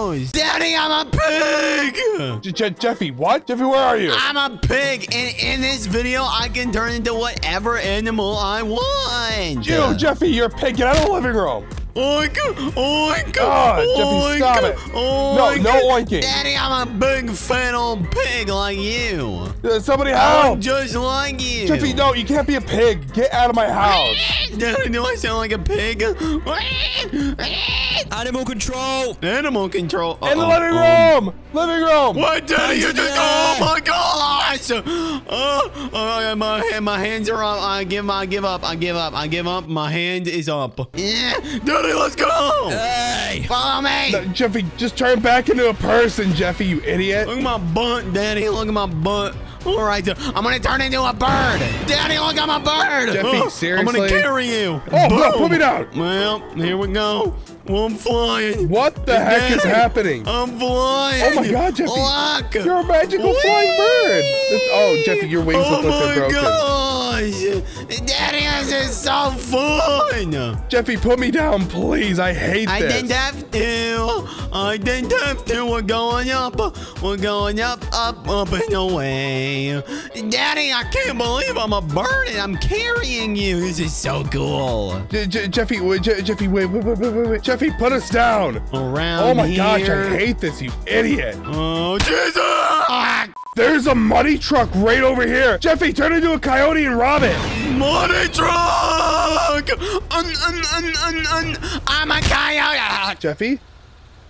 Thanos. Daddy, I'm a pig. Je- Je- Jeffy, what? Jeffy, where are you? I'm a pig. and in this video, I can turn into whatever animal I want. You, Jeffy, you're a pig. Get out of the living room. Oink, oink, Oh, Jeffy, oink, stop it. Oink. No, no oinking. Daddy, I'm a big fat old pig like you. Uh, Somebody I'm just like you. Jeffy, no, you can't be a pig. Get out of my house. Daddy, do I sound like a pig? Animal control! Animal control. In the Uh-oh. living Um, room. Living room. What, Daddy? You just. Oh my gosh! Oh, oh, my, my hands are up. I give, I give up. I give up. I give up. My hand is up. Yeah. Daddy, let's go. Hey! Follow me. No, Jeffy, just turn back into a person, Jeffy, you idiot. Look at my butt, Daddy. Look at my butt. All right, I'm gonna turn into a bird. Daddy, look, I'm a bird. Jeffy, seriously? I'm gonna carry you. Oh, no, Boom. put me down. Well, here we go. Well, I'm flying. What the heck is happening? I'm flying. Oh my God, Jeffy. You're a magical flying bird. It's- oh, Jeffy, your wings oh look like they're oh my broken. gosh. Daddy, this is so fun. Jeffy, put me down, please. I hate I this. didn't have to. I didn't have to. We're going up. We're going up, up, up and away. Daddy, I can't believe I'm a bird and I'm carrying you. This is so cool. J- J- Jeffy, wait, J- Jeffy, wait, wait, wait, wait, wait, wait. Jeffy, put us down. Around Oh my here. gosh, I hate this, you idiot. Oh, Jesus! truck! There's a money truck right over here. Jeffy, turn into a coyote and rob it. Money truck! Un, un, un, un, un. I'm a coyote! Jeffy?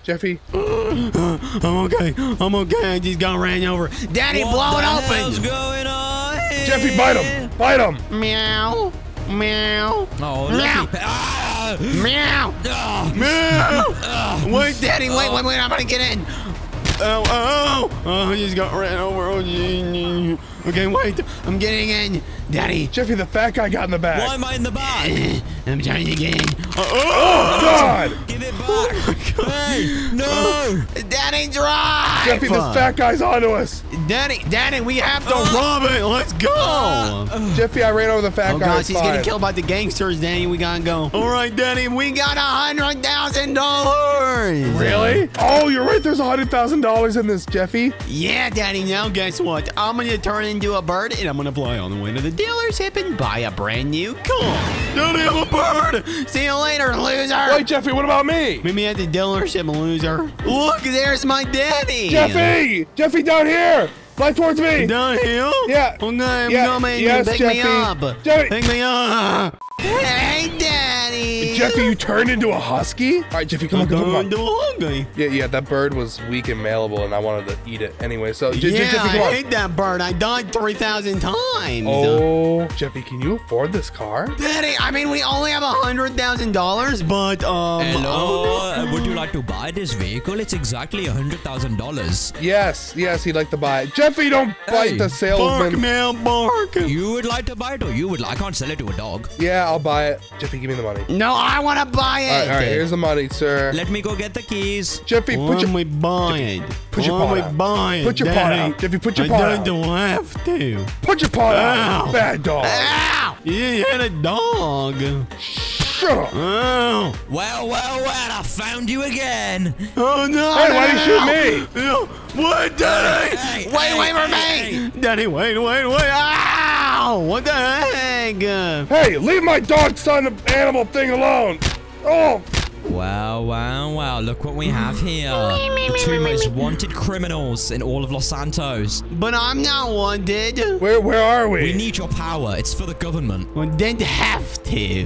Jeffy? Uh, I'm okay. I'm okay. I just got ran over. Daddy, What blow it hell's open! going on? Jeffy, bite him. Bite him. Meow. Meow. Oh, Meow. Ah! Meow. Ah! Meow. Wait, Daddy, wait, wait, wait. I'm gonna get in. Oh, oh, oh, I just got ran over. Oh. Okay, wait. I'm getting in. Daddy. Jeffy, the fat guy got in the back. Why am I in the back? I'm trying to get in. Oh, oh, oh, oh. God. Give it back. hey, no. Daddy, drive! Jeffy, this fat guy's onto us. Daddy, Daddy, we have to uh, rob it. Let's go. Uh, uh. Jeffy, I ran over the fat Oh guy. gosh, It's he's getting fine. killed by the gangsters, Danny. We gotta go. All right, Danny, we got a hundred thousand dollars. Really? Oh, you're right. There's a hundred thousand dollars in this, Jeffy. Yeah, Daddy. Now guess what? I'm gonna turn into a bird and I'm gonna fly on the way to the dealership and buy a brand new car. Daddy, I'm a bird. See you later, loser. Wait, Jeffy, what about me? Meet me at the dealership, loser. Look, there's my daddy. Jeffy! Jeffy, down here! Fly towards me! Down here? Yeah. Okay, I'm Yeah, coming. yes, Pick Jeffy. me up. Jeffy. Pick me up. Hey, Daddy. Jeffy, you turned into a husky? All right, Jeffy, come on, come on, come on. I'm. Yeah, yeah, that bird was weak and mailable, and I wanted to eat it anyway. So, J- J- Yeah, Jeffy, come I on. hate that bird. I died 3,000 times. Oh, Jeffy, can you afford this car? Daddy, I mean, we only have a $100,000, but, um... Hello. Uh, would you like to buy this vehicle? It's exactly a hundred thousand dollars. Yes, yes, he'd like to buy it. Jeffy, don't bite Hey, the Bark, man, bark. You would like to buy it, or you would like? I can't sell it to a dog. Yeah, I'll buy it. Jeffy, give me the money. No, I want to buy it. All right, all right, here's the money, sir. Let me go get the keys. Jeffy, put When your we buy it. put your when paw we out. buy it, Put your paw Daddy. out. Jeffy, put your I paw don't- out. don't have to. put your paw out. Bad dog. Ow! You hit a dog. Shut up. Oh. Well, well, well! I found you again. Oh no! Hey, no, why'd no, you shoot no. me? No. What, Daddy? Hey, wait, hey, wait for hey, me! Daddy, wait, wait, wait! Ow! What the heck? Hey, leave my dog son animal thing alone. Oh, Wow, wow, wow! Look what we have here. The two most wanted criminals in all of Los Santos. But I'm not wanted. where where are We we? need your power. It's for the government. We didn't have to.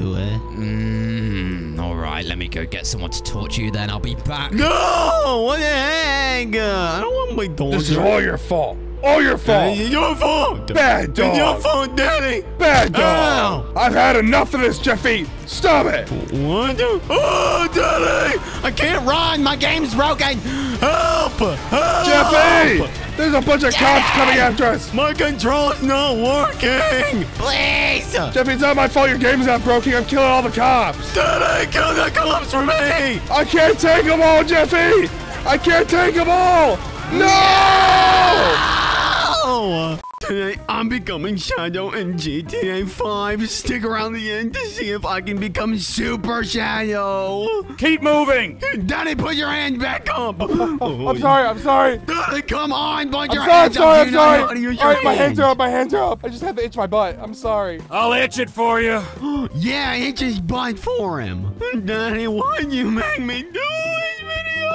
Mmm. All right, let me go get someone to torture you. Then I'll be back. Go! What the heck? I don't want my dog. This is all your fault. All your fault. It's your fault. Bad It's your dog. fault, Daddy. Bad dog. Ow. I've had enough of this, Jeffy. Stop it. What? the- Oh, Daddy! I can't run. My game's broken. Help! Help! Jeffy! There's a bunch of cops coming after us. My control's not working. Please, Jeffy, it's not my fault your game's not broken. I'm killing all the cops. Daddy, kill the cops for me. I can't take them all, Jeffy. I can't take them all. No! Oh! Today, I'm becoming Shadow in GTA 5. Stick around the end to see if I can become Super Shadow. Keep moving. Daddy, put your hand back up. I'm sorry. I'm sorry. Daddy, come on, put I'm your sorry. I'm hands sorry. up. I'm You know how to sorry. use All your right, my hands hands. are up. My hands are up. I just have to itch my butt. I'm sorry. I'll itch it for you. Yeah, it just butt for him. Daddy, why'd you make me do this video?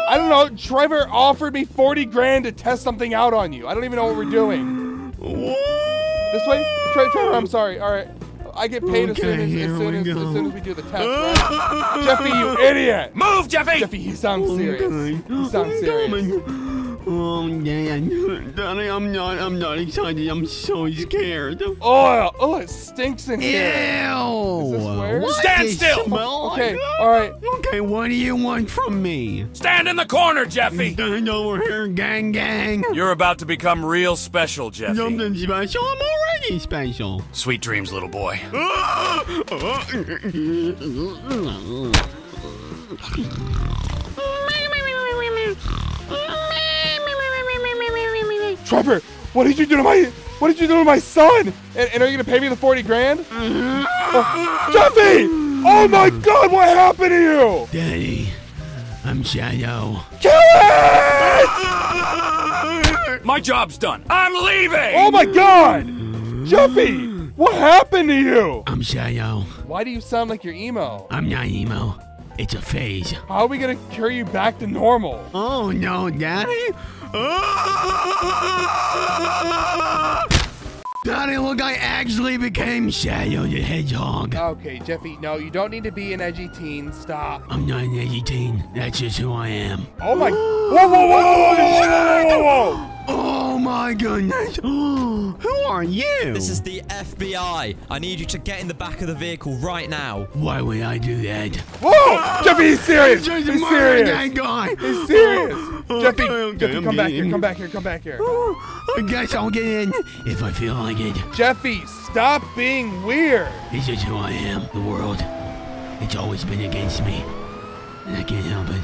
I don't know. Trevor offered me 40 grand to test something out on you. I don't even know what we're doing. This way? Tre- Trevor, I'm sorry. All right. I get paid as soon as, as, soon we as, as soon as we do the test, right? Jeffy, you idiot! Move, Jeffy. Jeffy, he sounds serious. He sounds serious. Oh, Dad. Daddy, I'm not, I'm not excited. I'm so scared. Oh, oh, it stinks in here. Ew! Is this where? What Stand still. Smell Okay, that? all right. Okay, what do you want from me? Stand in the corner, Jeffy. Stand over here, gang, gang. You're about to become real special, Jeffy. Something special. I'm already special. Sweet dreams, little boy. Ah! Trevor, what did you do to my what did you do to my son? And, and are you gonna pay me the 40 grand? Oh, Jeffy! Oh my mm. god, what happened to you? Daddy, I'm Shadow. Kill it! My job's done. I'm leaving. Oh my god! Jeffy! What happened to you? I'm Shadow. Why do you sound like you're emo? I'm not emo. It's a phase. How are we gonna carry you back to normal? Oh no, Daddy! Ah! Daddy, look, I actually became Shadow the Hedgehog. Okay, Jeffy, no, you don't need to be an edgy teen. Stop. I'm not an edgy teen. That's just who I am. Oh my. Whoa, whoa, whoa, whoa, whoa, whoa, whoa, whoa. Oh my goodness! who are you? This is the FBI. I need you to get in the back of the vehicle right now. Why would I do that? Whoa! Jeffy, he's serious. I'm He's just murdering that serious. guy. He's serious. Okay, Jeffy, okay, Jeffy, I'm come back getting here. Come back here. Come back here. I guess I'll get in if I feel like it. Jeffy, stop being weird. This is who I am. The world. It's always been against me. And I can't help it.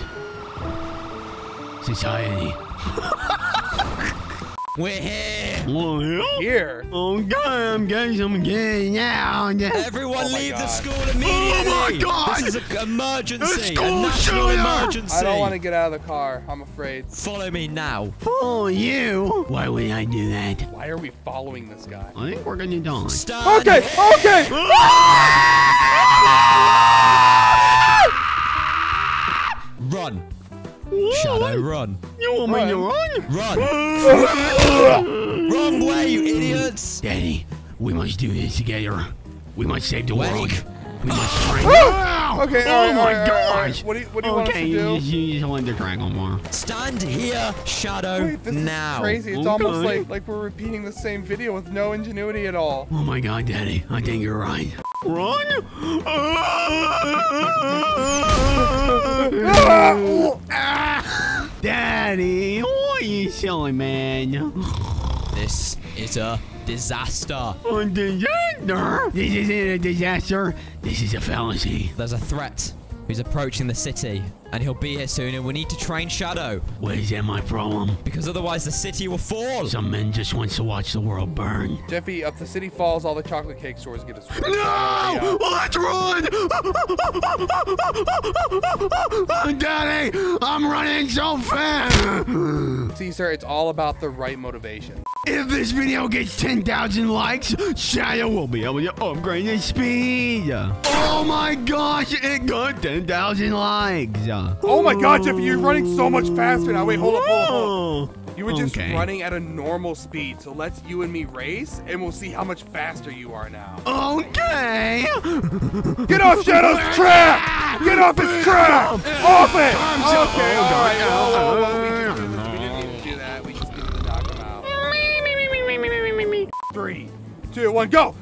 Society. We're here. Yeah? Here. Oh, God, I'm getting some getting out. Everyone Oh my leave the God. school immediately. Oh my God. This is an emergency. A school a national shooter. emergency. I don't want to get out of the car. I'm afraid. Follow me now. Oh, you? Why would I do that? Why are we following this guy? I think we're gonna die. Stand Okay, okay. Ah! Run. Shadow, run. You want me to run? Run. Wrong way, you idiots. Daddy, we must do this together. We must save the world. We must train. Okay, oh all right, my all right, all right, all gosh! right. What do you- what do you want us okay, to do? you just, you just let the track on more. Stand here, Shadow, Wait, this now. is crazy. It's almost like like we're repeating the same video with no ingenuity at all. Oh my god, Daddy, I think you're right. Run! Daddy, what are you silly man? This is a disaster. A disaster? This isn't a disaster. This is a fallacy. There's a threat who's approaching the city, and he'll be here soon, and we need to train Shadow, What is that my problem? because otherwise the city will fall. Some men just wants to watch the world burn. Jeffy, if the city falls, all the chocolate cake stores get a switch. No! Oh, Let's run! Daddy, I'm running so fast! Caesar, it's all about the right motivation. If this video gets 10,000 likes, Shadow will be able to upgrade his speed. Oh my gosh, it got 10,000 likes. Oh my god, Jeffy, you're running so much faster now. Wait, hold up, hold up. You were just Okay. running at a normal speed, so let's you and me race, and we'll see how much faster you are now. Okay. Get off Shadow's trap! Get off his trap! Off it! Okay, oh, all right. We we didn't need to do that. We just needed to knock him out. Three, two, one, go!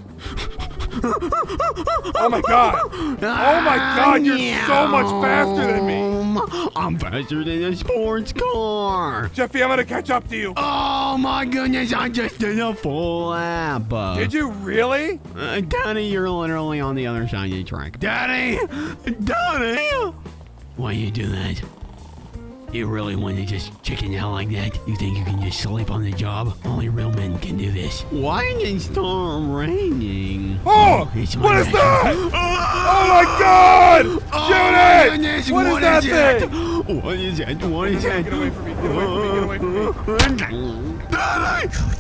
Oh my god! Oh my god, you're so much faster than me! I'm faster than a sports car. Jeffy, I'm gonna catch up to you. Oh my goodness, I just did a full lap. Did you really? Uh, Daddy, you're literally on the other side of the track. Daddy! Daddy! Why you do that? You really want to just chicken out like that? You think you can just sleep on the job? Only real men can do this. Why did it start raining? Oh! oh it's What my is that? Ah! Oh my god! Oh Shoot my it! goodness, what is what that is that? thing? What is that? What is that? Get away from me, get away from me, get away from me.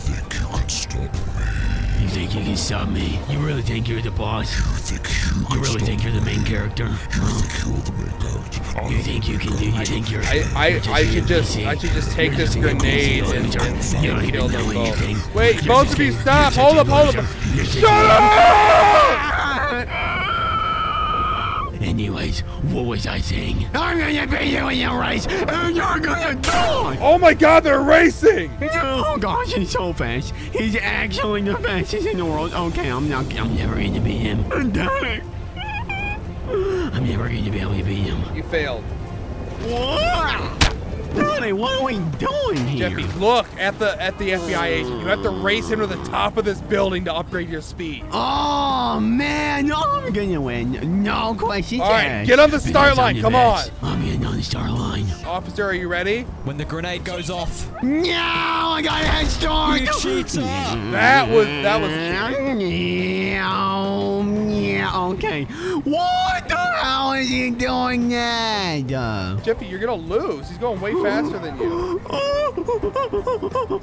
Think you can stop me? You really think you're the boss? You think you You really think you're the main character? You think you're the main character? I'm You think you can do? You think you're? I, I, you're I should just, I should just take this grenade NPC and, and, You don't and even kill know them both. Wait, You're both such of you stop! Hold up, hold up! loser. You're such Shut up! Anyways, what was I saying? I'm gonna beat you in your race, and you're gonna die! Oh my god, they're racing! Oh gosh, he's so fast. He's actually the fastest in the world. Okay, I'm not. I'm never gonna beat him. Daddy. I'm never gonna be able to beat him. You failed. What? Daddy, what are we doing here? Jeffy, look at the at the FBI agent. You have to race him to the top of this building to upgrade your speed. Oh man, oh, I'm gonna win. No questions All right, asked. get on the start line, come on. I'm getting on the start line. Officer, are you ready? When the grenade goes off, No, I got a head start. you cheater. That was that was a cheat. Yeah, yeah, okay. What the hell is he doing that? Uh, Jeffy, you're gonna lose. He's going way faster than you. Oh,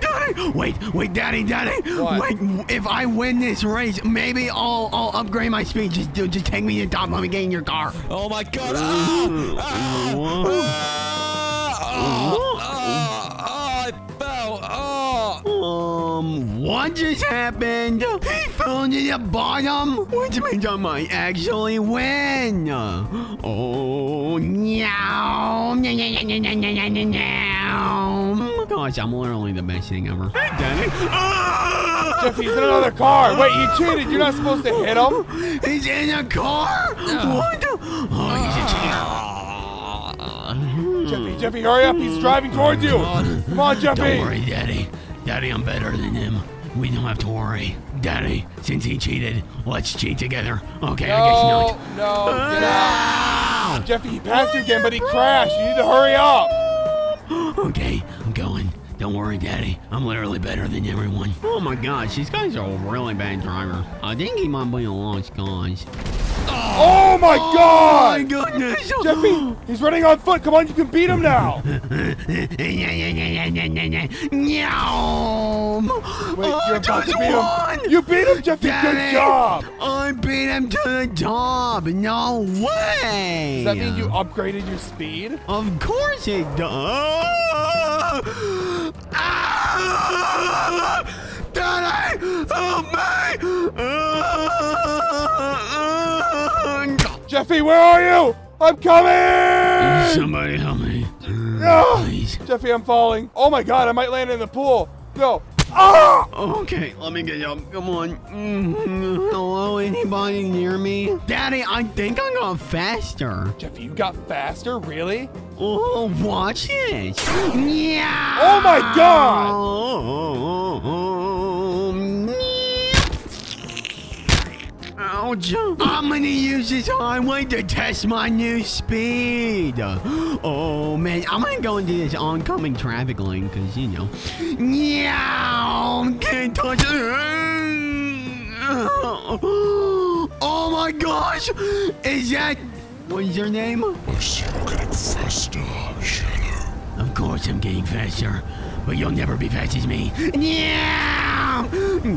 Daddy! Wait, wait, Daddy, Daddy! What? Wait, if I win this race, maybe I'll I'll upgrade my speed. Just do- just take me to the top. Let me get in your car. Oh my god! Ah! Ah! Ah! Ah! Ah! I fell! Ah! Um, what just happened? He fell into the bottom, which means I might actually win. Oh, no. Gosh, I'm literally the best thing ever. Hey, Danny. Ah! Jeffy's in another car. Wait, you cheated. You're not supposed to hit him. He's in a car? What? Oh, he's a cheater. Jeffy, Jeffy, hurry up. He's driving towards you. Oh, Come on, Jeffy. Don't worry, Daddy. Daddy, I'm better than him. We don't have to worry. Daddy, since he cheated, let's cheat together. Okay, I guess No, not. no, get ah! out. Jeffy, he passed you again, but he crashed. You need to hurry up. Okay, I'm going. Don't worry, Daddy. I'm literally better than everyone. Oh my gosh, these guys are a really bad driver. I think he might be a lost cause. Oh my Oh my goodness! Jeffy, he's running on foot. Come on, you can beat him now. Meow! Wait, I you're about to just beat won! him. You beat him, Jeffy. Daddy, Good job. I beat him to the top. No way! Does that mean you upgraded your speed? Of course it does. Ah! Daddy, help me! Jeffy, where are you? I'm coming. Somebody help me, Ah! please. Jeffy, I'm falling. Oh my God, I might land in the pool. Go. Ah! Okay, let me get you up. Come on. Mhm. Hello, anybody near me? Daddy, I think I got faster. Jeffy, you got faster, really? Oh, watch it. Yeah. Oh my God! Ouch. I'm gonna use this highway to test my new speed. Oh man, I'm gonna go into this oncoming traffic lane because you know. Yeah, can't touch it. Oh my gosh, is that what's your name? I see you're getting faster, Shadow. Of course I'm getting faster, but you'll never be fast as me. Yeah! I'm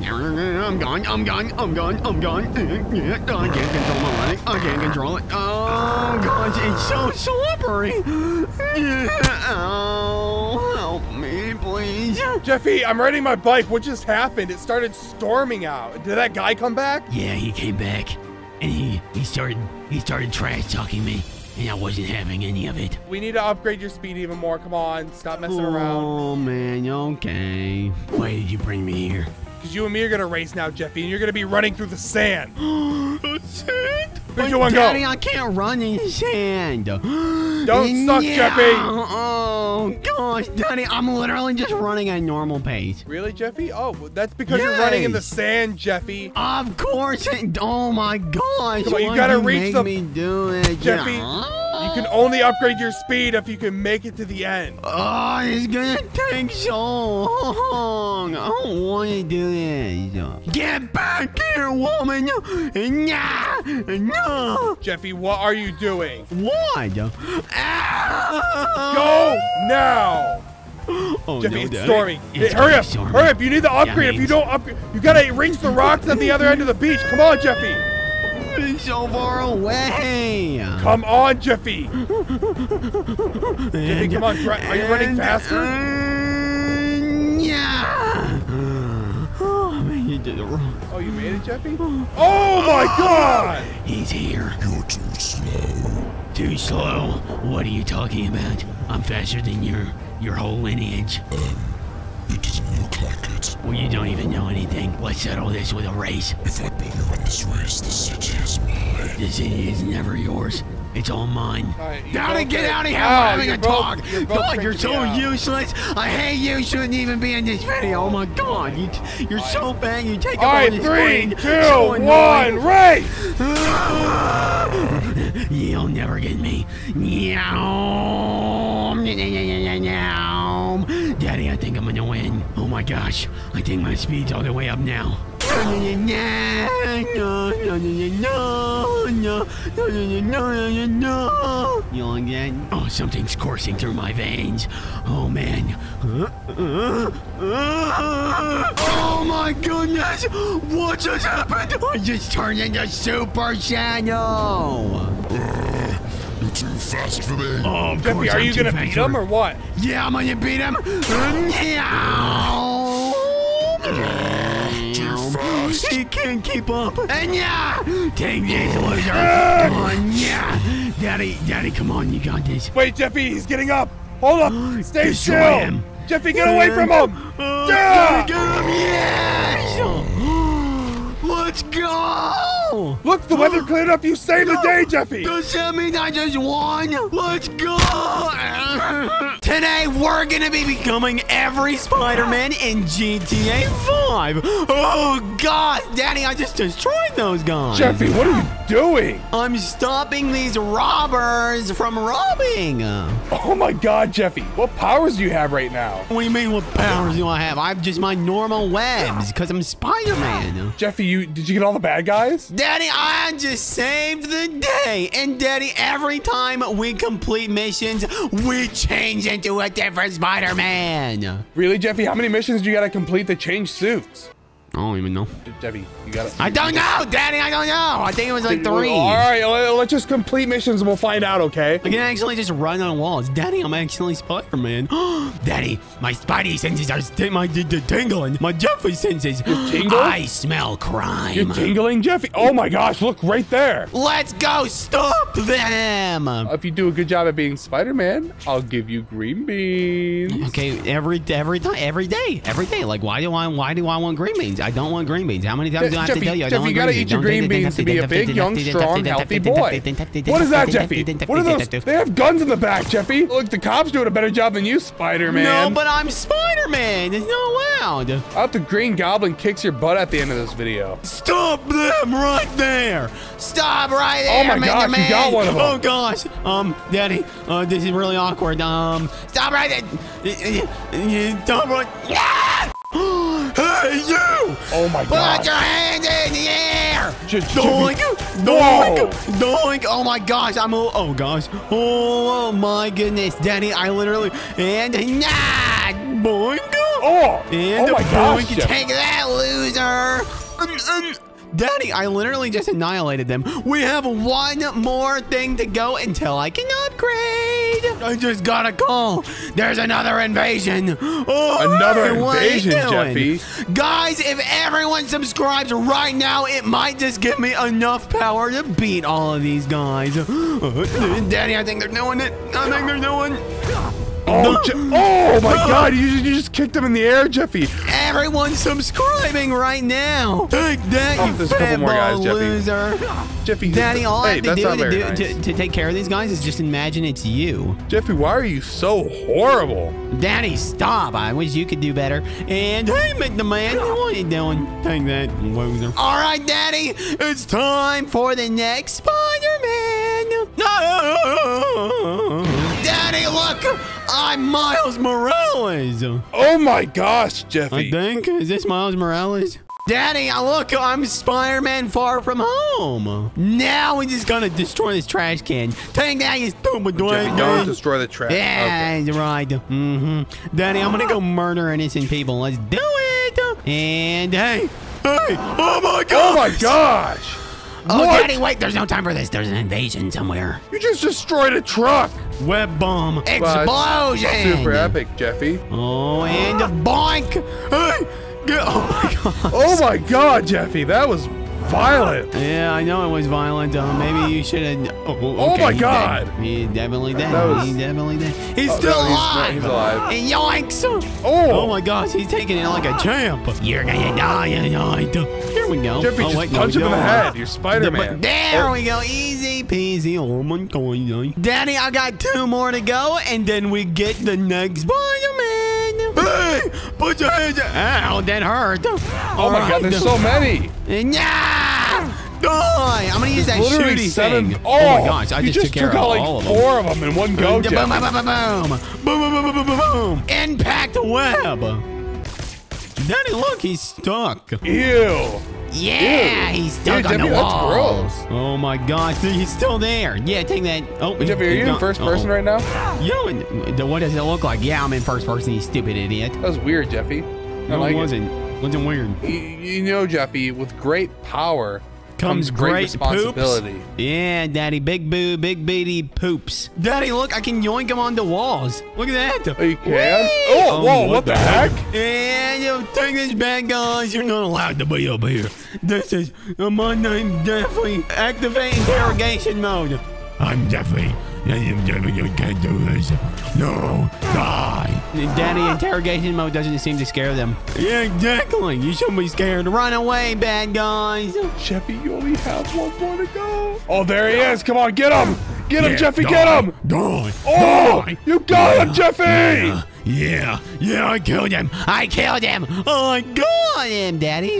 gone, I'm gone, I'm gone, I'm gone. I can't control my running. I can't control it. Oh gosh, it's so slippery. Oh, help me, please. Jeffy, I'm riding my bike. What just happened? It started storming out. Did that guy come back? Yeah, he came back, and he he started he started trash talking me, and I wasn't having any of it. We need to upgrade your speed even more. Come on, stop messing oh, around. Oh man, okay. Why did you bring me here? Because you and me are going to race now, Jeffy, and you're going to be running through the sand. Sand? Where'd you wanna go? Daddy, I can't run in sand. Don't suck, Yeah. Jeffy. Oh gosh, Daddy, I'm literally just running at normal pace. Really, Jeffy? Oh, well, that's because you're running in the sand, Jeffy. Of course it. Oh my gosh. Come on, you gotta reach make the- me do it, Jeffy, Yeah. You can only upgrade your speed if you can make it to the end. Oh, it's gonna take so long. I don't want to do this. Get back here, woman. Nah, no. Jeffy, what are you doing? What? Ah! Go now! Oh, Jeffy, no, it's storming. It's Hey, hurry up! Hurry up! You need the upgrade. if you don't upgrade, you gotta reach the rocks at the other end of the beach. Come on, Jeffy! It's so far away. Come on, Jeffy! Jeffy, come on. Are you running faster? and- yeah. Oh, man, you did it wrong. Oh, you made it, Jeffy? Oh my God! He's here. You're too slow. Too slow. What are you talking about? I'm faster than your your whole lineage. It doesn't look. Well, you don't even know anything. Let's settle this with a race. If I beat you in this race, the city is mine. The city is never yours. It's all mine. All right, you Daddy, get get- out of here! Oh, Ow, We're having you're a both- talk. you're God, you're so useless. I hate you. You shouldn't even be in this video. Oh my God, you, you're so bad. You take All up right, on the three, screen. two, So one, race! You'll never get me. Meow. Meow. Daddy, I think I'm gonna win. Oh my gosh, I think my speed's all the way up now. No, no, no, no, no, no, no, no, no, no, that? Oh, something's coursing through my veins. Oh, man. Oh, my goodness. What just happened? I just turned into Super Shadow. You're too fast for me. Oh, of Jeffy, course are I'm you gonna fast beat for- him or what? Yeah, I'm gonna beat him. Too fast. He can't keep up. And yeah, take this, loser. Come on, yeah. Daddy, Daddy, come on, you got this. Wait, Jeffy, he's getting up. Hold up. Stay Destroy still. him. Jeffy, get away from him. Oh, Yeah! get him, yes. Let's go. Look, the weather cleared up. You saved the day, Jeffy. Does that mean I just won? Let's go! Today we're gonna be becoming every Spider-Man in GTA 5. Oh God, Daddy, I just destroyed those guys. Jeffy, what are you doing? I'm stopping these robbers from robbing. Oh my God, Jeffy, what powers do you have right now? What do you mean? What powers do I have? I have just my normal webs because I'm Spider-Man. Jeffy, you did you get all the bad guys? Daddy, I just saved the day. And Daddy, every time we complete missions, we change into a different Spider-Man. Really, Jeffy? How many missions do you gotta complete to change suits? I don't even know. Jeffy, you gotta. I don't know, Daddy. I don't know. I think it was like three. All right, let- let's just complete missions and we'll find out, okay? I can actually just run on walls. Daddy, I'm actually Spider-Man. Daddy, my Spidey senses are my tingling. My Jeffy senses. are tingling? I smell crime. You're tingling, Jeffy? Oh my gosh, look right there. Let's go stop them. If you do a good job at being Spider-Man, I'll give you green beans. Okay, every every time, every day, every day. Like, why do I why do I want green beans? I don't want green beans. How many times do I have Jeffy, to tell you? I Jeffy, don't you want gotta eat your green beans to be a big, young, strong, healthy boy. What is that, Jeffy? What are those? They have guns in the back, Jeffy. Look, the cops doing a better job than you, Spider-Man. No, but I'm Spider-Man. It's not allowed. I hope the Green Goblin kicks your butt at the end of this video. Stop them right there. Stop right there, Oh my Mega gosh, you got one of them. Oh gosh. Um, Daddy, uh, this is really awkward. Um, stop right there. Stop right. Yeah! Hey, you! Oh my Put god. Put your hands in the air! J- Doink! Doink! Whoa. Doink! Oh my gosh, I'm a, oh gosh. Oh, my goodness, Daddy, I literally and nah! Boink! Oh! And oh my boink, gosh, take that, loser! Mm, mm. Daddy, I literally just annihilated them. We have one more thing to go until I can upgrade. I just got a call. There's another invasion. Oh, Another hey, what are you invasion. Jeffy. Guys, if everyone subscribes right now, it might just give me enough power to beat all of these guys. Daddy, I think they're doing it. I think they're doing Oh, Je- oh my god, you, you just kicked him in the air, Jeffy. Everyone's subscribing right now. Take that, Oh, you there's a couple fat more guys, Jeffy. loser. Jeffy, Daddy, all I have to do, to, do nice. to, to take care of these guys is just imagine it's you. Jeffy, why are you so horrible? Daddy, stop. I wish you could do better. And hey, McDeman, what are you doing? Take that, loser. All right, Daddy, it's time for the next Spider-Man. No! Daddy, look, I'm Miles Morales. Oh my gosh, Jeffy. I think. Is this Miles Morales? Daddy, I look, I'm Spider-Man far from home. Now we're just gonna destroy this trash can. Take that, you stupid Jeffy, don't destroy the trash. Yeah, that's right. Mm-hmm. Daddy, I'm gonna go murder innocent people. Let's do it. And hey, hey, oh my god. Oh my gosh. Oh, What? Daddy, wait, there's no time for this. There's an invasion somewhere. You just destroyed a truck. Web bomb. Wow, it's Explosion. Super epic, Jeffy. Oh, and a boink. Oh my oh god. Oh my god, Jeffy, that was violent. Yeah, I know it was violent. Uh, maybe you should have. Oh, Oh okay, my he's God. dead. He's definitely dead. Was- he's definitely dead. He's Oh, still no, he's alive. not- he's alive. And yoinks. Oh. Oh my gosh, he's taking it like a champ. You're gonna die tonight. Here we go. Jeffy, oh, just wait, no, punch him in the head. You're Spider-Man. There Oh. we go. Easy peasy. Oh my god. Daddy, I got two more to go, and then we get the next Spider-Man. Hey, put your hands. Ow, that hurt. Oh my god, there's so many. Yeah! Die! I'm gonna use that Literally shooting seven. thing. Oh, oh my gosh, I you just, took took out like all of them. four of them in one go, boom, boom, boom, boom, boom, boom, boom, boom, boom, boom, boom, boom. Impact web. Daddy, look, he's stuck. Ew. Yeah, Ew. he's stuck Ew, on Jeffy, the that's gross. Oh my gosh, he's still there. Yeah, take that. Oh, Jeffy, are he's you in gone. first person Uh-oh. right now? Yo, and- what does it look like? Yeah, I'm in first person, you stupid idiot. That was weird, Jeffy. I No, like it it. wasn't. Wasn't weird. You, you know, Jeffy, with great power Comes great responsibility. poops. Yeah, Daddy, big boo, big beady poops. Daddy, look, I can yoink him on the walls. Look at that. Oh, you can? Oh, whoa, oh, what the heck? And you take this back, guys. You're not allowed to be up here. This is my name, Jeffy. Activate interrogation mode. I'm Jeffy. I'm Jeffy. You can't do this. No, die. Daddy, interrogation mode doesn't seem to scare them. Yeah, exactly. You shouldn't be scared. Run away, bad guys. Jeffy, you only have one more to go. Oh, there he is. Come on, get him. Get him, Yeah, Jeffy, die, get him. Die. Oh, die. you got him, Jeffy. Yeah, yeah, yeah, I killed him. I killed him. Oh, I got him, Daddy.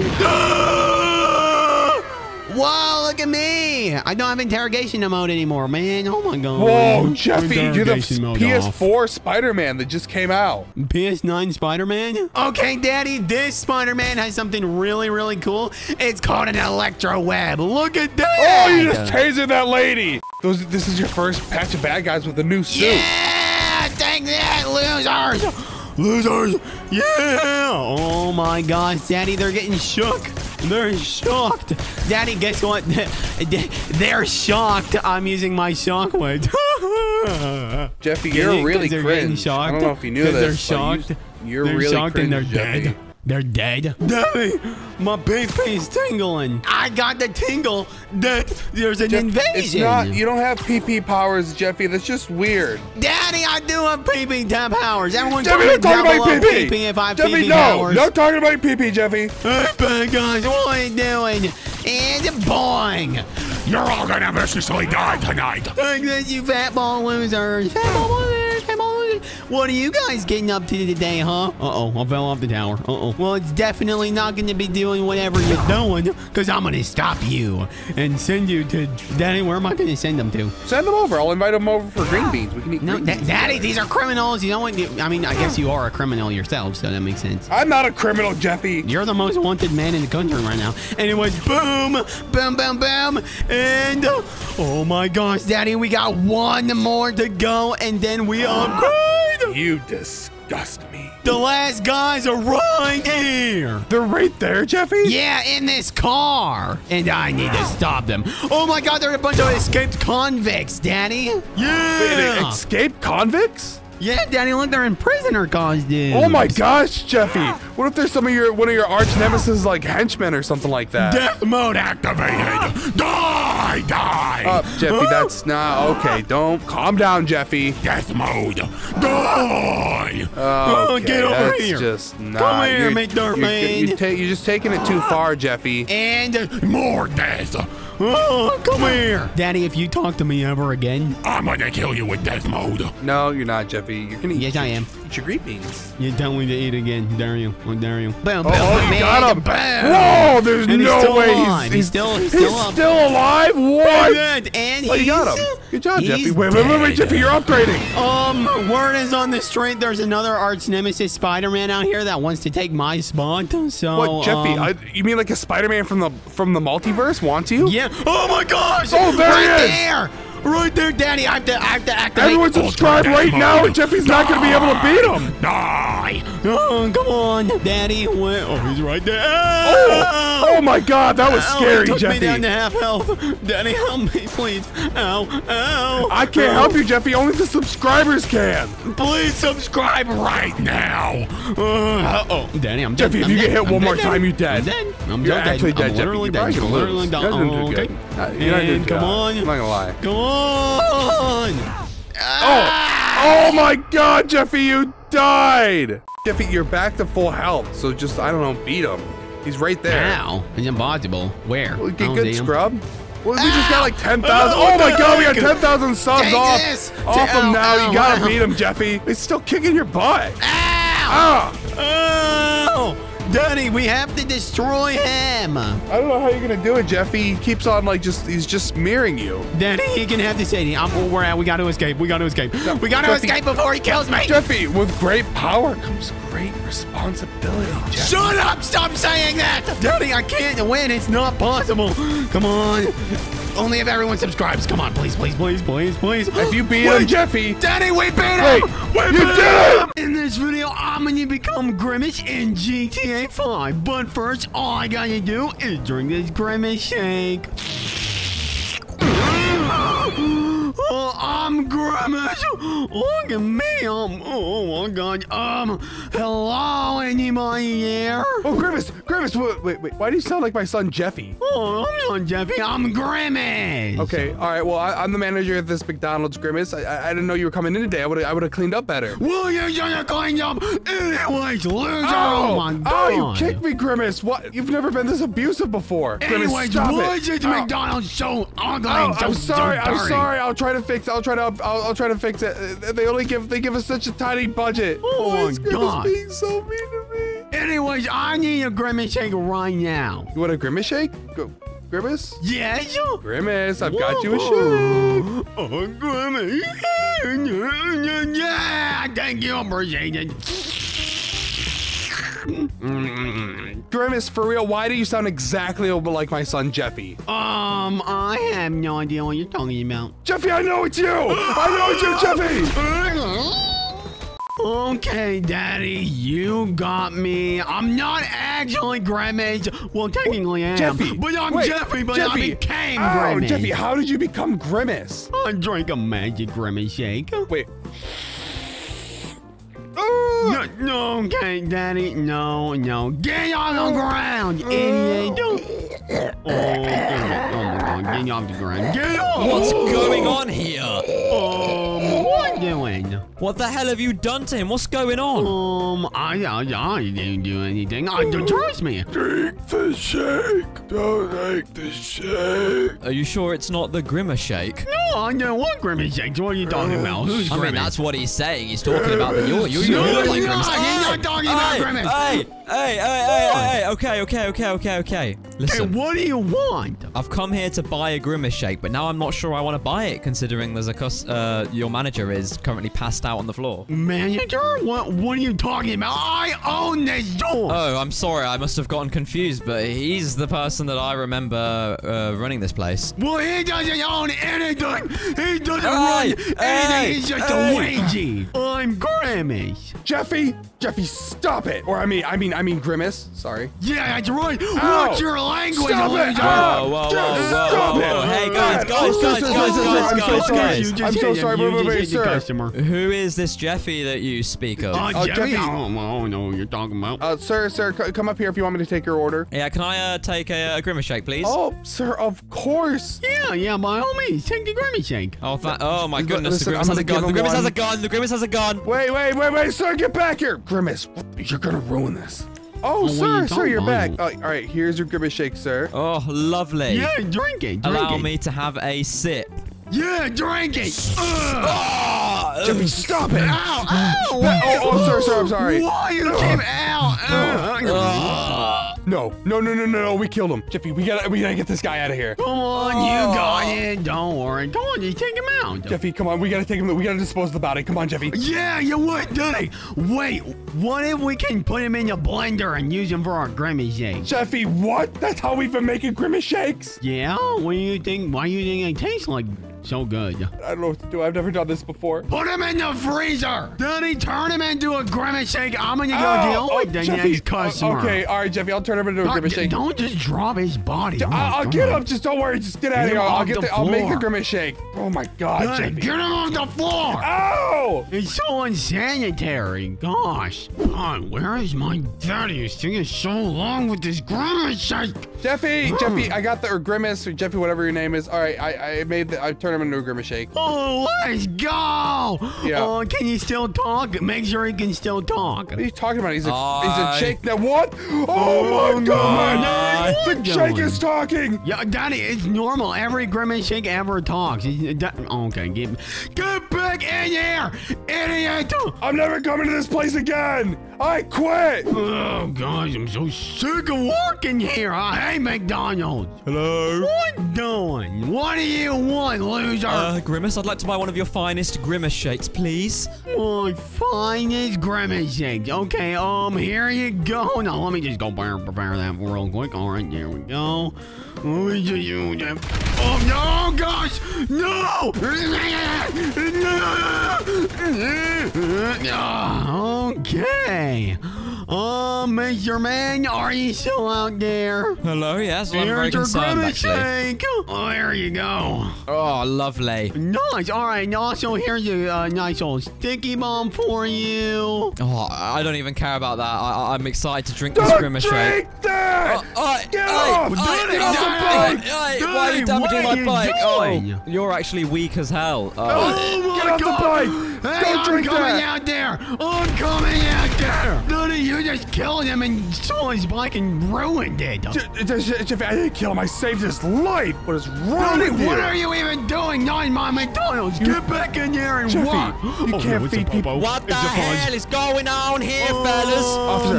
Whoa, look at me. I don't have interrogation mode anymore, man. Oh my god. Whoa, Jeffy, you're the Interrogation mode off. PS4 Spider-Man that just came out. PS9 Spider-Man? Okay, Daddy, this Spider-Man has something really, really cool. It's called an electro web. Look at that. Oh, you just tasered that lady. Those, this is your first patch of bad guys with a new suit. Yeah, take that, losers. Losers! Yeah! Oh my gosh, Daddy, they're getting shook. They're shocked. Daddy, guess what? They're shocked. I'm using my shockwave. Jeffy, you're really cringe. shocked. I don't know if you knew this. They're you- shocked. You're they're really shocked and they're cringe, dead. Jeffy. They're dead. Daddy, my baby's tingling. I got the tingle that there's an Jeff- invasion. It's not. You don't have PP powers, Jeffy. That's just weird. Daddy, I do have PP time powers. Everyone Jeffy, comment not talking about below PP. PP if I have Jeffy, PP no, powers. not talking about PP, Jeffy. Hey, bad guys, what are you doing? And boing! You're all gonna viciously die tonight. Like you fat ball losers. Fat ball losers, fat ball losers. What are you guys getting up to today, huh? Uh-oh, I fell off the tower. Uh-oh. Well, it's definitely not going to be doing whatever you're doing, because I'm going to stop you and send you to... Daddy, where am I going to send them to? Send them over. I'll invite them over for green beans. We can eat No, green da- beans. Daddy, these are criminals. You know what? You- I mean, I guess you are a criminal yourself, so that makes sense. I'm not a criminal, Jeffy. You're the most wanted man in the country right now. Anyways, boom, boom, boom, boom. And oh my gosh, Daddy, we got one more to go, and then we upgrade. You disgust me. The last guys are right here. They're right there, Jeffy. Yeah, in this car. And I need to stop them. Oh my god, they're a bunch of escaped convicts, Daddy. Wait, Yeah. escaped convicts? Yeah, Danny, look, they're in prisoner costumes. Oh my gosh, Jeffy! What if there's some of your one of your arch nemesis like henchmen or something like that? Death mode activated. Die, die. Uh, Jeffy, that's not okay. Don't calm down, Jeffy. Death mode. Die. Oh, Okay, get over that's here. Just not. Come here, you're, McDermott. You're, you're, ta- you're just taking it too far, Jeffy. And More death. Oh, come here, Daddy. If you talk to me ever again, I'm gonna kill you with death mode. No, you're not, Jeffy. You're gonna eat, yes, I am. Eat your green beans. You tell me to eat again. Dare you? I dare you? Boom, boom, Oh, boom, you got him! Boom. Whoa! There's And no still way alive. He's still- he's still up. still alive. What? And, and Oh, you got him. Good job, Jeffy. Wait, wait, wait, wait, dead. Jeffy, you're upgrading. Um, word is on the street. There's another arch nemesis Spider-Man out here that wants to take my spot. So, What, Jeffy? um, I, you mean like a Spider-Man from the from the multiverse wants you? yeah. Oh my gosh! Oh, there he is. there, right there, Daddy. I have to, I have to activate. Everyone subscribe right now, and Jeffy's not going to be able to beat him. Die. Oh, come on, Daddy. What? Oh, he's right there. Oh, oh my God, that was Ow, scary, he took Jeffy. me down to half health. Daddy, help me, please. Ow, ow. I can't ow. help you, Jeffy. Only the subscribers can. Please subscribe right now. Uh, oh, Daddy, I'm dead. Jeffy, if I'm you get hit I'm one more dead, time, you're dead. I'm dead. I'm You're so actually dead. dead, I'm Jeffy. literally You're dead. probably I'm literally dead. You're not doing Oh, okay. Uh, you're not doing And too come on. I'm not gonna lie. Come on. Oh, oh my God, Jeffy, you died. Jeffy, you're back to full health, so just I don't know, beat him. He's right there. Ow. He's impossible. Where? Well, Get good scrub. Well, we just got like 10,000. Oh, Oh, my the God, we got 10,000 subs Take off, this. off him now. ow, you gotta ow. beat him, Jeffy. He's still kicking your butt. Ow. Ah. Oh. Daddy, we have to destroy him. I don't know how you're gonna do it, Jeffy. He keeps on like just he's just smearing you. Daddy, he can have the city. I'm, we're out. We got to escape. We got to escape. we got to Jeffy- escape before he kills me. Jeffy, with great power comes great responsibility. Jeffy. Shut up! Stop saying that! Daddy, I can't win. It's not possible. Come on. Only if everyone subscribes. Come on, please, please, please, please, please. If you beat Wait, him, Jeffy. Daddy, we beat him! Wait, we you beat did him! In this video, I'm gonna become Grimace in GTA 5. But first, all I gotta do is drink this Grimace shake. Oh, I'm Grimace. Look at me. Um, oh my god. Um, hello, anybody there? Oh, Grimace, Grimace, wait, wait, wait. Why do you sound like my son Jeffy? Oh, I'm not Jeffy. I'm Grimace. Okay, all right. Well, I, I'm the manager of this McDonald's, Grimace. I, I, I didn't know you were coming in today. I would I would have cleaned up better. Well, you have cleaned up anyways, loser. Oh, my god. Oh, you kicked me, Grimace. What? You've never been this abusive before. Grimace, Anyways, stop why it. Ow. McDonald's so ugly Oh, so I'm sorry. so I'm sorry. I'll try to fix. I'll try to. I'll, I'll try to fix it. They only give. They give us such a tiny budget. Oh, Why my God. being so mean to me? Anyways, I need a Grimace shake right now. You want a Grimace shake? Go, Grimace. Yes? Grimace, I've got you a shake. Oh, Grimace. Yeah, thank you. Appreciate it. Grimace, for real, why do you sound exactly like my son Jeffy? Um, I have no idea what you're talking about. Jeffy, I know it's you. I know it's you, Jeffy. Okay, Daddy, you got me. I'm not actually Grimace. Well, technically I am. Jeffy, But I'm wait, Jeffy, but Jeffy. I became Oh, Grimace. Jeffy, how did you become Grimace? I drank a magic Grimace shake. Wait. No, no, okay, Daddy. No, no. Get on the ground, idiot. Oh, oh, my God. Get off the ground. Get off. What's going on here? Um, what doing? What the hell have you done to him? What's going on? Um, I, I, I didn't do anything. I don't trust me. Drink the shake. Don't take the shake. Are you sure it's not the Grimmer Shake? No, I know what Grimace shakes. What are you talking about? Who's I Grimace? mean, that's what he's saying. He's talking about the you. You, you No, look like he's Grimace. not. He's not talking about hey, Grimace. Hey, hey, hey, hey, hey, hey. Okay, okay, okay, okay, okay. Hey, Listen, what do you want? I've come here to buy a Grimace Shake, but now I'm not sure I want to buy it, considering there's a cus- uh, your manager is currently passed out on the floor. Manager? What, what are you talking about? I own this store. Oh, I'm sorry. I must have gotten confused, but he's the person that I remember uh, running this place. well, he doesn't own anything. He doesn't Hey, run anything. hey, He's just hey. a wagey. I'm Grimace. Jeffy, Jeffy, stop it. Or I mean, I mean, I mean, Grimace. Sorry. Yeah, that's right. Ow. What's your language, Stop it. loser? Whoa, whoa, whoa, whoa, whoa, whoa. Hey, guys, Oh, guys, so guys, sorry, guys, guys, I'm so sorry. guys. You just I'm so sorry, wait, wait, wait, hit the sir. customer. Who is this Jeffy that you speak of? Uh, Uh, Jeffy, Jeffy. I don't, I don't know you're talking about. Uh, sir, sir, c- come up here if you want me to take your order. yeah, can I uh, take a, a Grimace Shake, please? Oh, sir, of course. yeah, yeah, by all means, take the Grimace shake. Oh, tha- oh my goodness, listen, the Grimace has a gun. The give him Grimace has a gun. The Grimace has a gun. Wait, wait, wait, wait, sir, get back here. Grimace, you're gonna ruin this. Oh, what are sir, you sir, you're back. Oh, all right, here's your Grimace shake, sir. Oh, lovely. Yeah, drink it. Drink Allow it. me to have a sip. Yeah, drink it. Ugh. Ah, Jeffy, stop it. Ow, ow. Oh, oh, sir, sir, I'm sorry. Why you came out? No, no, no, no, no, no, we killed him. Jeffy, we gotta, we gotta get this guy out of here. Come on, you got it. Don't worry. Come on, you take him out. Jeffy, come on, we gotta take him, we gotta dispose of the body. Come on, Jeffy. Yeah, you would, Daddy. Wait, what if we can put him in the blender and use him for our Grimace shake? Jeffy, what? That's how we've been making Grimace shakes? Yeah? What do you think? Why do you think it tastes like so good? I don't know what to do. I've never done this before. Put him in the freezer. Daddy, turn him into a Grimace shake. I'm gonna go Oh, deal oh, with the Jeffy, next customer. uh, okay, all right, Jeffy, I'll turn him into a Grimace shake. don't just drop his body. Oh I'll, I'll get him. Just don't worry. Just get out of here. I'll get the the, I'll make the floor. Grimace shake. Oh my God, Daddy, Jeffy. get him off the floor. Ow! It's so unsanitary. Gosh. God, where is my daddy? It's taking so long with this Grimace shake. Jeffy, Jeffy, I got the or Grimace or Jeffy, whatever your name is. All right, I, I made the, I turned him into a Grimace shake. Oh, let's go. Yeah. Oh, can you still talk? Make sure he can still talk. What are you talking about? He's a, I- he's a shake now. What? Oh, Oh, my no, God! no, the what shake is talking. Yeah, Daddy, it's normal. Every Grimace shake ever talks. That- okay, get, get back back in here, idiot! I'm never coming to this place again. I quit. Oh gosh, I'm so sick of working here. I hate McDonald's. Hello? What doing? What do you want, loser? Uh, Grimace, I'd like to buy one of your finest Grimace shakes, please. My finest grimace shakes. Okay, um, here you go. Now let me just go prepare, prepare that real quick. All right, there we go. Let me just use that. Oh no, gosh, no! No! Okay. Oh, Mr. Man, are you still out there? Hello, yes, I'm very Here's your concerned, grimace actually. shake. Oh, there you go. Oh, lovely. Nice. All right. and Also, here's a uh, nice old sticky bomb for you. Oh, I don't even care about that. I, I- I'm excited to drink this Don't Grimace shake. drink that. Oh, oi, Get oi, off! Get oi, off the bike! Why are you damaging my you bike? doing? Oh, you're actually weak as hell. Oh. Oh my Get off the bike! Hey, Don't I'm drink coming that. out there. I'm coming out there. Dude, you just killed him and stole his bike and ruined it. J- J- J- Jeffy, I didn't kill him. I saved his life. What is wrong Dude, with you? what are you even doing? Not in my McDonald's. Get back in there and Jeffy, walk. you oh, can't feed people. What the hell is going on here, oh. fellas?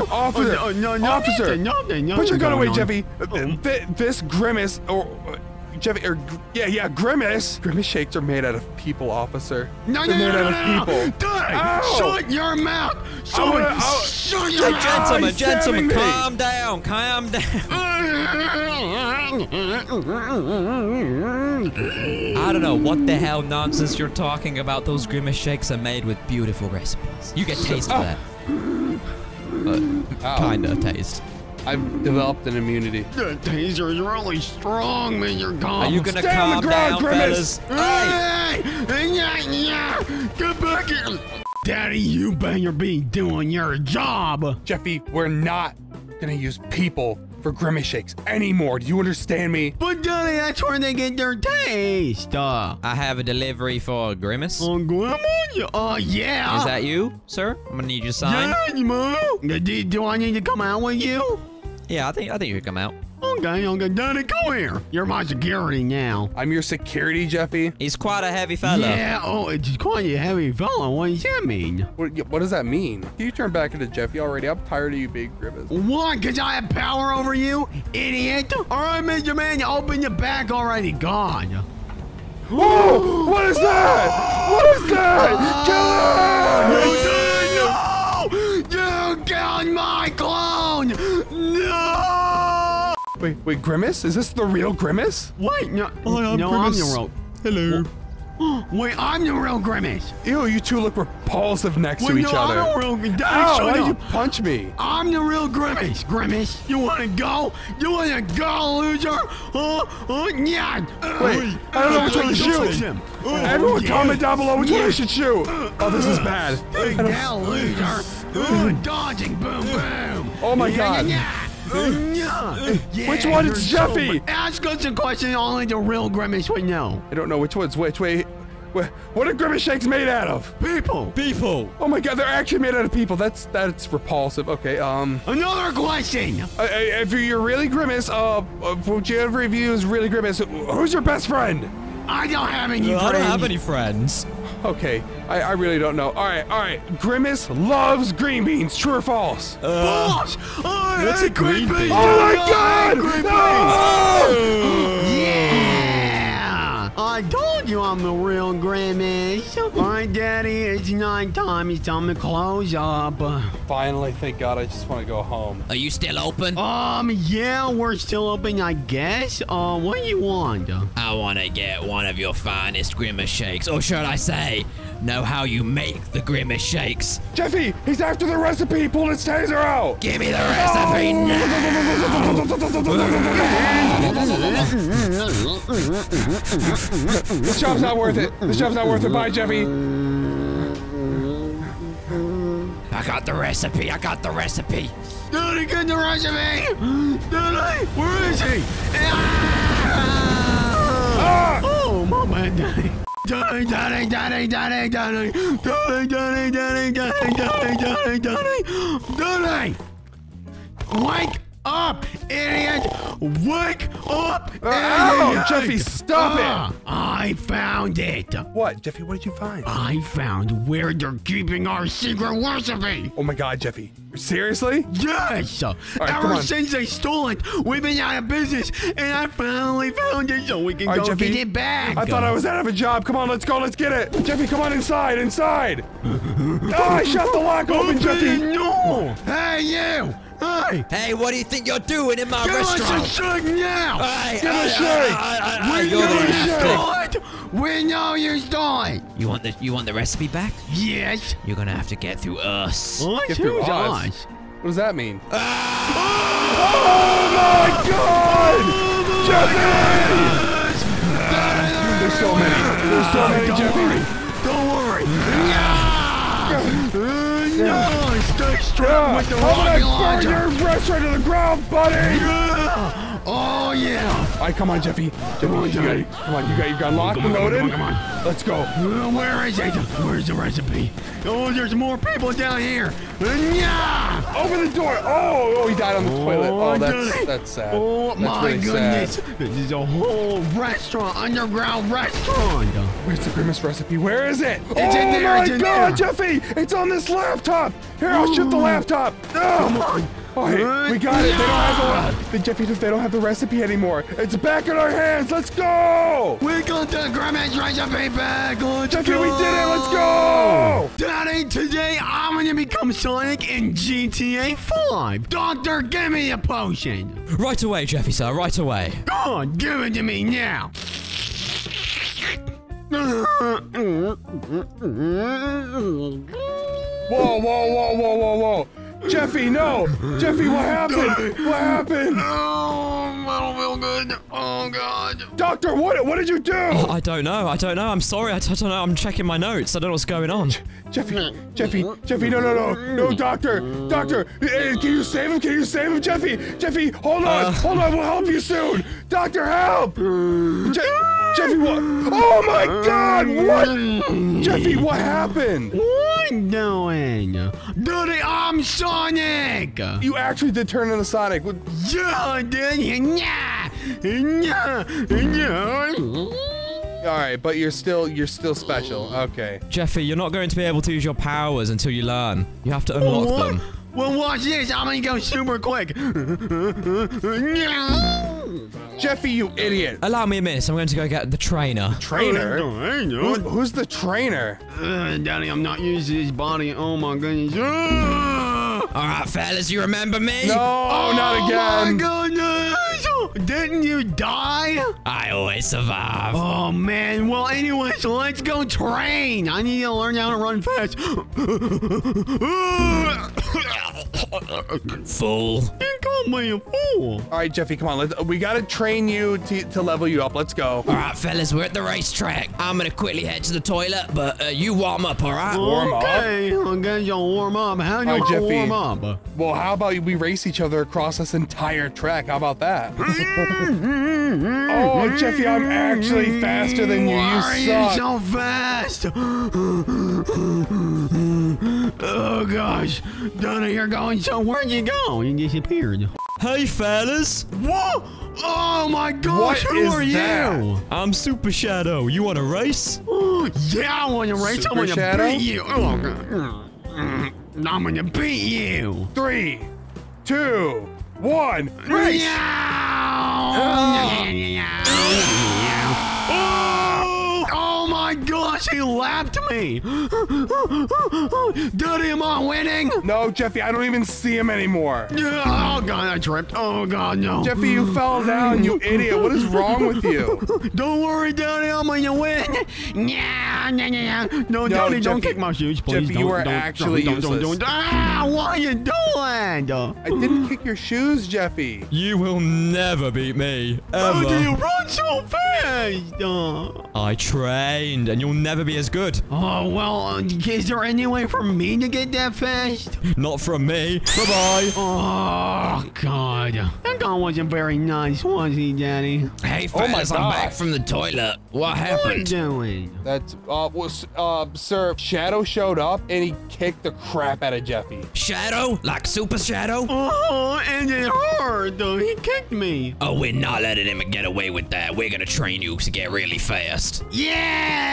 Officer, officer, Oh, no, no, officer. nothing, nothing, Put your gun away, on. Jeffy. Thi- This grimace, or uh, Jeffy, or yeah, yeah, grimace. Grimace shakes are made out of people, officer. No, They're no, made no, out no, of no, people. no. Dude, Ow. shut your mouth. Shut, wanna- I'll- shut Hey, your mouth. gentlemen, he's stabbing gentlemen, me. calm down, calm down. I don't know what the hell nonsense you're talking about. Those Grimace shakes are made with beautiful recipes. You get taste for that. But kinda taste. I've developed an immunity. The taser is really strong, man. You're gone. Are you gonna Stay on the calm ground, down, Grimace. fellas? Hey! Hey! Yeah, yeah. Get back here! Daddy, you better be doing your job! Jeffy, we're not gonna use people for grimace shakes anymore. Do you understand me? But Daddy, that's where they get their taste! Uh, I have a delivery for Grimace. oh, Grandma? Oh, yeah! Is that you, sir? I'm gonna need you to sign. Yeah, Mo? Do, do I need to come out with you? Yeah, I think I think you could come out. Okay, okay, Daddy, come here. You're my security now. I'm your security, Jeffy. He's quite a heavy fella. Yeah, oh, it's quite a heavy fellow. What does that mean? What, what does that mean? Can you turn back into Jeffy already? I'm tired of you being grimace. What? Because I have power over you, idiot? All right, Mr. Man, you open your back already. God. Whoa! What is that? What is that? Kill him! Oh, no! You killed my clone! No! Wait, wait, Grimace? Is this the real Grimace? Wait, no, I'm no, Grimace. I'm the real. Hello. Wait, I'm the real Grimace. Ew, you two look repulsive next Wait, to each no, other. I'm the real. Daddy, Ow, why did you punch me? I'm the real Grimace. Grimace, you wanna go? You wanna go, loser? Huh? Huh? Yeah. Wait, I don't know which one to shoot. Him. Everyone oh, yeah. comment down below which one I should shoot. Oh, this is bad. Take down, loser. Ooh, dodging, boom, boom. Oh my Yeah, God. Yeah, yeah. Yeah, Which one? you're It's so Jeffy. bad. Ask us a question only the real Grimace would know. I don't know which one's which. Wait, what are Grimace shakes made out of? People. People. Oh my God, they're actually made out of people. That's that's repulsive. Okay, um, Another question. uh, uh, if you're really Grimace, uh, uh, whichever of you is really Grimace, who's your best friend? I don't have any I don't friends. have any friends. Okay, I, I really don't know. All right, all right. Grimace loves green beans. True or false? Uh, Boss! I what's hate a green bean? oh my God! hate green No! Yeah! I told you I'm the real Grimace. All right, Daddy, it's night time. It's time to close up. Finally, thank God. I just want to go home. Are you still open? Um, yeah, we're still open, I guess. Uh, what do you want? I want to get one of your finest Grimace shakes, or should I say, know how you make the Grimace shakes. Jeffy, he's after the recipe. Pull his taser out. Give me the recipe This job's not worth it. This job's not worth it. Bye, Jeffy. I got the recipe. I got the recipe. Daddy, get the recipe! Daddy, where is he? Ah! Oh, my bad, Daddy, daddy, daddy, daddy, daddy, daddy, daddy, daddy, daddy, daddy, daddy, daddy, daddy, wake up! Idiot! Wake up! Ow, idiot! Jeffy, stop Ah, I found it. What, Jeffy? What did you find? I found where they're keeping our secret recipe. Oh my God, Jeffy! Seriously? Yes! right, Ever since they stole it, we've been out of business, and I finally found it so we can All right, go Jeffy. get it back. I thought I was out of a job. Come on, let's go. Let's get it. Jeffy, come on inside. Inside. oh, I shut the lock open, Jeffy. No! Hey, you! Hey! Hey, what do you think you're doing in my Give us a restaurant? shake now! Hey, Give I- us a I- shake. I- I- I- we know you shake. stole it! We know you stole it! You want the you want the recipe back? Yes! You're gonna have to get through us. What? Get through Who's us. us? What does that mean? Ah! Oh my God, oh Jeffy! There's so many. There's so many, Don't Jeffy. worry! Don't worry! Uh, no! No! Stay strong Yeah. with the How about I rocket burn launcher! your restaurant to the ground, buddy? Oh yeah! All right, come on, Jeffy. Jeffy, on, you got Come on, you got you got locked and loaded. come on, come on. Let's go. Uh, Where is it? Where's the recipe? Oh, there's more people down here! Yeah! Over the door. Oh, oh, he died on the toilet. Oh, Oh, that's that's sad. Oh that's my really goodness! Sad. This is a whole restaurant, underground restaurant. Where's the grimace recipe? Where is it? It's oh in there, my it's in God, there. Jeffy! It's on this laptop. Here, I'll shoot the laptop. No. Come on! Oh, hey, we got it. They don't have the, the Jeffy. They don't have the recipe anymore. It's back in our hands. Let's go. We got the grimace recipe back. Let's Jeffy, go. we did it. Let's go. Daddy, today I'm gonna become Sonic in GTA 5. Doctor, give me a potion. Right away, Jeffy, sir. Right away. Go on, give it to me now. Whoa, whoa, whoa, whoa, whoa, whoa. Jeffy, no. Jeffy, what happened? What happened? Oh, I don't feel good. Oh, God. Doctor, what what did you do? I don't know. I don't know. I'm sorry. I, I don't know. I'm checking my notes. I don't know what's going on. Jeffy, Jeffy, Jeffy, no, no, no, no, doctor, doctor, eh, can you save him? Can you save him, Jeffy? Jeffy, hold on, hold on, we'll help you soon. Doctor, help! Je- Jeffy, what? Oh my God, what? Jeffy, what happened? What doing? Daddy, I'm Sonic. You actually did turn into Sonic. What- Yeah, I did. Yeah, yeah, yeah. All right, but you're still you're still special. Okay. Jeffy, you're not going to be able to use your powers until you learn. You have to unlock What? them. Well, watch this. I'm gonna go super quick. Jeffy, you idiot. Allow me a minute. I'm going to go get the trainer. Trainer? Who, who's the trainer? Uh, Daddy, I'm not used to this body. Oh my goodness. Ah! All right, fellas, you remember me? No, oh, not again. Oh my goodness! Didn't you die? I always survive. Oh man. Well, anyway, so let's go train. I need to learn how to run fast. Fool. you called me a fool. All right, Jeffy, come on. Let's, we gotta train you to, to level you up. Let's go. All right, fellas, we're at the racetrack. I'm gonna quickly head to the toilet, but uh, you warm up, all right? Warm up? okay, I guess you'll warm up. How do All you right, warm up? Well, how about we race each other across this entire track? How about that? Oh, Jeffy, I'm actually faster than you. Why You are suck. you so fast? oh gosh, Donna, you're going so. Where'd you go? You disappeared. Hey, fellas. Whoa! Oh my gosh, What who is are that? you? I'm Super Shadow. You want to race? Oh, yeah, I want to race. Super I'm gonna beat you. Oh, God. Mm, mm. I'm gonna beat you. Three, two, one, race. Oh, oh my gosh, he lapped me. Daddy, am I winning? No, Jeffy, I don't even see him anymore. Oh god, I tripped. Oh god, no. Jeffy, you fell down, you idiot. What is wrong with you? Don't worry, Daddy, I'm gonna win. Yeah, yeah, yeah. No, Daddy, don't kick my shoes, please. Jeffy, you don't, are don't, actually don't, don't, don't, don't. Ah, what are you doing? I didn't kick your shoes, Jeffy. You will never beat me. How Ever. do you run so fast? Uh, I trained. End, and you'll never be as good. Oh, well, is there any way for me to get that fast? Not from me. Bye-bye. Oh, God. That guy wasn't very nice, was he, Daddy? Hey, Oh my fellas, I'm back from the toilet. What What are you happened? doing? That's uh was uh sir Shadow showed up and he kicked the crap out of Jeffy. Shadow? Like Super Shadow? Oh, and it hurt, though. He kicked me. Oh, we're not letting him get away with that. We're gonna train you to get really fast. Yeah!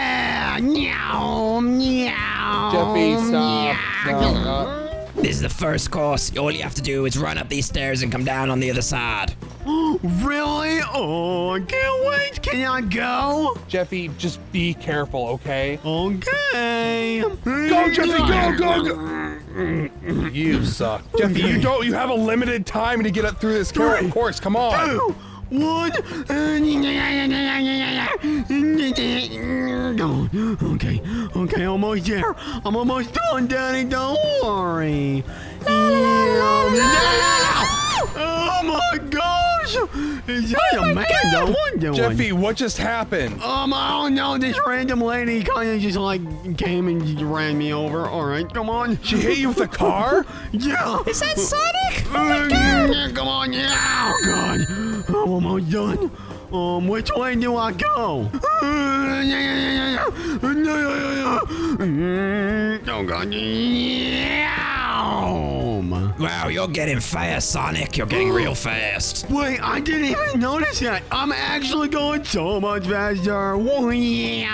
Meow, meow. Jeffy, stop. No, no. This is the first course. All you have to do is run up these stairs and come down on the other side. Really? Oh, I can't wait. Can I go? Jeffy, just be careful, okay? Okay. Go, Jeffy, go, go, go! You suck. Jeffy, you don't you have a limited time to get up through this Three, course. Come on. Two, Uh, one. Okay, okay, almost there. I'm almost done, Daddy. Don't worry. Oh my gosh! Is that Amanda? What doing? Jeffy, what just happened? Um, I don't know. This random lady kind of just like came and just ran me over. All right, come on. She hit you with a car? Yeah. Is that Sonic? Oh my god! Come on, yeah! Oh god! I'm almost done. Um, which way do I go? Wow, you're getting fast, Sonic. You're getting real fast. Wait, I didn't even notice that. I'm actually going so much faster. Wow!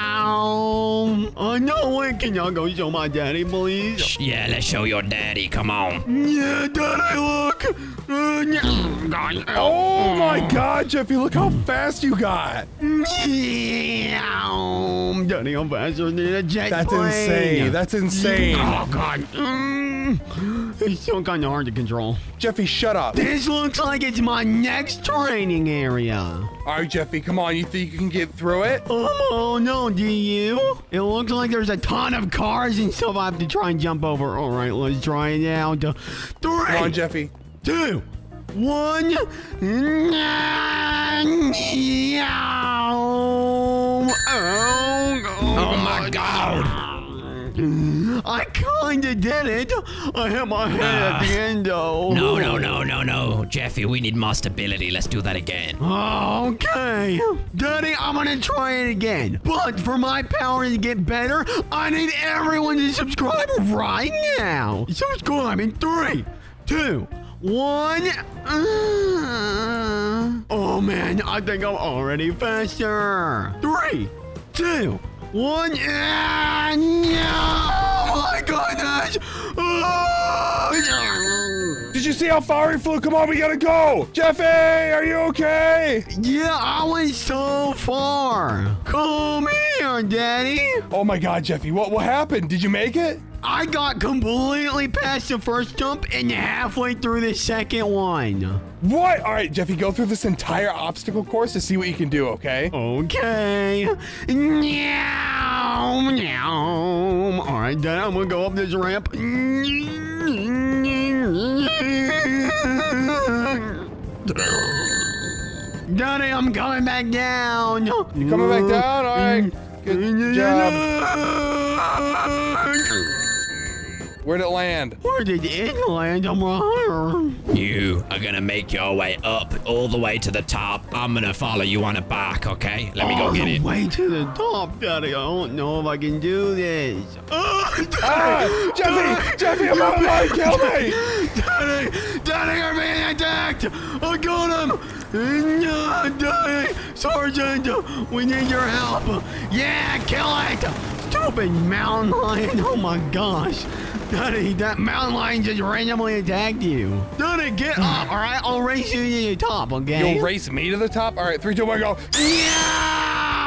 Uh, no way. Can y'all go show my daddy, please? Yeah, let's show your daddy. Come on. Yeah, daddy, look. Uh, yeah. Oh my god, Jeffy, look how fast you got. Yeah, Daddy, I'm faster than a jet That's plane. insane. That's insane. Oh god. Mm. It's still kind of hard to control. Jeffy, shut up. This looks like it's my next training area. All right, Jeffy, come on. You think you can get through it? Oh no, do you? It looks like there's a ton of cars and stuff I have to try and jump over. All right, let's try it out. Three, Come on, Jeffy. two, one. Oh, oh my god. I kinda did it. I hit my head at the end though. No, no, no, no, no. Jeffy, we need more stability. Let's do that again. Okay. Daddy, I'm gonna try it again. But for my power to get better, I need everyone to subscribe right now. Subscribe in three, two, one. Uh, oh man, I think I'm already faster. Three, two, one. Yeah, no! Oh my goodness! Did you see how far he flew? Come on, we gotta go. Jeffy, are you okay? Yeah, I went so far. Come here, Daddy. Oh my god, Jeffy, what, what happened? Did you make it? I got completely past the first jump and halfway through the second one. What? All right, Jeffy, go through this entire obstacle course to see what you can do, okay? Okay. Meow, meow. All right, Dad, I'm gonna go up this ramp. Daddy, I'm coming back down. You coming back down? All right. Good Where'd it land? Where did it land? I'm right here. You are gonna make your way up all the way to the top. I'm gonna follow you on the back, okay? Let me go All get the it. way to the top, Daddy. I don't know if I can do this. Oh, Ah, Jeffy, Jeffy, I'm out of kill me. Daddy, Daddy, you're being attacked. I got him. No, Daddy, Sergeant, we need your help. Yeah, kill it. Stupid mountain lion. Oh my gosh. Daddy, that mountain lion just randomly attacked you. Daddy, get up, all right? I'll race you to the top, okay? You'll race me to the top? All right, three, two, one, go. Yeah!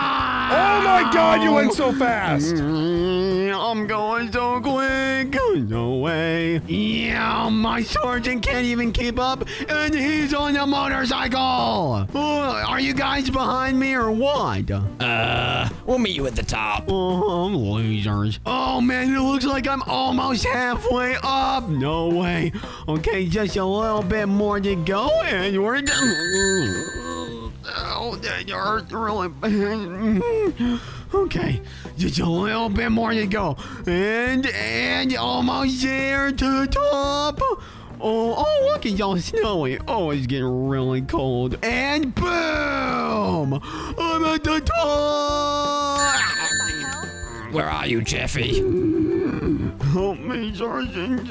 Oh my god, you went so fast. Mm, I'm going so quick. No way. Yeah, my sergeant can't even keep up, and he's on a motorcycle. Oh, are you guys behind me or what? Uh, we'll meet you at the top. Oh, I'm losers. Oh man, it looks like I'm almost halfway up. No way. Okay, just a little bit more to go, and we're done. Oh, that hurt really bad. Okay, just a little bit more to go. And, and almost there to the top. Oh, oh, look, it's all snowy. Oh, it's getting really cold. And boom! I'm at the top! Where are you, Jeffy? Help me, Sergeant.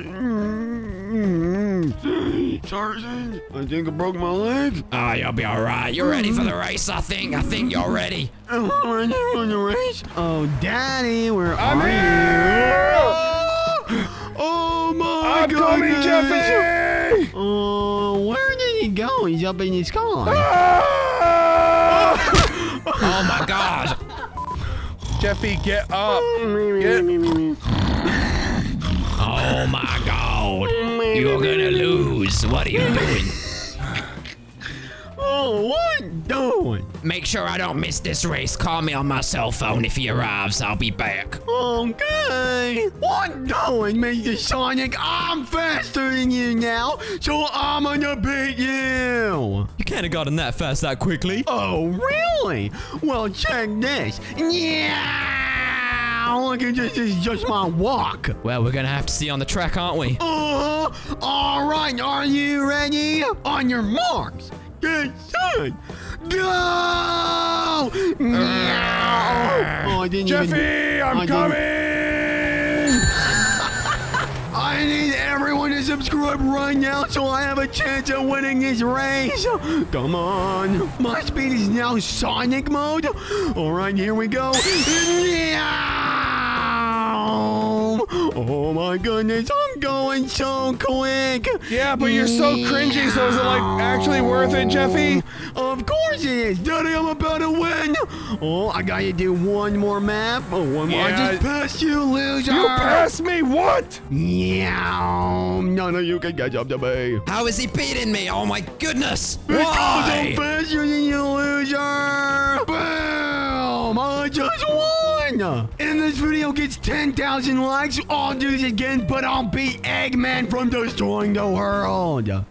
Sergeant, I think I broke my leg. Oh, you'll be alright. You're ready for the race, I think. I think you're ready. I'm ready for the race. Oh, Daddy, where I'm are here! you? Oh my I'm goodness! coming, Jeffy! Oh, where did he go? He's up in the sky. Ah! Oh my god. Jeffy, get up. Get Oh my god. You're gonna lose. What are you doing? Oh, what doing? Make sure I don't miss this race. Call me on my cell phone if he arrives. I'll be back. Okay. What doing, Mr. Sonic? I'm faster than you now, so I'm gonna beat you. You can't have gotten that fast that quickly. Oh, really? Well, check this. Yeah! Look at this. This is just my walk. Well, we're gonna have to see on the track, aren't we? Uh, all right, are you ready? On your marks, go! Meow. Oh, I didn't even. Jeffy, I'm I coming! I need everyone to subscribe right now so I have a chance of winning this race. Come on. My speed is now Sonic mode. All right, here we go. Meow. Oh my goodness, I'm going so quick. Yeah, but you're so cringy, so is it like actually worth it, Jeffy? Of course it is. Daddy, I'm about to win. Oh, I gotta do one more map. Oh, one more. I just passed you, loser. You passed me, what? Yeah. None of you can catch up to me. How is he beating me? Oh my goodness. Because Why? I'm faster than you, loser. Oh, Boom. I just won. And this video gets 10,000 likes. I'll do this again, but I'll beat Eggman from destroying the world.